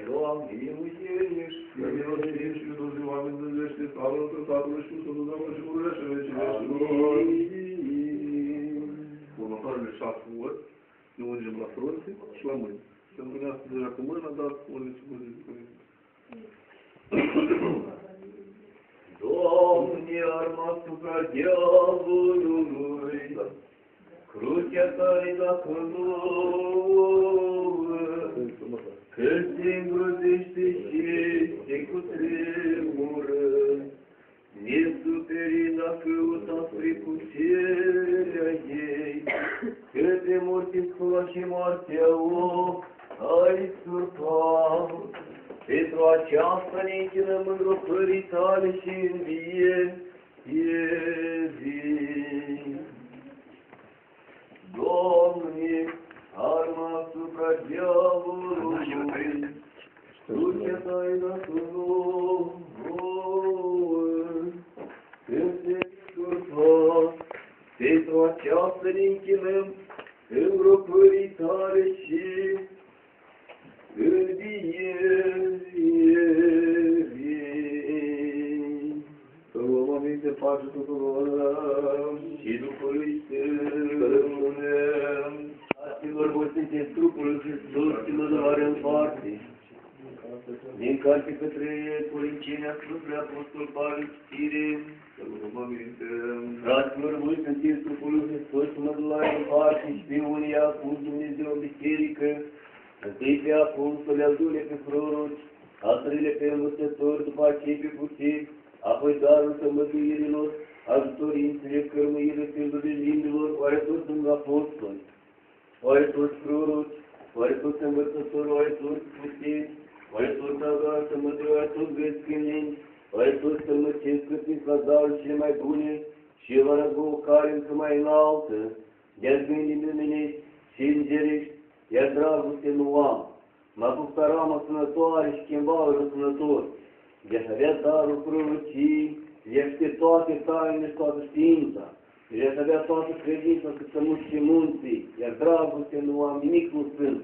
Eroam, miłujesz, miłujesz, rozdziałamy zresztą, Paweł to zaprosi, co do domu się uleczy, Următoarele șase ori, ne ungem la frunte și la mâini. Pentru că asta deja cu mâna, dar unde se pune Domne, arma asupra diavolului, crucea tare dacă nu că se îngrozește și se cutremură. Ne superi la căuta spre puterea ei, către mortiscula și moartea o ai surpa. Pentru aceasta ne închinăm în rostării tale și în vie, e zi. Domnule, Arma supra diavolului, duce taina cu nouă, când se surpa, pentru aceasta ne închinăm în rupării tale și în vierii. Să luăm aminte pace tuturor și Duhului Sfânt, să rămânem fi vorbostit de trupul Hristos, doare în parte. Din carte către Corincenea, Sfântul Apostol Pavel, citire, Fraților, voi sunteți trupul lui Hristos, mă în parte și pe unii a pus Dumnezeu în biserică, întâi pe apostole, al doilea pe proroci, al treilea pe învățători, după aceea pe puțini, apoi darul sămăduirilor, ajutorințele, cărmuire, pildurile limbilor, oare tot sunt apostoli. Oi toți proroci, oi toți învățători, oi toți pustiți, oi toți agar să mă dă, oi toți găscâniți, oi toți să mă cinstiți la darul cele mai bune și la răzbăucare încă mai înaltă, iar gândii luminești și îngerești, iar dragoste nu am. Mă duc pe ramă sănătoare și chembarul sănător. De avea darul prorocii, de știe toate tainele și toată știința. De avea toată credința cât să muți și munții, iar dragoste nu am nimic nu sunt.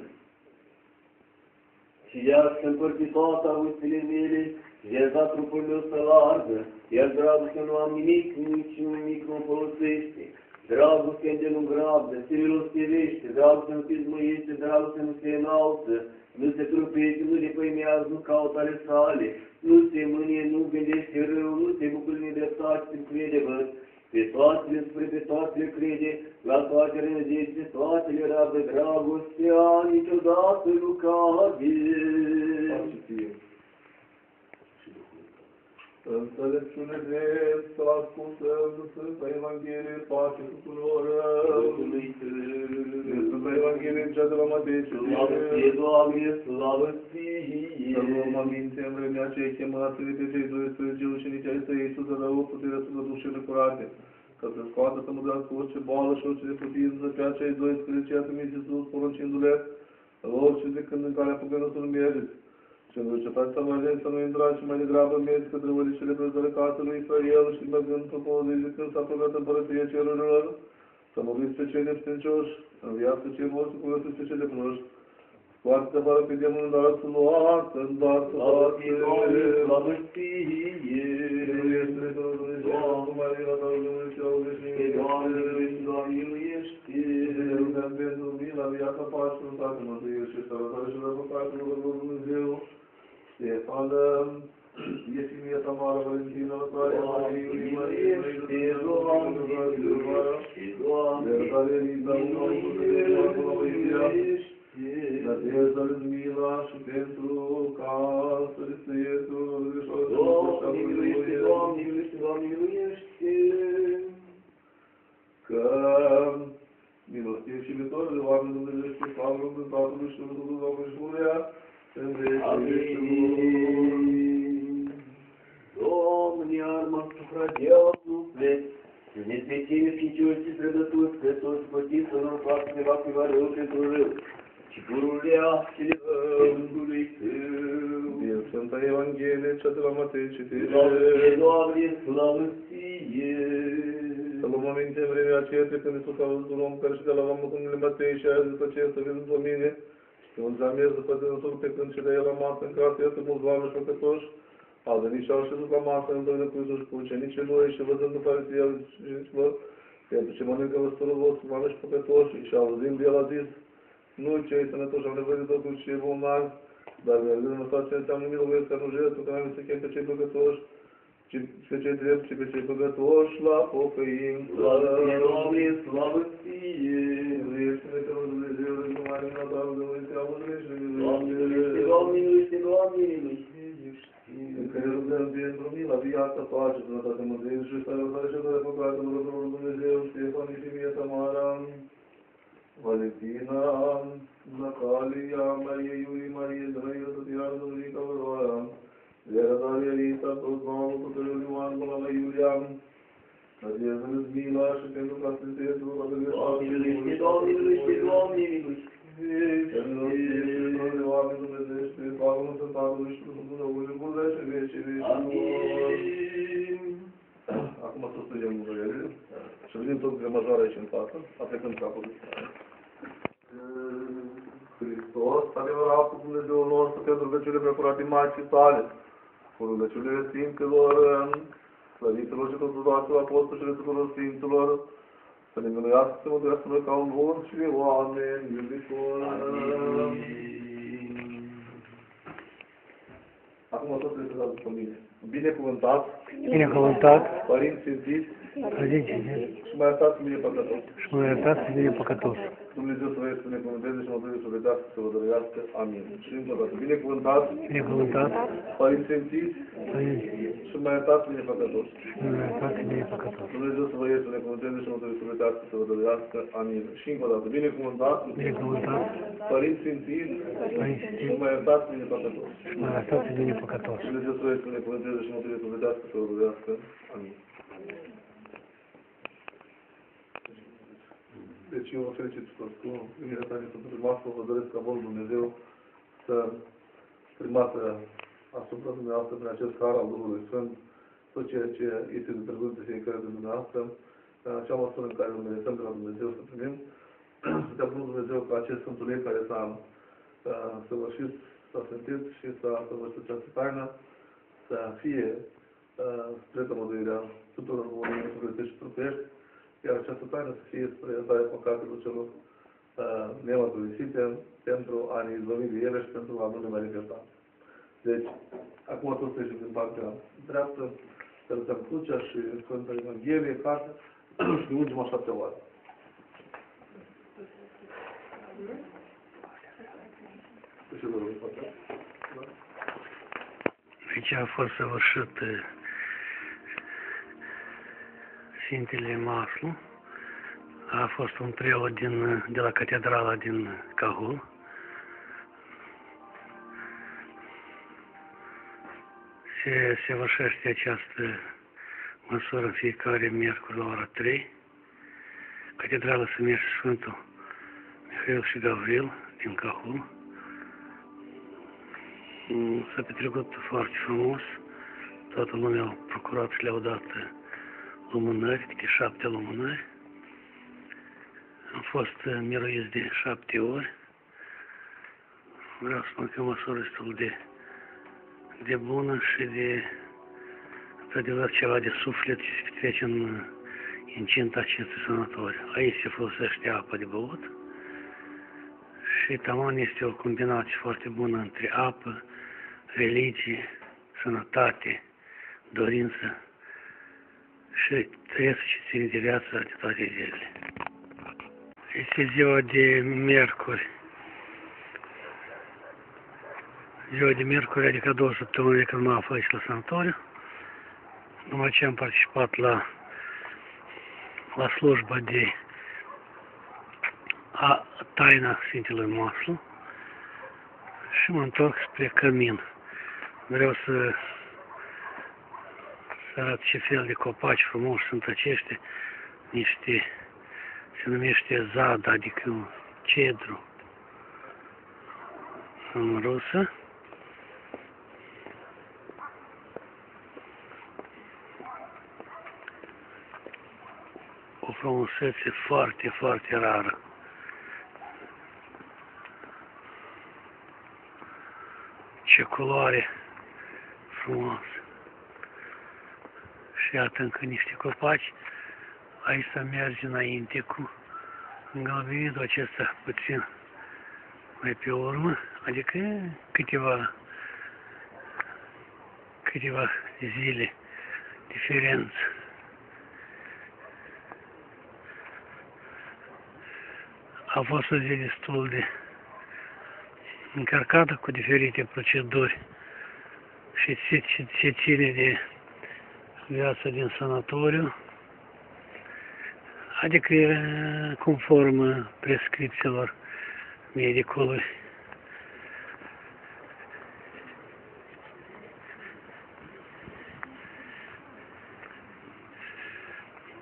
Și iar să împărți toate avuțile mele, și iar da trupul meu să largă, iar dragoste nu am nimic, nici nimic nu folosește. Dragoste de nu grabdă, se milostivește, dragoste nu se zmăiește, dragoste nu se înalță, nu se trupește, nu depăimează, nu caută ale sale, nu se mânie, nu gândește rău, nu se bucură de dreptate, se crede văd, pe toate le spre pe toate le crede, la toate le nădejde, toate le rabdă dragostea, niciodată nu cade. Pace ție. Și Duhului tău. Înțelepciune de să ascultăm Sfânta Evanghelie, pace tuturor. Domnului Sfânta Evanghelie, cea de la Matei, Slavă ție, Doamne, slavă Să luăm ție! aminte în vremea aceea chemați de pe cei 12 ucenici ai săi, Iisus să dă o putere să dă dușele curate, ca să scoată să mudrească orice boală și orice neputință pe acei 12, a trimis Iisus poruncindu-le orice de când în care apucă să nu mergeți. Și în cetate să mai să nu intrați și mai degrabă mergi către ulicile prezărăcate lui Israel și mergând pe poză zicând s-a păgat împărăție cerurilor, să muriți pe cei neputincioși, în viață cei morți cu pe cei de proști. Scoate afară pe demonul, dar să luați, în dar să Slavă ție, Doamne, luați. slavă Nu ție! este de Dumnezeu, acum mai era dar Dumnezeu, Pe Doamne, veșnic. Doamne, miluiește! Ne rugăm pentru mila, viața, pace, sănătate, mântuire și sănătate și răbătate, lui Dumnezeu. Sefalım, yetim yatamara ve dinara Că milostiv și viitor de oameni Dumnezeu și Slavă Dumnezeu Tatălui și Dumnezeu Domnului și Dumnezeu Amin. Domne, arma asupra diavolului, ne sfecime fincioși și trădători, că toți pătiți să nu facă ne va priva rău pentru rău, și pururile astfel Domnului Tău. Din Sfânta Evanghelie, cea de la Matei, Slavă ție, citire. Doamne, slavă ție! Să luăm aminte în vremea aceea pe când Iisus a văzut un om care ședea la mamă cu numele Matei și a zis după ce să vezi după mine, și un zamez după dânsul pe când ședea el la masă în casă, este mulți oameni și păcătoși, a venit și au șezut la masă împreună cu Iisus și cu ucenicii lui și văzând după care el și vă, pentru ce mănâncă văsturul vostru, oameni și păcătoși, și auzind el a zis, nu cei sănătoși au nevoie de Domnul și cei bolnavi, dar mergând în față înseamnă miluiesc ca nu jertul, că n-am să chem pe cei păcătoși, ci pe cei drepți și pe cei păcătoși la pocăință. Slavă ție, Doamne, slavă ție! Miluiește-ne că nu Dumnezeu, și numai în noaptea lui Dumnezeu, auzește, Doamne, miluiește, Doamne, miluiește, Doamne, miluiește! în care rugăm pentru mila, viața, pace, sănătate, mântuire și sănătate și de păcate, Dumnezeu, Dumnezeu, Ștefan, Ifimie, Tamara, Valentina, Natalia, Maria, Iulie, Maria, Zănăia, Tatiana, Dominica, Văroara, Vera, Daria, Rita, toți mamă, copilul Ioan, până la Iulia, Nadeză, Luzmila și pentru ca să te ies, Doamne, Doamne, miluiește, Doamne, miluiește, Doamne, miluiește! Amin. Acum să strângem mâinile și vedem tot grămăjoara aici în față, aplicând capul. Hristos, adevăratul Dumnezeul nostru, pentru rugăciunile preacurate Maicii sale, cu rugăciunile Sfinților, Slăviților și Totuzaților Apostoli și tuturor Sfinților, să ne miluiască, să mântuiască noi ca un bun și oameni iubitori. Acum tot trebuie să dați după mine. Binecuvântat, Binecuvântat, părinți sfințiți, Родители, și mai iertați mine păcătos. și mă iertați pe mine păcătos. Dumnezeu să vă să ne binecuvânteze și mă duce să vedească, să vă dăruiască. Amin. Și încă o dată, binecuvântat, Binecuvântat, părinți sfințiți Părinte, și mai iertați mine păcătos. și mă iertați pe mine păcătos. Dumnezeu să vă ierte, să ne binecuvânteze și mă duce să vedească, să vă dăruiască. Amin. Și încă o dată, binecuvântat, Binecuvântat, părinți sfințiți Părinte, și mai iertați mine păcătos. și mă iertați pe mine păcătos. Dumnezeu să vă ierte, să ne binecuvânteze și mă duce să vedească, să vă dăruiască. Amin. Deci eu vă felicit toți cu primirea ta de Sfântul Mască, vă doresc ca Bunul Dumnezeu să primată asupra dumneavoastră prin acest har al Duhului Sfânt tot ceea ce este de drăguț de fiecare din dumneavoastră, în acea măsură în care îl merităm de la Dumnezeu să primim, să te Bunul Dumnezeu ca acest Sfântul Ei care s-a uh, săvârșit, s-a sentit și s-a săvârșit această taină, să fie uh, spre tămăduirea tuturor oamenilor sufletești și trupești, iar această taină să fie spre iertarea păcatelor celor uh, nemărturisite pentru a ne izbăvi de ele și pentru a nu ne mai repeta. Deci, acum tot trece din partea dreaptă, să lăsăm crucea și Sfânta Evanghelie, carte și ungem așa pe oară. Și vă rog, poate. Da? Aici a fost săvârșit eh, Din Cahul. Se săvârșește această măsură în fiecare miercuri la ora 3. Catedrala se numește Sfântul Mihail și Gavril din Cahul. Mm, S-a petrecut foarte frumos. Toată lumea a procurat și le-au dat eh, lumânări, câte șapte lumânări. Am fost eh, miruiți de șapte ori. Vreau să spun că e o măsură destul de, de bună și de într-adevăr ceva de suflet ce se petrece în incinta acestui sanatoriu. Aici se folosește apă de băut și taman este o combinație foarte bună între apă, religie, sănătate, dorință 6, 34 девятся где-то недели. И делать Меркурий, делать Меркурий, они кадошат, то у них на флешла санатория, но мы чем participat la slujba de a taina Sfintelui Maslu și mă întorc spre cămin. Să arăt ce fel de copaci frumoși sunt aceștia, niște, se numește zad, adică un cedru în rusă. O frumusețe foarte, foarte rară. Ce culoare frumoasă. Și iată încă niște copaci. Aici să merge înainte cu îngălbenitul acesta puțin mai pe urmă, adică câteva câteva zile diferență. A fost o zi destul de încărcată cu diferite proceduri și se, se, se ține de viața din sanatoriu, adică conform prescripțiilor medicului.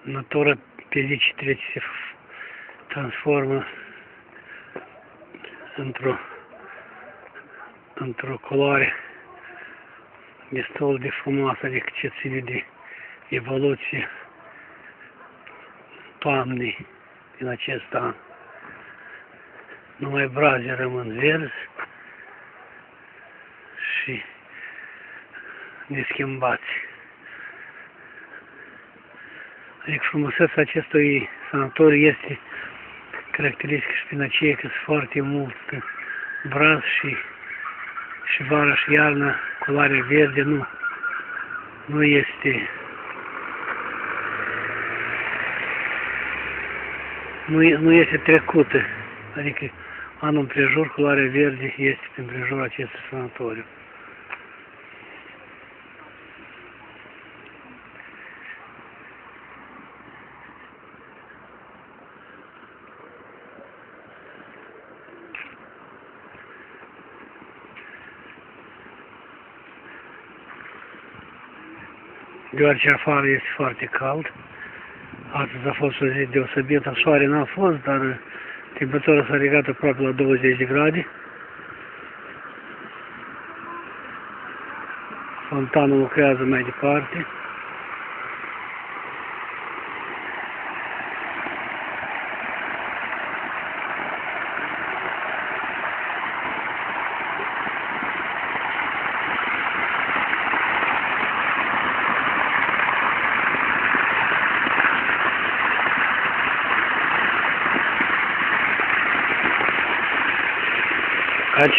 Natura pe zi ce trece se f- transformă într-o într-o culoare destul de frumoasă, adică ce ține de evoluție toamnei din acest an. Numai braze rămân verzi și neschimbați. Adică frumusețea acestui sanatoriu este caracteristică și prin aceea că sunt foarte mult braz și, și vara și iarna culoarea verde nu, nu este nu, e- nu este trecută. Adică anul împrejur, culoarea verde este în împrejurul acestui sanatoriu. Deoarece afară este foarte cald, astăzi a fost o zi deosebită, soare n-a fost, dar temperatura s-a ridicat aproape la 20 de grade. Fontanul lucrează mai departe.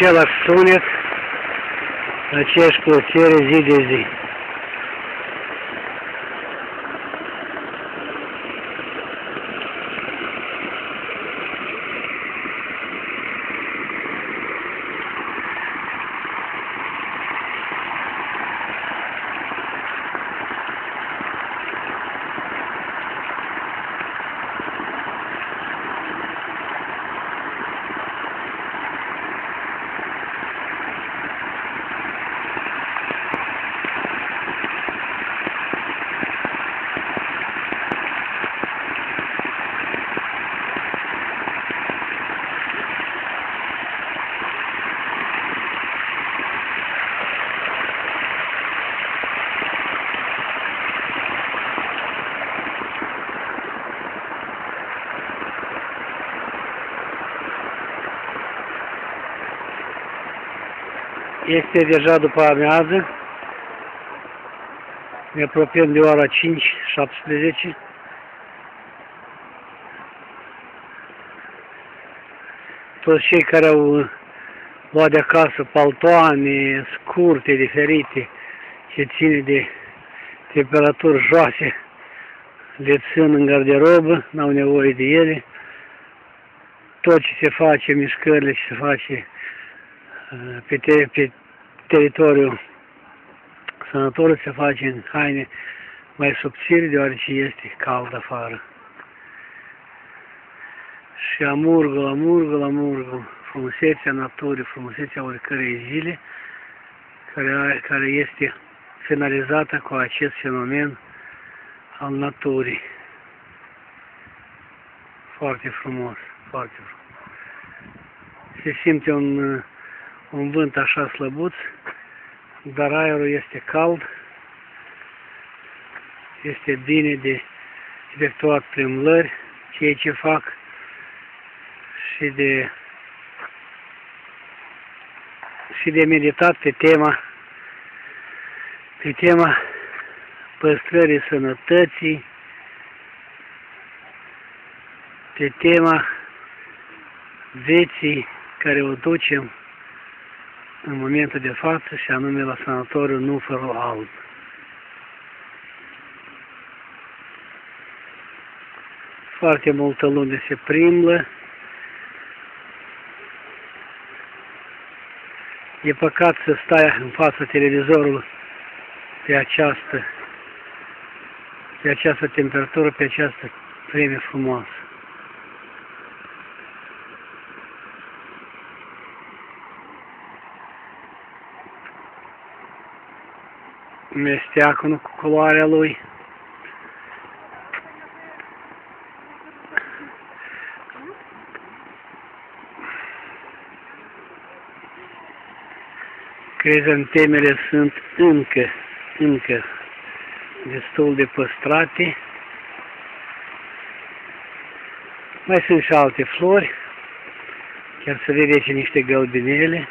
Același sunet, aceeași plăcere zi de zi. Este deja după amiază. Ne apropiem de ora 5.17. Toți cei care au luat de acasă paltoane scurte, diferite, ce ține de temperaturi joase, le țin în garderobă, n-au nevoie de ele. Tot ce se face, mișcările ce se face pe, te, pe teritoriul sanatoriului se face în haine mai subțiri, deoarece este cald afară. Și amurgul, amurgul, amurgul, frumusețea naturii, frumusețea oricărei zile, care, are, care este finalizată cu acest fenomen al naturii. Foarte frumos, foarte frumos. Se simte un un vânt așa slăbuț, dar aerul este cald, este bine de efectuat plimbări, ceea ce fac și de și de meditat pe tema pe tema păstrării sănătății, pe tema vieții care o ducem în momentul de față și anume la sanatoriul Nufărul Alb. Foarte multă lume se plimbă. E păcat să stai în fața televizorului pe această, pe această temperatură, pe această vreme frumoasă. Mesteacul cu culoarea lui. Crezantemele sunt încă, încă destul de păstrate. Mai sunt și alte flori, chiar să vedeți niște gălbinele.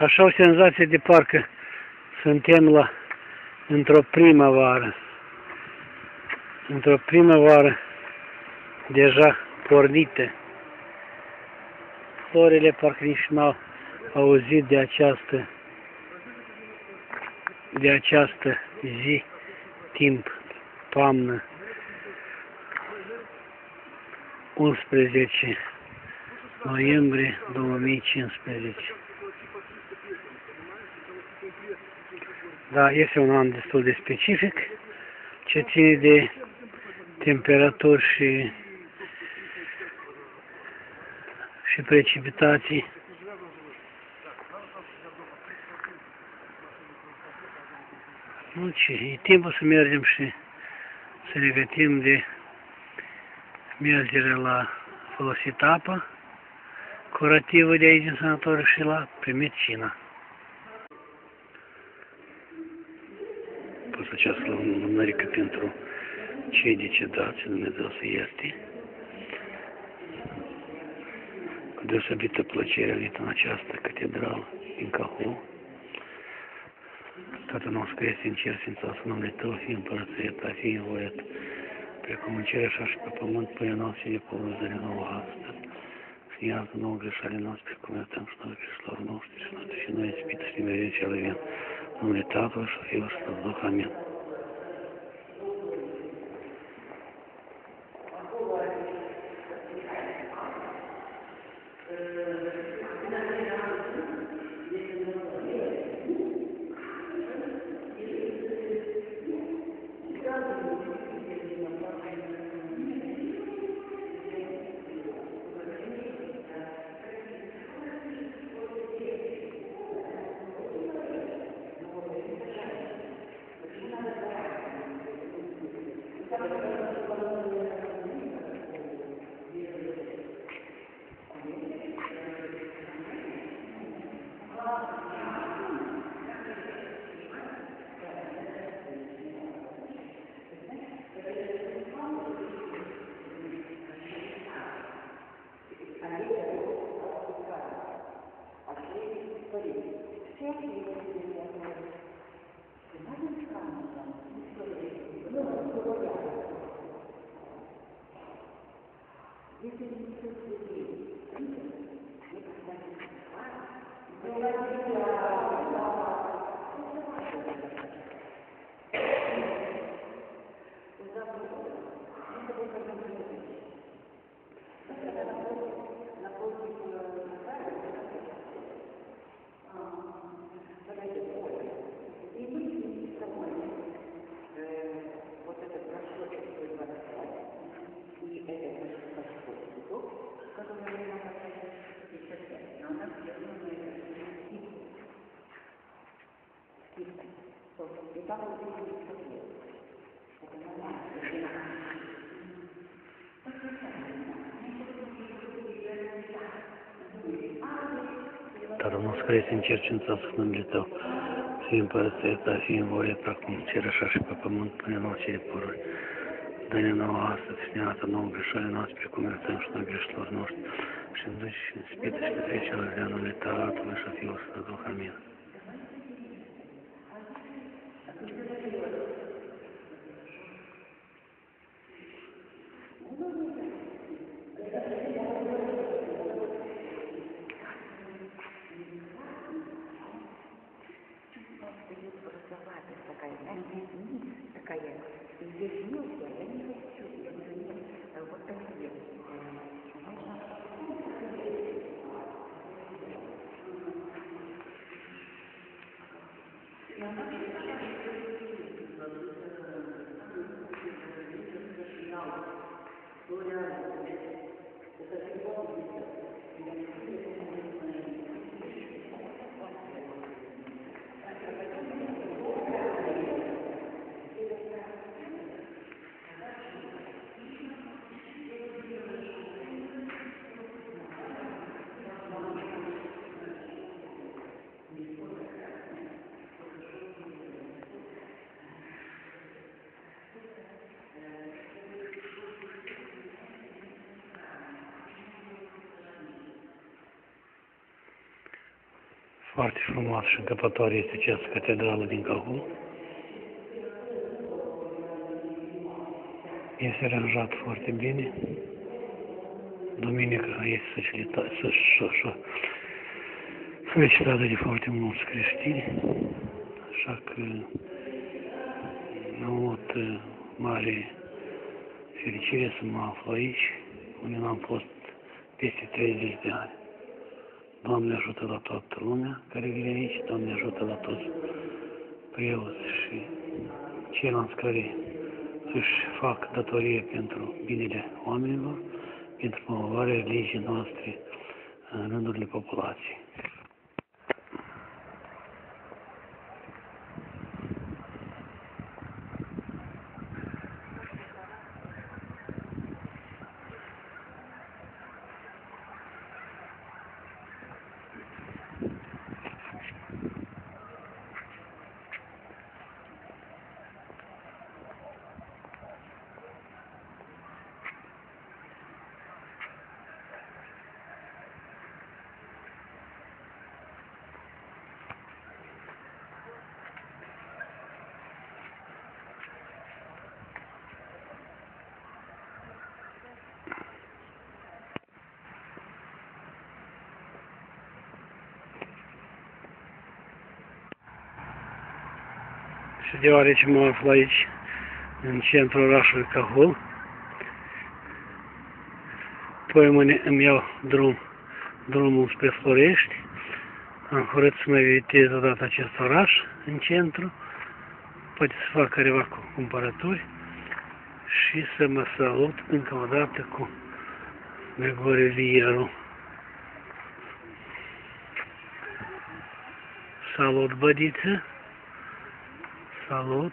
Așa o senzație de parcă suntem la, într-o primăvară. Într-o primăvară deja pornite. Florile parcă nici n-au auzit de această de această zi, timp, toamnă, 11 noiembrie 2015. Da, este un an destul de specific, ce ține de temperaturi și, și precipitații. Nu ce, e timpul să mergem și să ne gătim de mergere la folosit apă curativă de aici din sanatoriu și la primit cina. Pot să această lumânărică pentru cei decedați, Dumnezeu să ierte. Cu deosebită plăcere venit în această catedrală din Cahul. Tatăl nostru este în cer, sfințat să numele Tău, fii împărăție Ta, fii învoiat, precum în cer, așa și pe pământ, pâinea noastră de pământare nouă astăzi. Și iartă nouă greșale noastre, cum iertăm și noi greșilor noștri, și noastre și noi ispită și nimerim cel vin. Numele Tatăl și Fiul și Sfânt Duh, Amin. Tatăl nostru care este în cer, cințat să numele Tău, fii împărăția Ta, fii în voie, precum în cer, așa și pe pământ, până în orice de pururi. Dă-ne nouă astăzi și ne arată nouă greșoale noastre, precum iertăm și noi greșilor noștri. Și în duci și în spită și pe trecerea de numele Tatălui și a Fiul și a Duh, Amin. Foarte frumos și încăpătoare este această catedrală din Cahul. Este aranjat foarte bine. Duminica este socialita- so- so- so- solicitată de foarte mulți creștini, așa că am avut uh, mare fericire să mă aflu aici, unde n-am fost peste 30 de ani. Doamne ajută la toată lumea care vine aici, Doamne ajută la toți preoți și ceilalți care își fac datorie pentru binele oamenilor, pentru promovarea religiei noastre în rândurile populației. Și deoarece mă aflu aici, în centrul orașului Cahul, poi mâine îmi iau drum, drumul spre Florești. Am hotărât să mai vizitez odată acest oraș în centru, poate să fac careva cu cumpărături și să mă salut încă o dată cu Grigore Vieru. Salut, bădiță! Salut!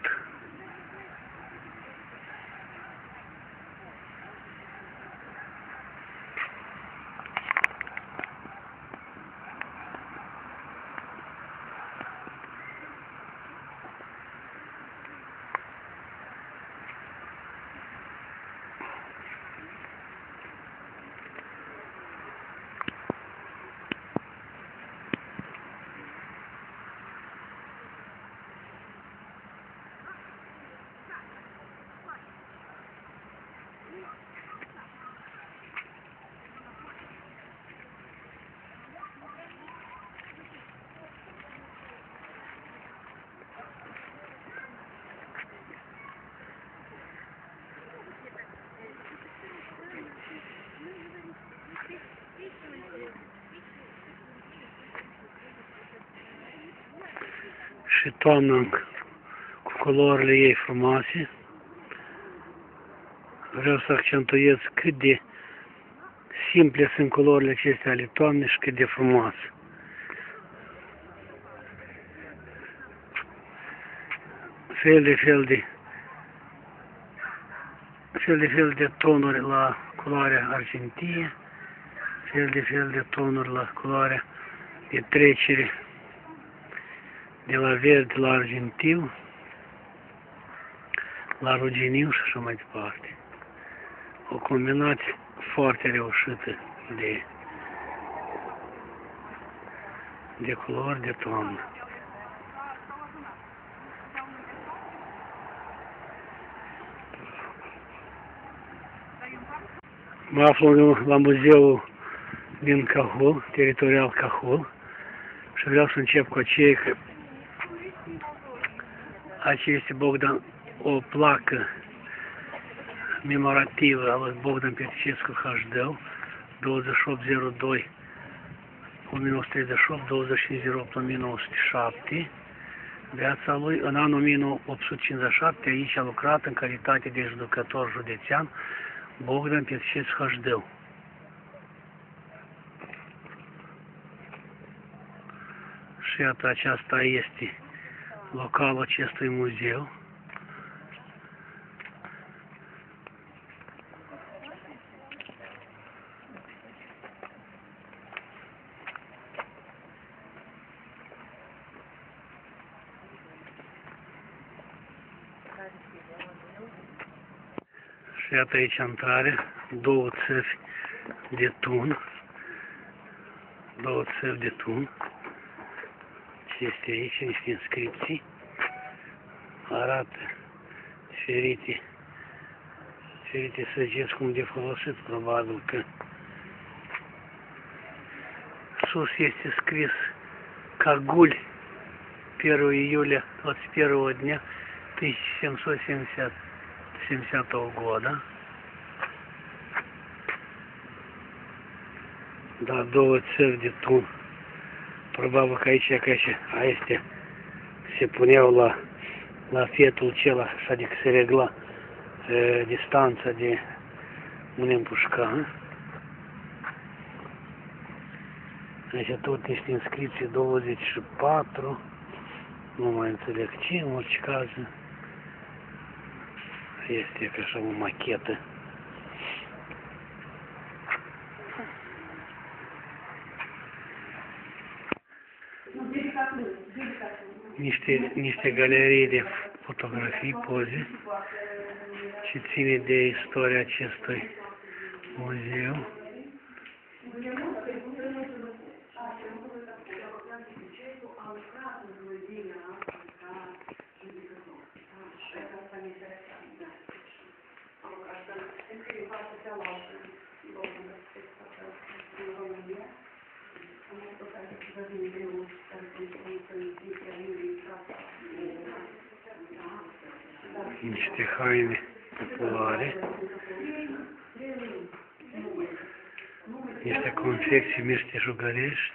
și toamna încă cu culorile ei frumoase. Vreau să accentuez cât de simple sunt culorile acestea ale toamnei și cât de frumoase. Fel de fel de fel de fel de tonuri la culoarea argintie, fel de fel de tonuri la culoarea de trecere de la verde la argintiu, la ruginiu și așa mai departe. O combinație foarte reușită de, de culori de toamnă. Mă aflu la muzeul din Cahul, teritorial Cahul, și vreau să încep cu aceea că aici este Bogdan o placă memorativă a lui Bogdan Petricescu HD 2802 1938 2508 1907 Viața lui în anul 1857 aici a lucrat în calitate de judecător județean Bogdan Petricescu HD. Și iată aceasta este localul acestui muzeu. Și iată aici intrare, două țevi de tun, două țevi de tun, сестричних інскрипцій, арат Феріті, Феріті Саджинському дефолосит Прабадулка. Сус есть искрис Кагуль 1 июля 21 дня 1770 года. Да, до Цевдиту. Probabil că aici, că aici, este, se puneau la, la fietul acela, așa adică se regla e, distanța de unde împușca. hă? Aici tot niște inscripții 24, nu mai înțeleg ce, în orice caz. Este ca așa o machetă. Niște, niște galerii de fotografii, poze, ce ține de istoria acestui muzeu. Niște haine populare. Niște confecții meșteșugărești.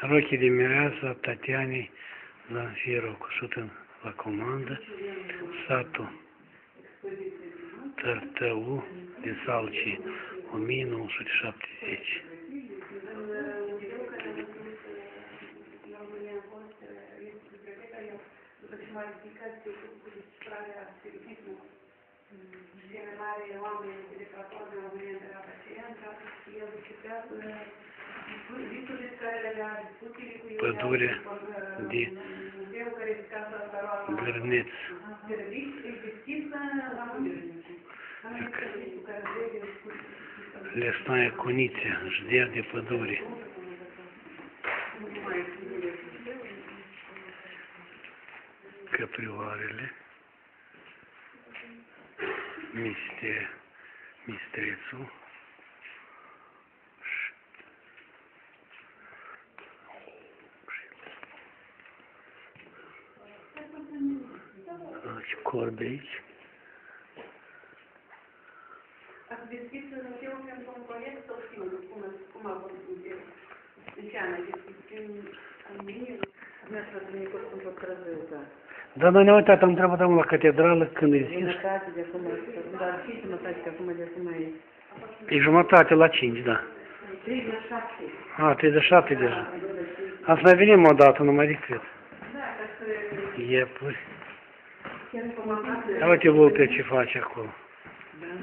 Rochii de mireasa Tatianei Zanfierov, cusut în, la comandă, satul Tărtău din Salcii, 1970. generare oameni educatori de România de la pacientă, el discutează discuțiile care le avea, discuțiile cu Iulia, Pădure de muzeu care se casă la roată, Лесная куница, ждет de pădure. Căprioarele, miste, mistrețul, și- Ați deschis muzeul pentru un proiect sau film? Cum, a- cum a fost muzeul? În ce an ai deschis? În în iunie? Dumneavoastră Dumnezeu cum tot crezut, da. Dar noi ne-am uitat, am întrebat omul la catedrală când e zis. Jumătate de acum, dar și jumătate de acum de acum e E jumătate la 5, da. 37. A, 37 deja. Ați mai venim o dată, numai decât. Iepuri. Ia uite vulpea ce face acolo.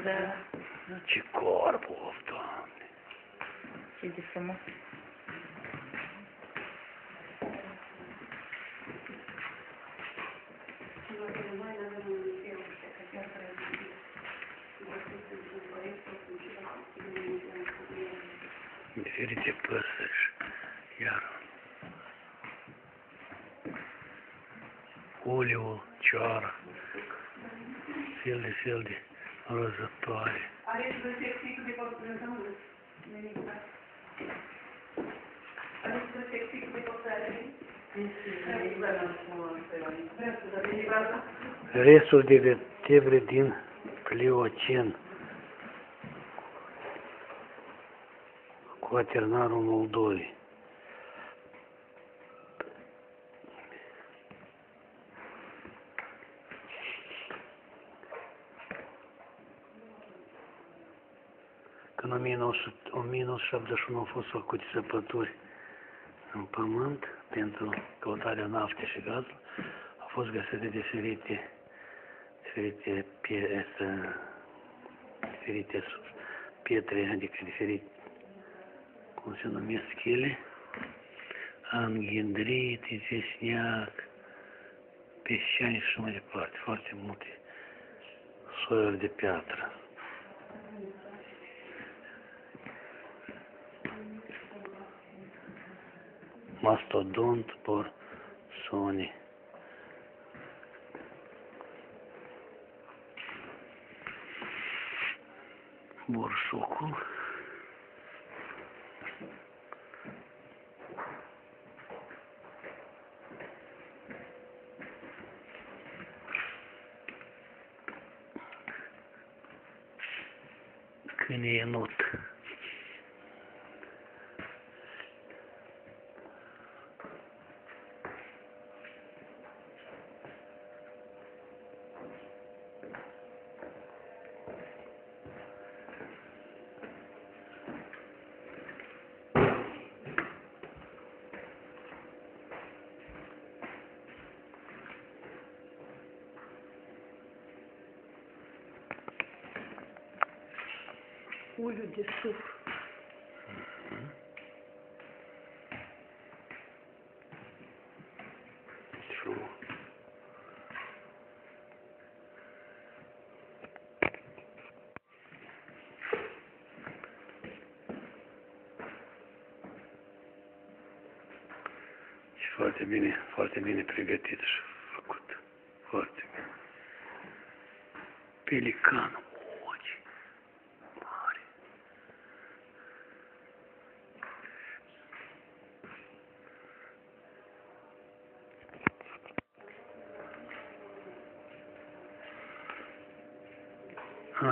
Da. Ce corp, of, doamne. Ce de frumos. Diferite păsări. Iar. Uliul, cioara. Fel de fel de rozătoare. Aveți protecții de păstrământ? Aveți protecții de păstrământ? Restul de vertebre din Pliocen. Quaternarul Moldovei. 1971 au fost făcute săpături în pământ pentru căutarea naftei și gazului, au fost găsite diferite, diferite, pie, este, diferite sus- pietre, adică diferite cum se numesc ele, anghindrit, izesniac, peșani și așa mai departe, foarte multe soiuri de piatră. mastodonte por Sony. Borsuku. Küneye not. De suf. Фу. Și foarte bine, foarte bine pregătit și făcut. Foarte bine. Pelicanul,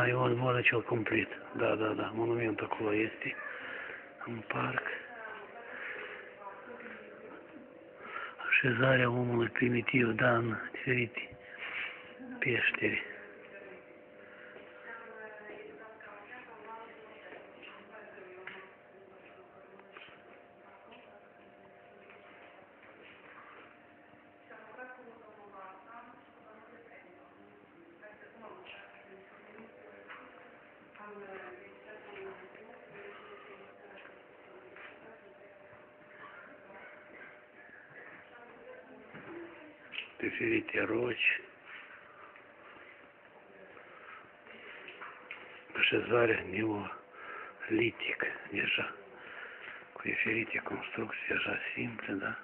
A, e un mod cel complet. Da, da, da. Monumentul acolo este. În parc. Așezarea omului primitiv, da, în diferite peșteri. Diferite roci. Așezarea neolitic, deja. Cu diferite construcții, deja simple, da?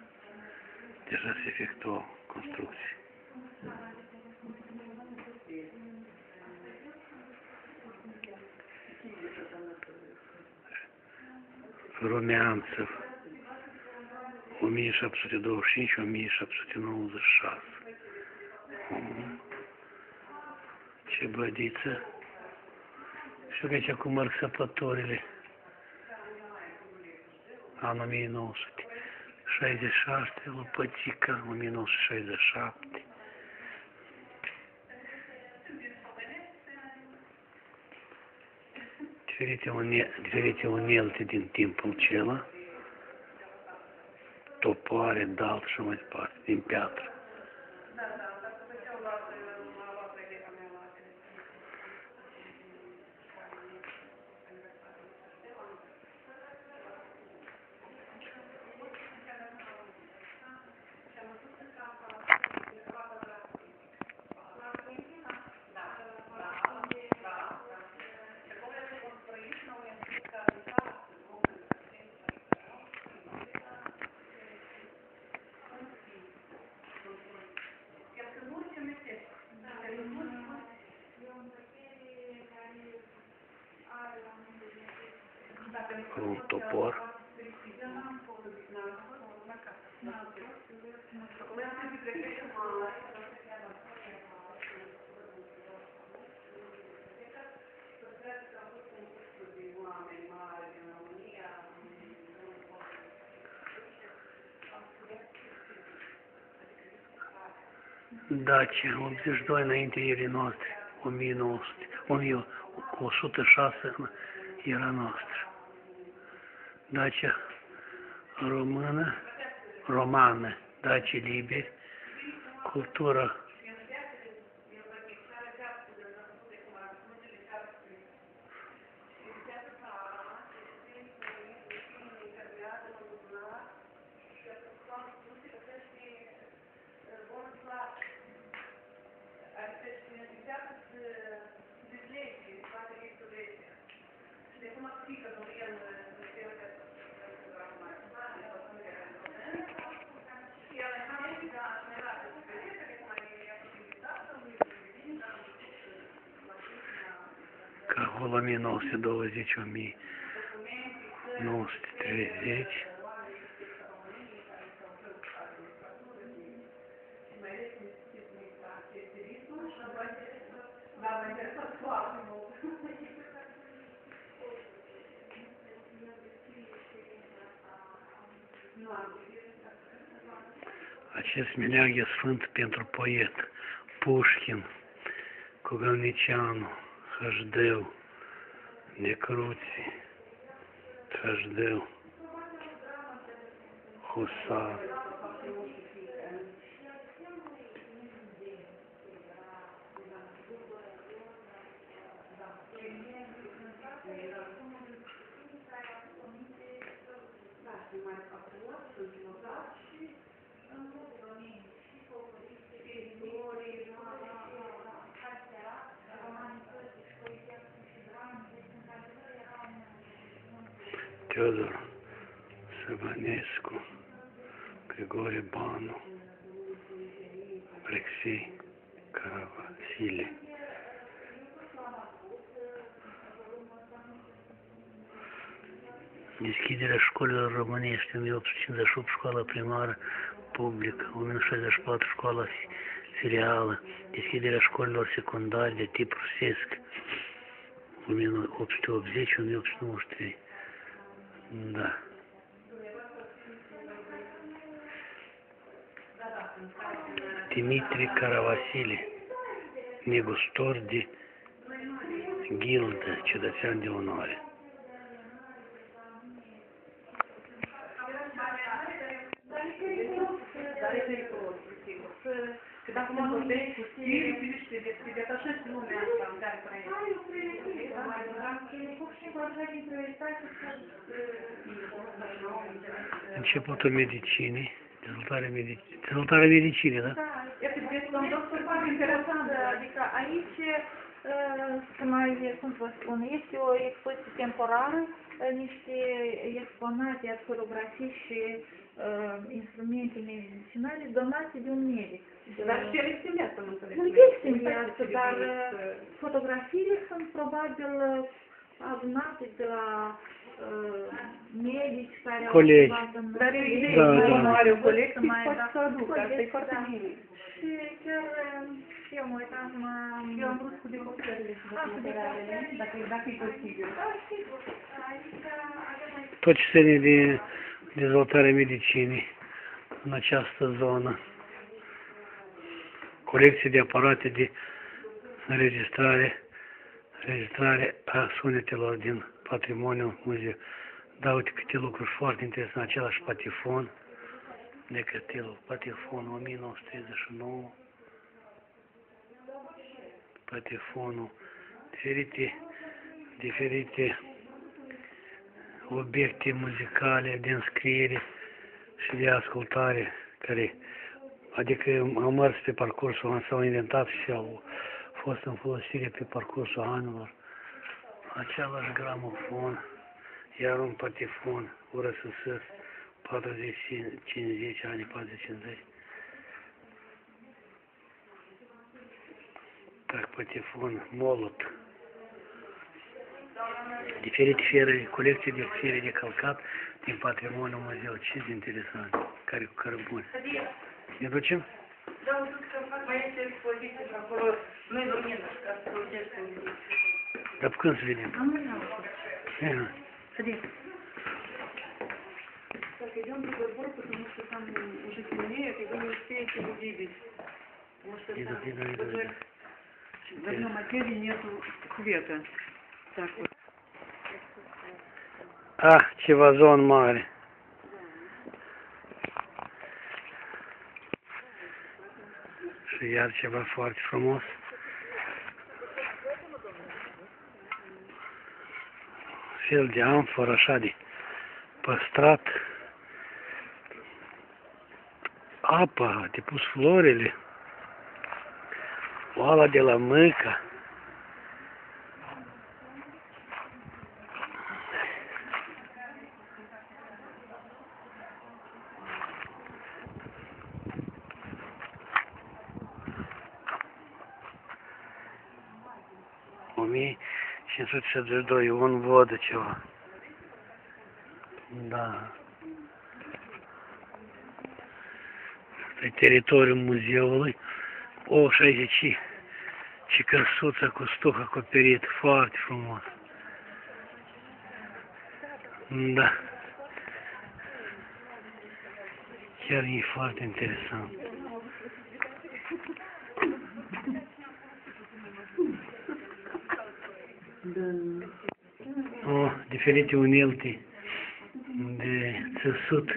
Deja se efectuau construcții. Rumeanțев. 1725-1796. Mhm. Ce bădiță. Și aici cu mărg săpătorile. Anul 1966, Lupățica, 1967. Diferite, une, diferite unelte din timpul acela. Topoare, dalt și mai departe, din piatră. Cu un topor. Dacia, 82 înainte ierii noastre, 1900, 1106 în era noastră. Dacia română, romană, Dacia liberi, cultură Голомі 920 умі 930. da, mă interesat foarte mult. Nu am Acest mileag e sfânt pentru poet. Pușkin, Cogălnicianu, Hăjdeu, не крути, твердив гусар. 1858 școala primară publică, 1964 școala fi- filială, deschiderea școlilor secundare de tip rusesc, 1880-1893. Da. Dimitri Caravasile, negustor de gildă, cetățean de onoare. Începutul medicinii, dezvoltarea medicinii, dezvoltarea medicinii, da? Da, eu cred că un doctor foarte interesant, adică aici, uh, să mai, cum vă spun, este o expoziție temporară, uh, niște exponate, fotografii și uh, instrumente medicinale donate de un medic. Dar ce resimlează, mă înțeleg? Nu este dar fotografiile sunt probabil adunate de la uh, medici care Colegi. au activat în Dar e o idee, Da, da, da. nu are o colecție, Mai, poate da, să aducă, asta e colecție, foarte da. bine. Și chiar uh, și eu mă uitam, m- Eu am vrut cu decoperările și documentarele, dacă, dacă e posibil. Da, sigur. Adică avem aici Tot ce ține de dezvoltarea medicinii în această zonă. Colecție de aparate de înregistrare, înregistrare a sunetelor din patrimoniul muzeu. Da, uite câte lucruri foarte interesante. Același patifon, Necătelul, patifon 1939, patifonul, diferite, diferite obiecte muzicale de înscriere și de ascultare, care, adică au mers pe parcursul an, s-au inventat și au fost în folosire pe parcursul anilor. Același gramofon, iar un patifon, URSS, 40-50 ani, 40-50. Так, патефон, молот. Diferite fiere, colecții de fiere de călcat din patrimoniul muzeu. Ce de interesant. Care cu cărbuni. Ne ducem? Да, вот тут как моя сельская деятельность, которую мы в Румынском сельском Капкан свинья. А мы на Садись. Так, идем в забор, потому что там уже темнеет, и вы не успеете увидеть. Потому что иду, там иду, иду, даже иду. в одном отеле нету света. Так вот. А, чевазон Марь. Iar ceva foarte frumos. Fel de amforă așa de păstrat. Apa, de pus florile. Oala de la mâca. 1562 Ion Vodăceva. Da. Pe teritoriul muzeului. O, și aici ce, ce căsuță cu stuc acoperit. Foarte frumos. Da. Chiar e foarte interesant. O, diferite unelte de țesut.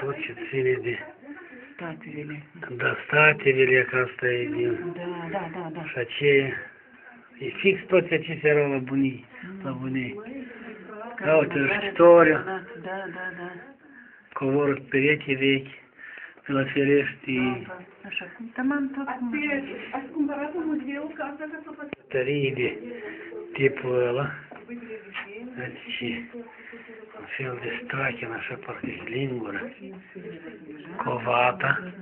Tot ce ține de... Statele. Da, statele, că asta e din... Da, da, da, da. Și aceea... E fix toți acestea erau la bunii, la bunii. Ca o târșitoriu, Da, da, da, da. covorul pereche vechi, pe la ferești, Așa cum tamam tot cum Ați cumpărat un muzeu ca asta ca să vă tării de tipul ăla. Deci, un fel de strachin, așa, parcă e lingură. Covata.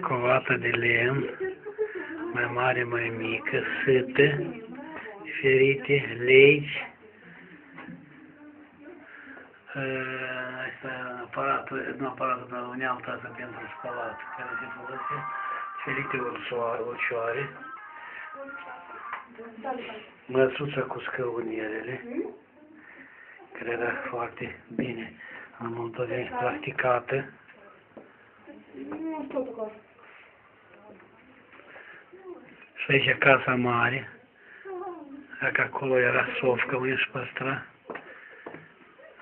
Covata de lemn, mai mare, mai mică, sâte, ferite, legi. Uh, Asta aparatul, nu aparatul, dar unealta asta pentru spălat, care se folosește, ferite ursoare, ucioare, măsuța cu scăunierele, care era foarte bine. În Moldovei practicată. Și aici casa mare, dacă acolo era sofcă unde își păstra,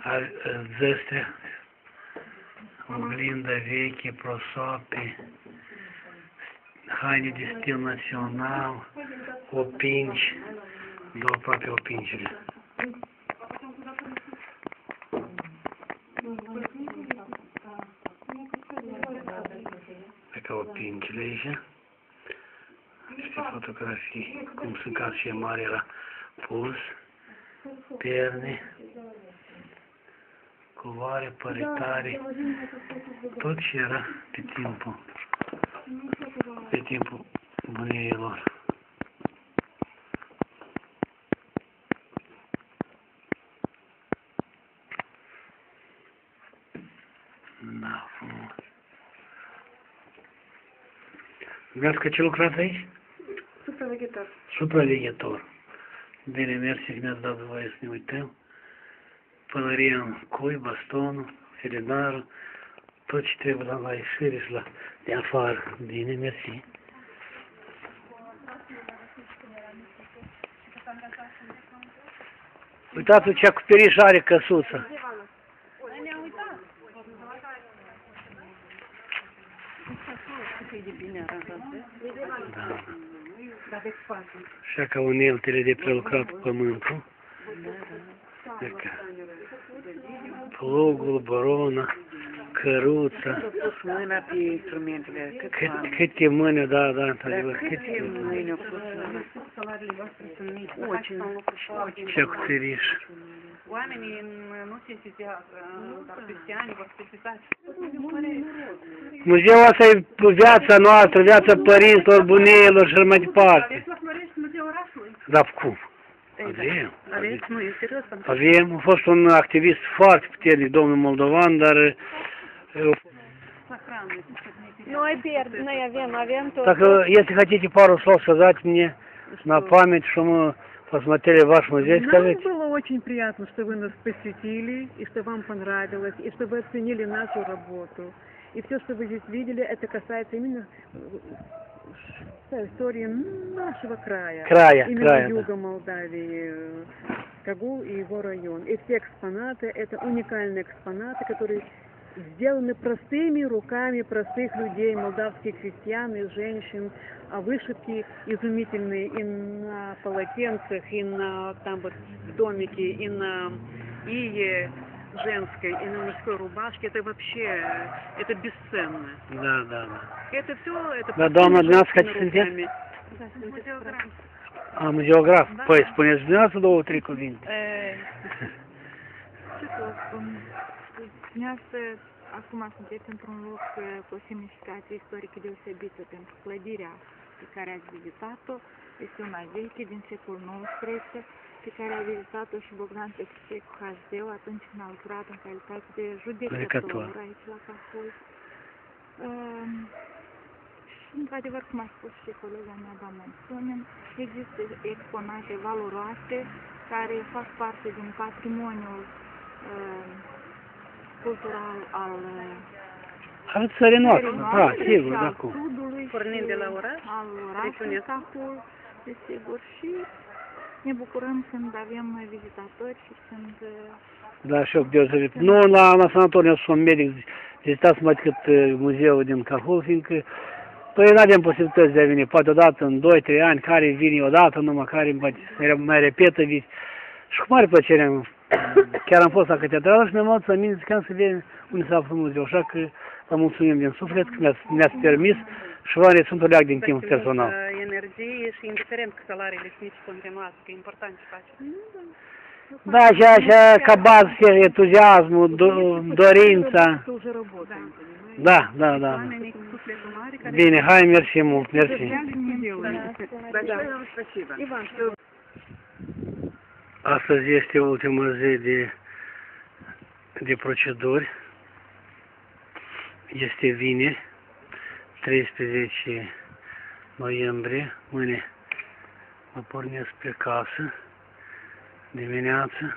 a- zăstre, oglindă veche, prosope, haine de stil național, opinci, două aproape opincile. Ca opincile aici. Niște fotografii, cum sunt ca și mare la pus, perne, culoare, păritare, tot ce era pe timpul, pe timpul bunieilor. Da, frumos. Vreați ce lucrați aici? Supraveghetor. Supraveghetor. Bine, mersi că mi-ați dat voie să ne uităm. Pălăria în cui, bastonul, felinarul, tot ce trebuie la, la ieșire și la de afară. Bine, mersi. Uitați ce acoperiș are căsuța. Așa ca uneltele de prelucrat pământul. Dacă plugul, borona, căruța. Mâna pe instrumentele. Cât, cât, câte mâini, da, da, într-adevăr. Câte mâini au pus mâna. Ce cu țiriș. Oamenii nu se sitiază, dar cristianii vor. Muzeul ăsta e viața noastră, viața părinților, bunilor și mai departe. Cum? Avem. Aveți, nu, e serios, Avem. A fost un activist foarte puternic, domnul Moldovan, dar Noi pierd, noi avem, avem tot. Dacă, если хотите пару слов сказать мне на память, что мы посмотрели ваш музей, Нам скажите. было очень приятно, что вы нас посетили, и что вам понравилось, и что вы оценили нашу работу. И все, что вы здесь видели, это касается именно э, истории нашего края. Края, именно края, да. юга Молдавии, э, Кагул и его район. И все экспонаты, это уникальные экспонаты, которые сделаны простыми руками простых людей, молдавских крестьян и женщин, а вышивки изумительные и на полотенцах, и на там вот в домике, и на ие женской, и на мужской рубашке. Это вообще, э, это бесценно. Да, да, да. Это все, это Да, sunteți? руками. A, muzeograf. Păi, spuneți dumneavoastră două, trei cuvinte. Ce să vă spun? Dumneavoastră, acum sunteți într-un loc uh, cu semnificație istorică deosebită pentru clădirea pe care ați vizitat-o este una veche din secolul XIX pe care a vizitat-o și Bogdan Petricecu Hazdeu atunci când a lucrat în calitate de Judecător. judecător aici la Cahul. Um, și într-adevăr, cum a spus și colega mea, doamna Sunen, există exponate valoroase care fac parte din patrimoniul uh, cultural al uh, Al țării noastre, țării da, noastre sigur, și da, al cum. Sudului Pornind și de la oraș, al orașului trecând- Cahul, desigur, și ne bucurăm când avem vizitatori și când uh, Da, și eu deosebit. Nu la, la sanatoriu, eu sunt medic, vizitați mai decât uh, muzeul din Cahul, fiindcă păi nu avem posibilități de a veni, poate odată în 2-3 ani, care vine odată, numai care mai, mai repetă vizit. Și cu mare plăcere am- chiar am fost la catedrală și mi-am luat să aminte că am să vedem unde s-a făcut muzeul, așa că vă mulțumim din suflet că mi-ați, mi-ați permis și vă sunt leac din timpul personal. energie și indiferent că salariile sunt mici continuați, că e important ce faci. Da, așa, așa, ca bază, entuziasmul, dorința. Da. Da da, da, da, da. Bine, hai, mersi mult, mersi. Astăzi este ultima zi de, de proceduri. Este vineri. 13 noiembrie. Mâine mă pornesc spre casă dimineață.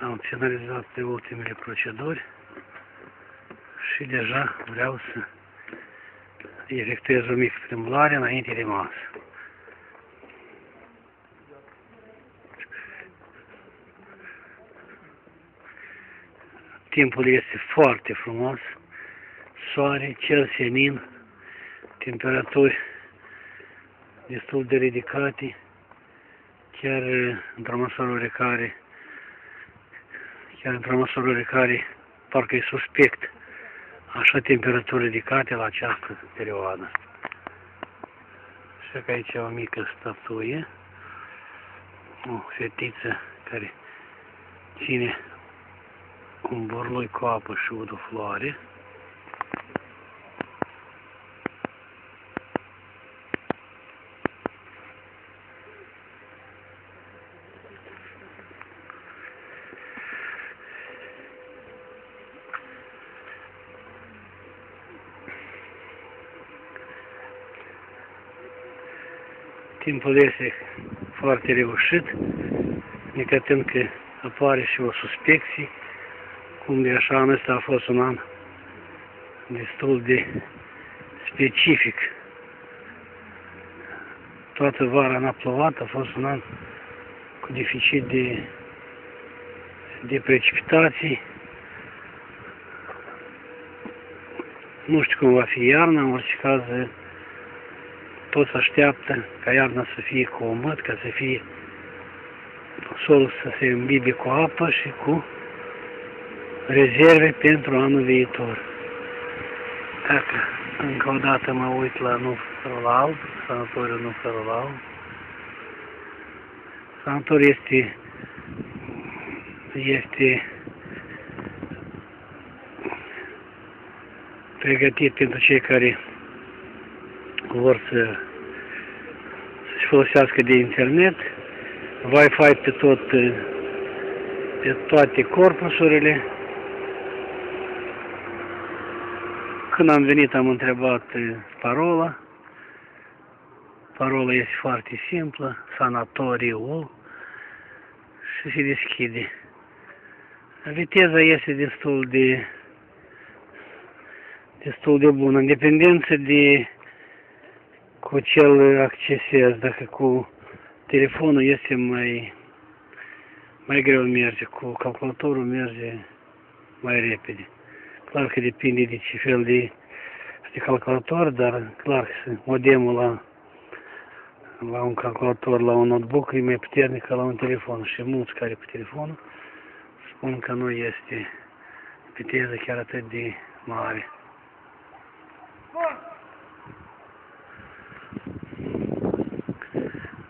Am finalizat de ultimele proceduri și deja vreau să efectuez o mică plimbare înainte de masă. Timpul este foarte frumos, soare, cer senin, temperaturi destul de ridicate, chiar eh, într-o măsură oarecare, chiar într-o măsură oarecare, parcă e suspect, așa temperaturi ridicate la această perioadă. Și că aici e o mică statuie, o fetiță care ține un borloi cu apă și udă floare. Timpul este foarte reușit, necătând că apare și o suspecție, cum de așa anul ăsta a fost un an destul de specific. Toată vara n-a plouat, a fost un an cu deficit de, de precipitații. Nu știu cum va fi iarna, în orice caz toți așteaptă ca iarna să fie cu omăt, ca să fie solul să se îmbibe cu apă și cu rezerve pentru anul viitor. Dacă încă o dată mă uit la Nufărul Alb, sanatoriul Nufărul Alb, sanatoriul este, este pregătit pentru cei care vor să să-și folosească de internet, Wi-Fi pe tot, pe toate corpusurile. Când am venit am întrebat eh, parola. Parola este foarte simplă, sanatoriu și se deschide. Viteza este destul de destul de bună, în dependență de cu ce îl accesez, dacă cu telefonul este mai mai greu merge, cu calculatorul merge mai repede. Clar că depinde de ce fel de, de calculator, dar clar că modemul la, la un calculator, la un notebook e mai puternic ca la un telefon și mulți care pe telefonul spun că nu este viteză chiar atât de mare.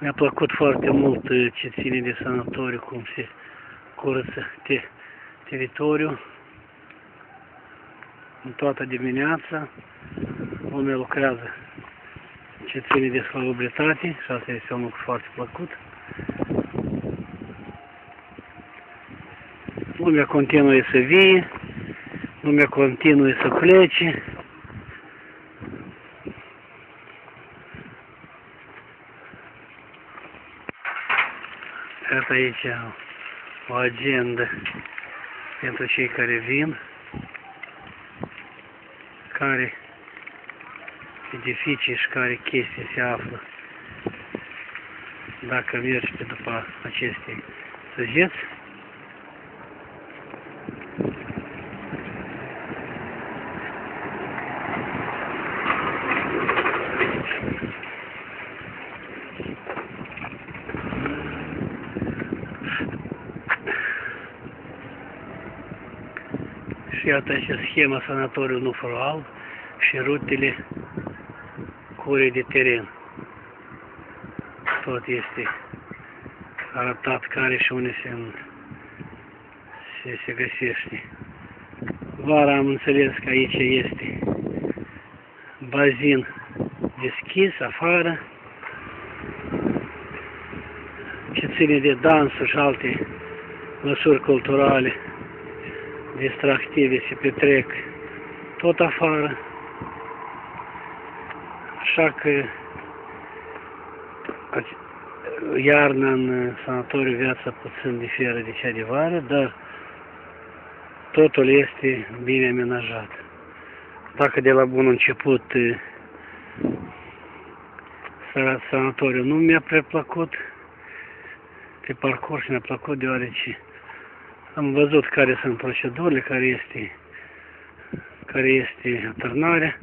Mi-a plăcut foarte mult uh, ce ține de sanatoriu, cum se curăță te, teritoriul în toată dimineața. Lumea lucrează ce ține de salubritate și asta este un lucru foarte plăcut. Lumea continuă să vie, lumea continuă să plece. Iată aici o agendă pentru cei care vin, care edificii și care chestii se află dacă mergi pe după aceste săgeți. Iată aici schema sanatoriului Nufărul Alb și rutele curii de teren. Tot este arătat care și unde se, se, se găsește. Vara am înțeles că aici este bazin deschis afară, ce ține de dansuri și alte măsuri culturale distractive se petrec tot afară. Așa că ace- iarna în sanatoriu viața puțin diferă de cea de vară, dar totul este bine amenajat. Dacă de la bun început eh, sara- sanatoriul nu mi-a prea plăcut, pe parcurs mi-a plăcut deoarece am văzut care sunt procedurile, care este, care este atârnarea.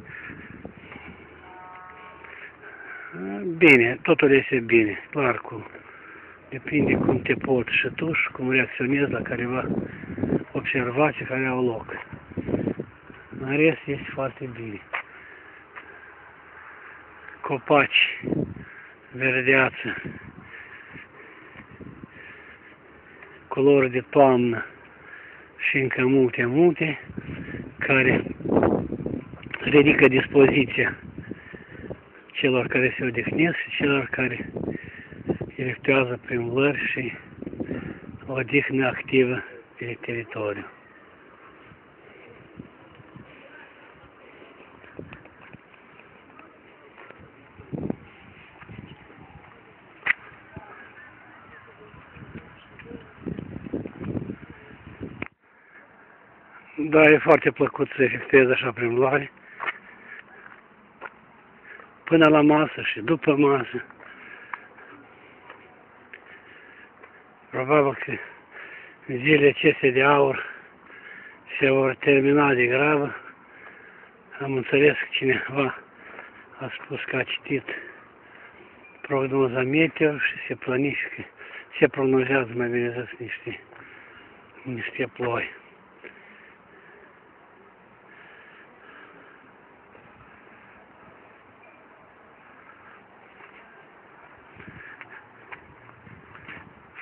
Bine, totul este bine, clar cu depinde cum te poți și tu și cum reacționezi la careva observații care au loc. În rest este foarte bine. Copaci, verdeață, culori de toamnă și încă multe, multe, care ridică dispoziția celor care se odihnesc și celor care efectuează plimbări și odihnă activă pe teritoriu. Da, e foarte plăcut să efectuez așa plimbare. Până la masă și după masă. Probabil că zilele acestea de aur se vor termina de gravă. Am înțeles că cineva a spus că a citit prognoza meteo și se planifică, se prognozează mai bine zis niște, niște ploi.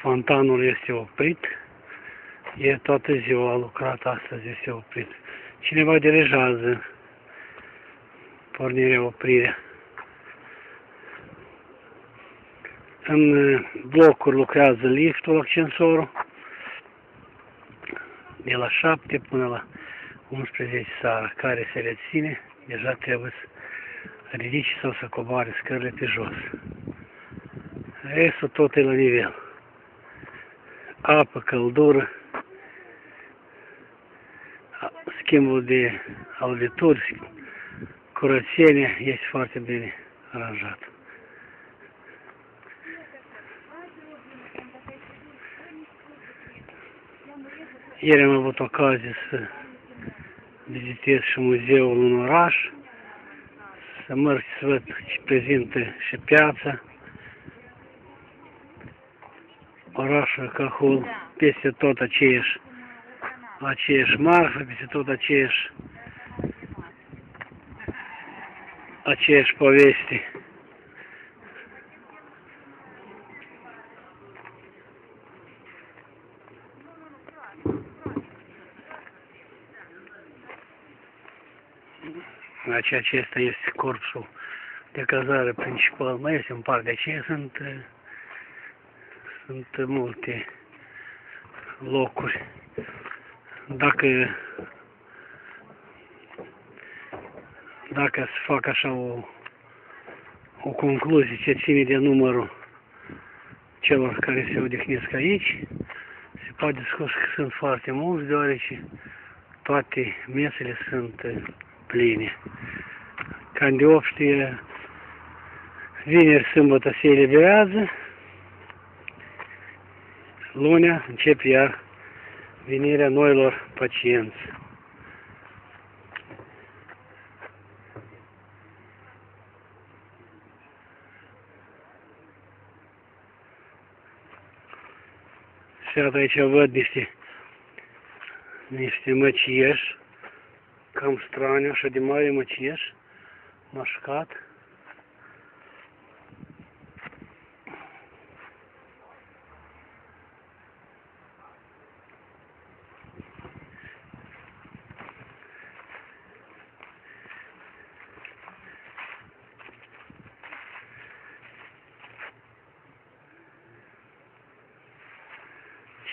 Fontanul este oprit. E toată ziua a lucrat astăzi, este oprit. Cineva dirigează pornirea, oprirea. În uh, blocuri lucrează liftul, ascensorul, de la 7 până la 11 seara, care se reține, deja trebuie să ridice sau să coboare scările pe jos. Restul tot e la nivel apă, căldură, a- schimbul de audituri, curățenie este foarte bine aranjat. Ieri am avut ocazie să vizitez și muzeul în oraș, să merg să văd ce prezintă și piața, orașul Cahul, peste tot aceeași, aceeași marfă, peste tot aceeași, aceeași poveste. Deci acesta este corpul de cazare principal. Mai este un parc de aceea, sunt, uh, sunt multe locuri. Dacă dacă să fac așa o, o concluzie ce ține de numărul celor care se odihnesc aici, se poate spus că sunt foarte mulți, deoarece toate mesele sunt uh, pline. Cam de obște, vineri, sâmbătă se eliberează, lunea începe iar venirea noilor pacienți. Și iată aici văd niște, niște măcieși, cam strani, așa de mare măcieși, mașcat.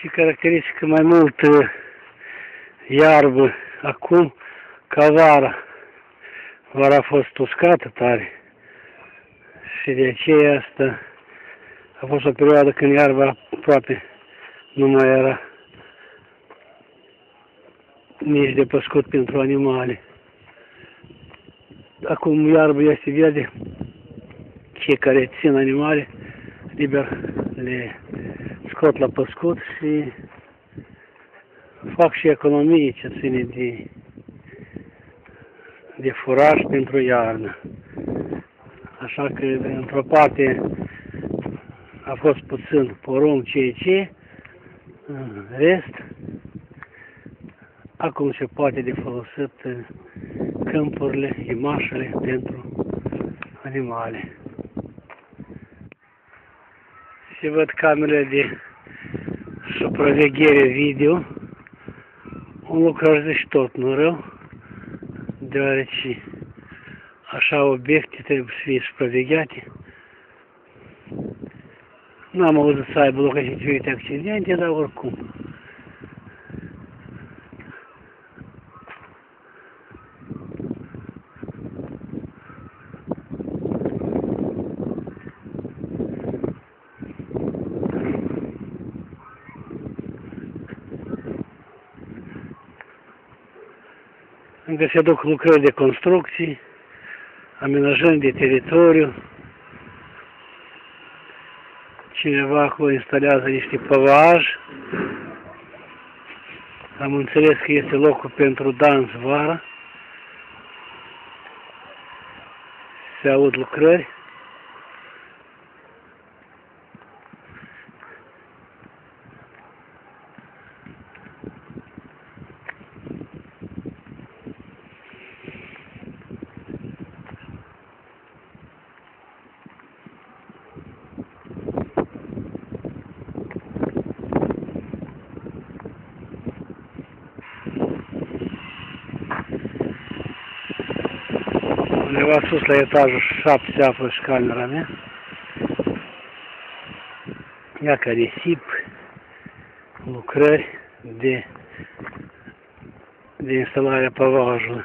Și caracteristică mai mult uh, iarbă acum ca vara. Vara a fost uscată tare și de aceea asta a fost o perioadă când iarba aproape nu mai era nici de păscut pentru animale. Acum iarba este verde, cei care țin animale liber le scot la păscut și fac și economie ce ține de, de furaj pentru iarnă. Așa că, într-o parte, a fost puțin porumb ce ce, în rest, acum se poate de folosit câmpurile, imașele pentru animale. Se văd camerele de supraveghere video, un lucru aș zice tot nu rău, deoarece așa obiecte trebuie să fie supravegheate. Nu am auzit să aibă loc așa diferite accidente, dar oricum. Încă se duc lucrări de construcții, amenajări de teritoriu. Cineva acolo instalează niște păvaj. Am înțeles că este locul pentru dans vara. Se aud lucrări. Undeva sus la etajul 7 se află și camera mea. Ia ca risip, lucrări de, de instalarea pavajului.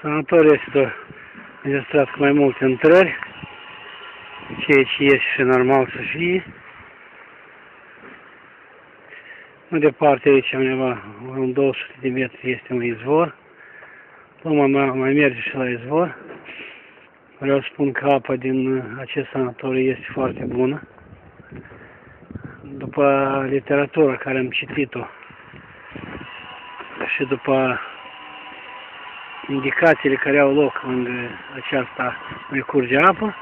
Sanatoriul este înregistrat cu mai multe intrări, ceea ce este și normal să fie. Mai departe aici, undeva, în 200 de metri, este un izvor. Până mai, mai merge și la izvor. Vreau să spun că apa din acest sanatoriu este foarte bună. După literatura care am citit-o și după indicațiile care au loc unde aceasta mai curge apă,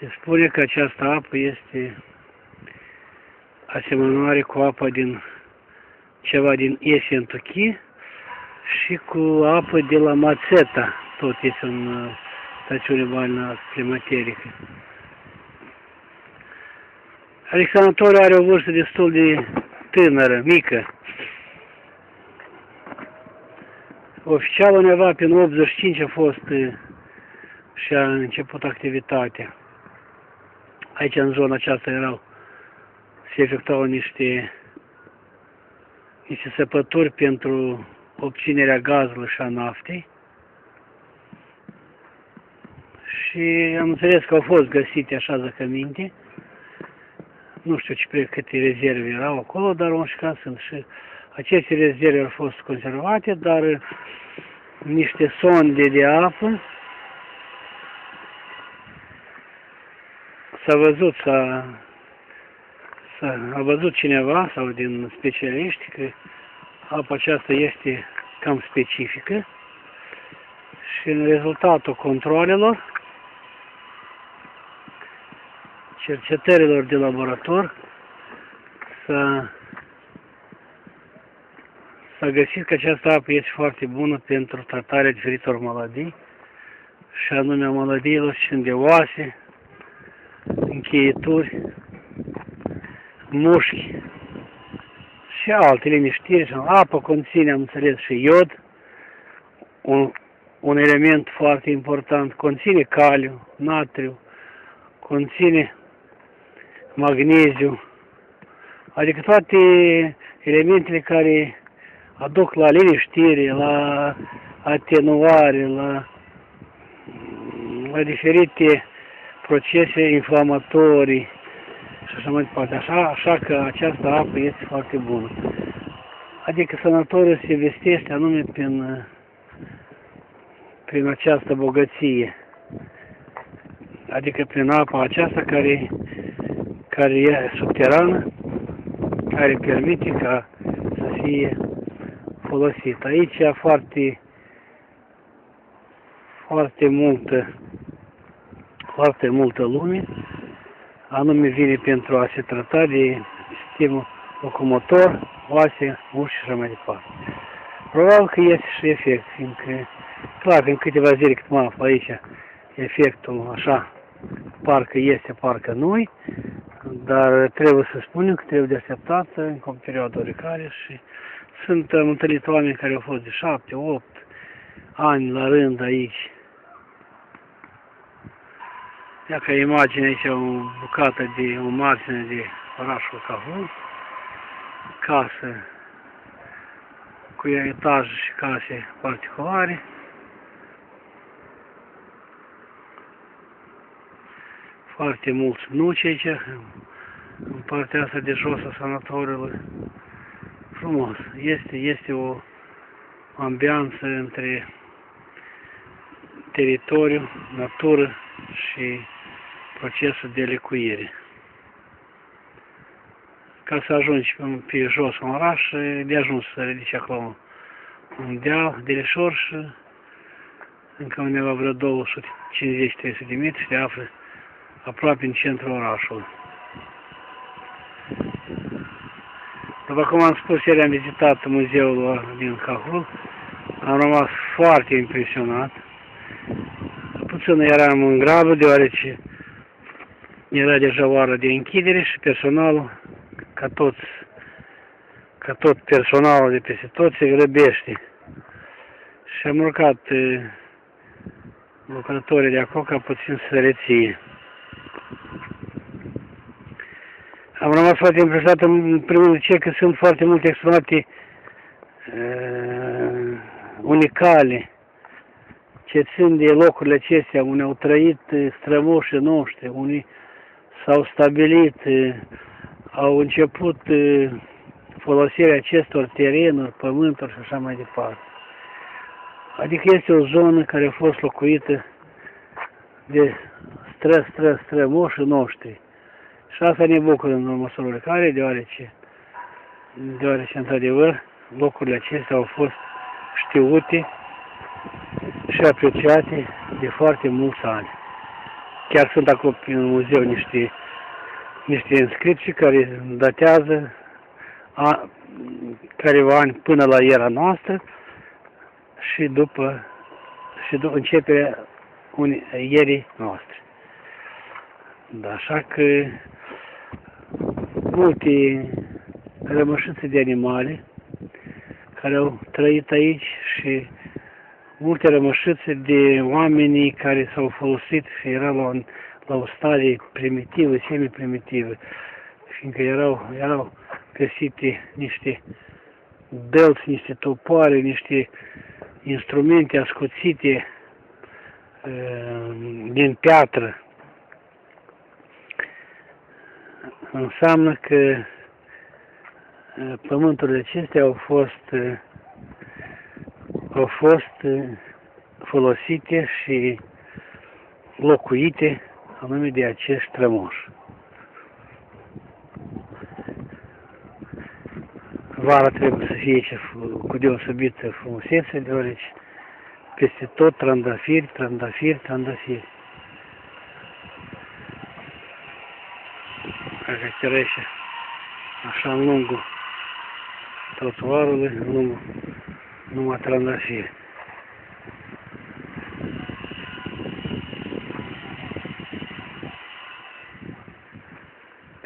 se spune că această apă este asemănare cu apa din ceva din Esentuchi și cu apă de la Mațeta, tot este în stațiune balneară climaterică. Alexandru are o vârstă destul de tânără, mică. Oficial undeva prin 85 a fost uh, și a început activitatea. Aici în zona aceasta erau, se efectuau niște, niște săpături pentru obținerea gazului și a naftei. Și am înțeles că au fost găsite așa zăcăminte. Nu știu ce pre câte rezerve erau acolo, dar în caz sunt și aceste rezerve au fost conservate, dar niște sonde de apă s-a văzut, s-a, s-a a văzut cineva sau din specialiști că apa aceasta este cam specifică și în rezultatul controlelor, cercetărilor de laborator, s-a s-a găsit că această apă este foarte bună pentru tratarea diferitor maladii, și anume a maladiilor de oase, încheieturi, mușchi și altele neștiri. Apa conține, am înțeles, și iod, un, un element foarte important, conține caliu, natriu, conține magneziu, adică toate elementele care aduc la liniștire, la atenuare, la, la diferite procese inflamatorii și așa mai departe. Așa, așa că această apă este foarte bună. Adică sănătorul se vestește anume prin, prin această bogăție. Adică prin apa aceasta care, care e subterană, care permite ca să fie folosit. Aici foarte, foarte multă, foarte multă lume, anume vine pentru a se trata de sistemul locomotor, oase, uși și așa mai departe. Probabil că este și efect, fiindcă, clar, în câteva zile cât mă aflu aici, efectul așa, parcă este, parcă nu dar trebuie să spunem că trebuie de așteptat încă o perioadă oricare și sunt am întâlnit oameni care au fost de șapte, opt ani la rând aici. Ia ca imagine aici o bucată de o margine de orașul Cahul, casă cu etaj și case particulare. Foarte mulți nuci aici, în partea asta de jos a sanatoriului frumos. Este, este o ambianță între teritoriu, natură și procesul de lecuire. Ca să ajungi pe, pe jos în oraș, de ajuns să ridici acolo un deal de leșor și încă undeva vreo 250-300 de metri te află aproape în centrul orașului. După cum am spus, ieri am vizitat muzeul din Cahul, am rămas foarte impresionat. Puțin eram în grabă, deoarece era deja oară de închidere și personalul, ca toți, ca tot personalul de peste tot, se grăbește. Și am urcat lucrătorii de acolo ca puțin să reție. Am rămas foarte impresionat în primul ce că sunt foarte multe exponate uh, unicale ce țin de locurile acestea, unde au trăit strămoșii noștri, unde s-au stabilit, au început folosirea acestor terenuri, pământuri și așa mai departe. Adică este o zonă care a fost locuită de stră, stră, strămoșii noștri. Și asta ne bucură în măsură care, deoarece, deoarece, într-adevăr, locurile acestea au fost știute și apreciate de foarte mulți ani. Chiar sunt acolo în muzeu niște, niște inscripții care datează a, careva ani până la era noastră și după și după începerea ierii noastre. Da, așa că multe rămășițe de animale care au trăit aici și multe rămășițe de oamenii care s-au folosit și erau la, o- la o stare primitivă, semi-primitivă, fiindcă erau, erau găsite niște belți, niște topoare, niște instrumente ascuțite uh, din piatră. Înseamnă că uh, pământurile acestea au fost uh, au fost uh, folosite și locuite anume de acești strămoși. Vara trebuie să fie ce f- cu deosebită frumusețe, deoarece peste tot trandafiri, trandafiri, trandafiri. Dacă trece așa în lungul trotuarului, în lungul numai trandafiri.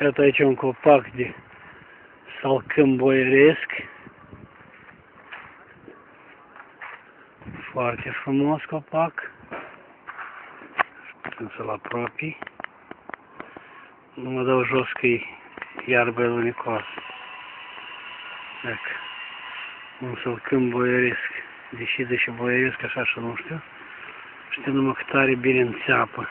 Iată aici un copac de salcâm boieresc. Foarte frumos copac. Putem să-l apropii. Nu mă dau jos că e iarbă lunecoasă. Dacă un salcâm boieresc, deși deși boieresc așa și nu știu, știu numai că tare bine înțeapă.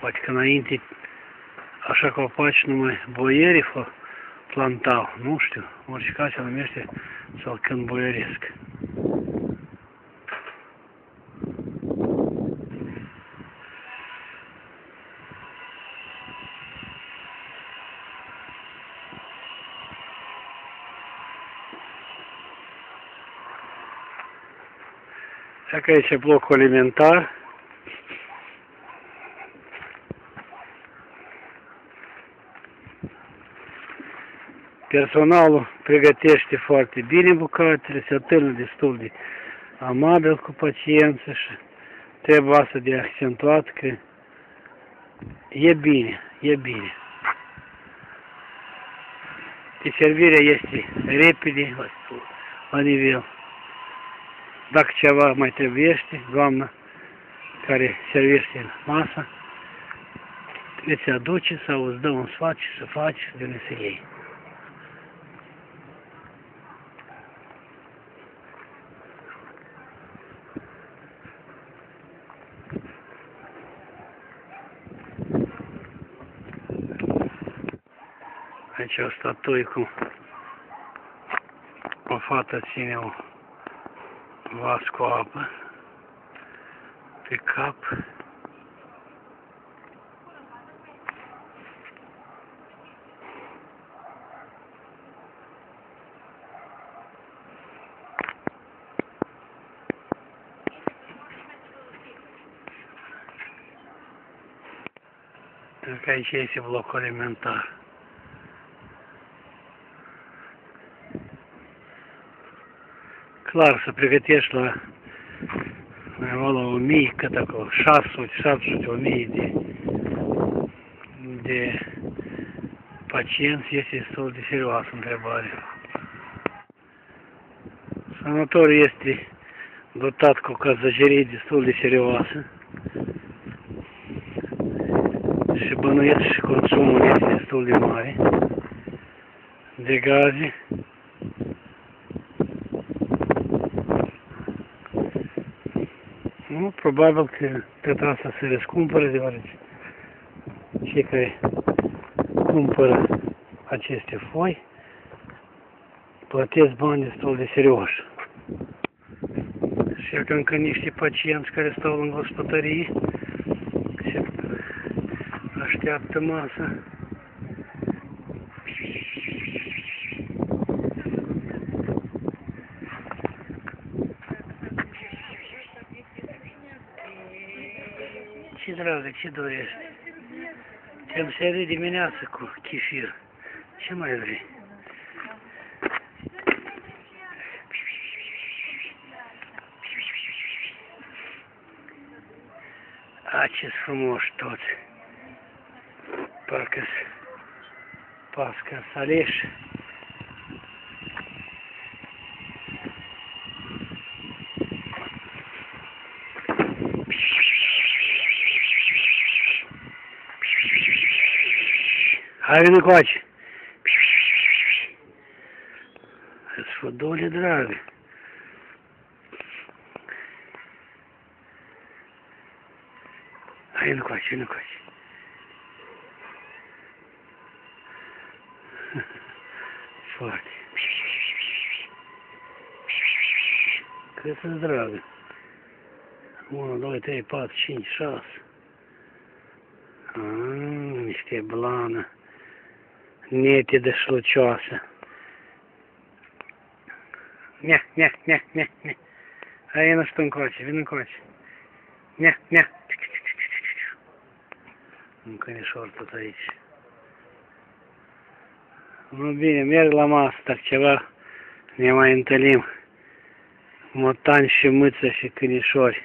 Poate că înainte așa copaci numai boierii fă, plantau, nu știu, orice caz se numește salcâm boieresc. Dacă aici blocul alimentar, personalul pregătește foarte bine bucatele, se atârnă destul de amabil cu paciență și trebuie asta de accentuat că e bine, e bine. Și servirea este repede, la, la nivel. Dacă ceva mai trebuiește, doamna care servește masa, îți aduce sau îți dă un sfat ce să faci de unde să iei. Aici o statuie cu o fată ține o vas cu apă pe cap. Dacă aici este blocul alimentar. Clar să pregătești la undeva la 1000, cât acolo, 600, 700, 1000 de, de pacienți este destul de serioasă întrebare. Sanatoriul este dotat cu o cazăgerie destul de serioasă și bănuiesc și consumul este destul de mare de gaze. Nu, probabil că tot asta se răscumpără, deoarece cei care cumpără aceste foi plătesc bani destul de serioși. Și că încă niște pacienți care stau în gospodărie se așteaptă masa. Ce dorești? Te-am servit dimineață cu chifir. Ce mai vrei? A, ce frumoși toți. Parcă-s pască să aleși. А він не хоче. Це що долі драги. А він не хоче, він не хоче. Форт. Крыса драга. Вон, давай ты пад чинь шас. А, netedă și lucioasă. Nea, nea, nea, nea, nea. Aia nu stă încoace, vin încoace. Nea, nea. Un cânișor tot aici. Nu bine, merg la masă, dar ceva ne mai întâlnim. Motani și mâță și cânișori.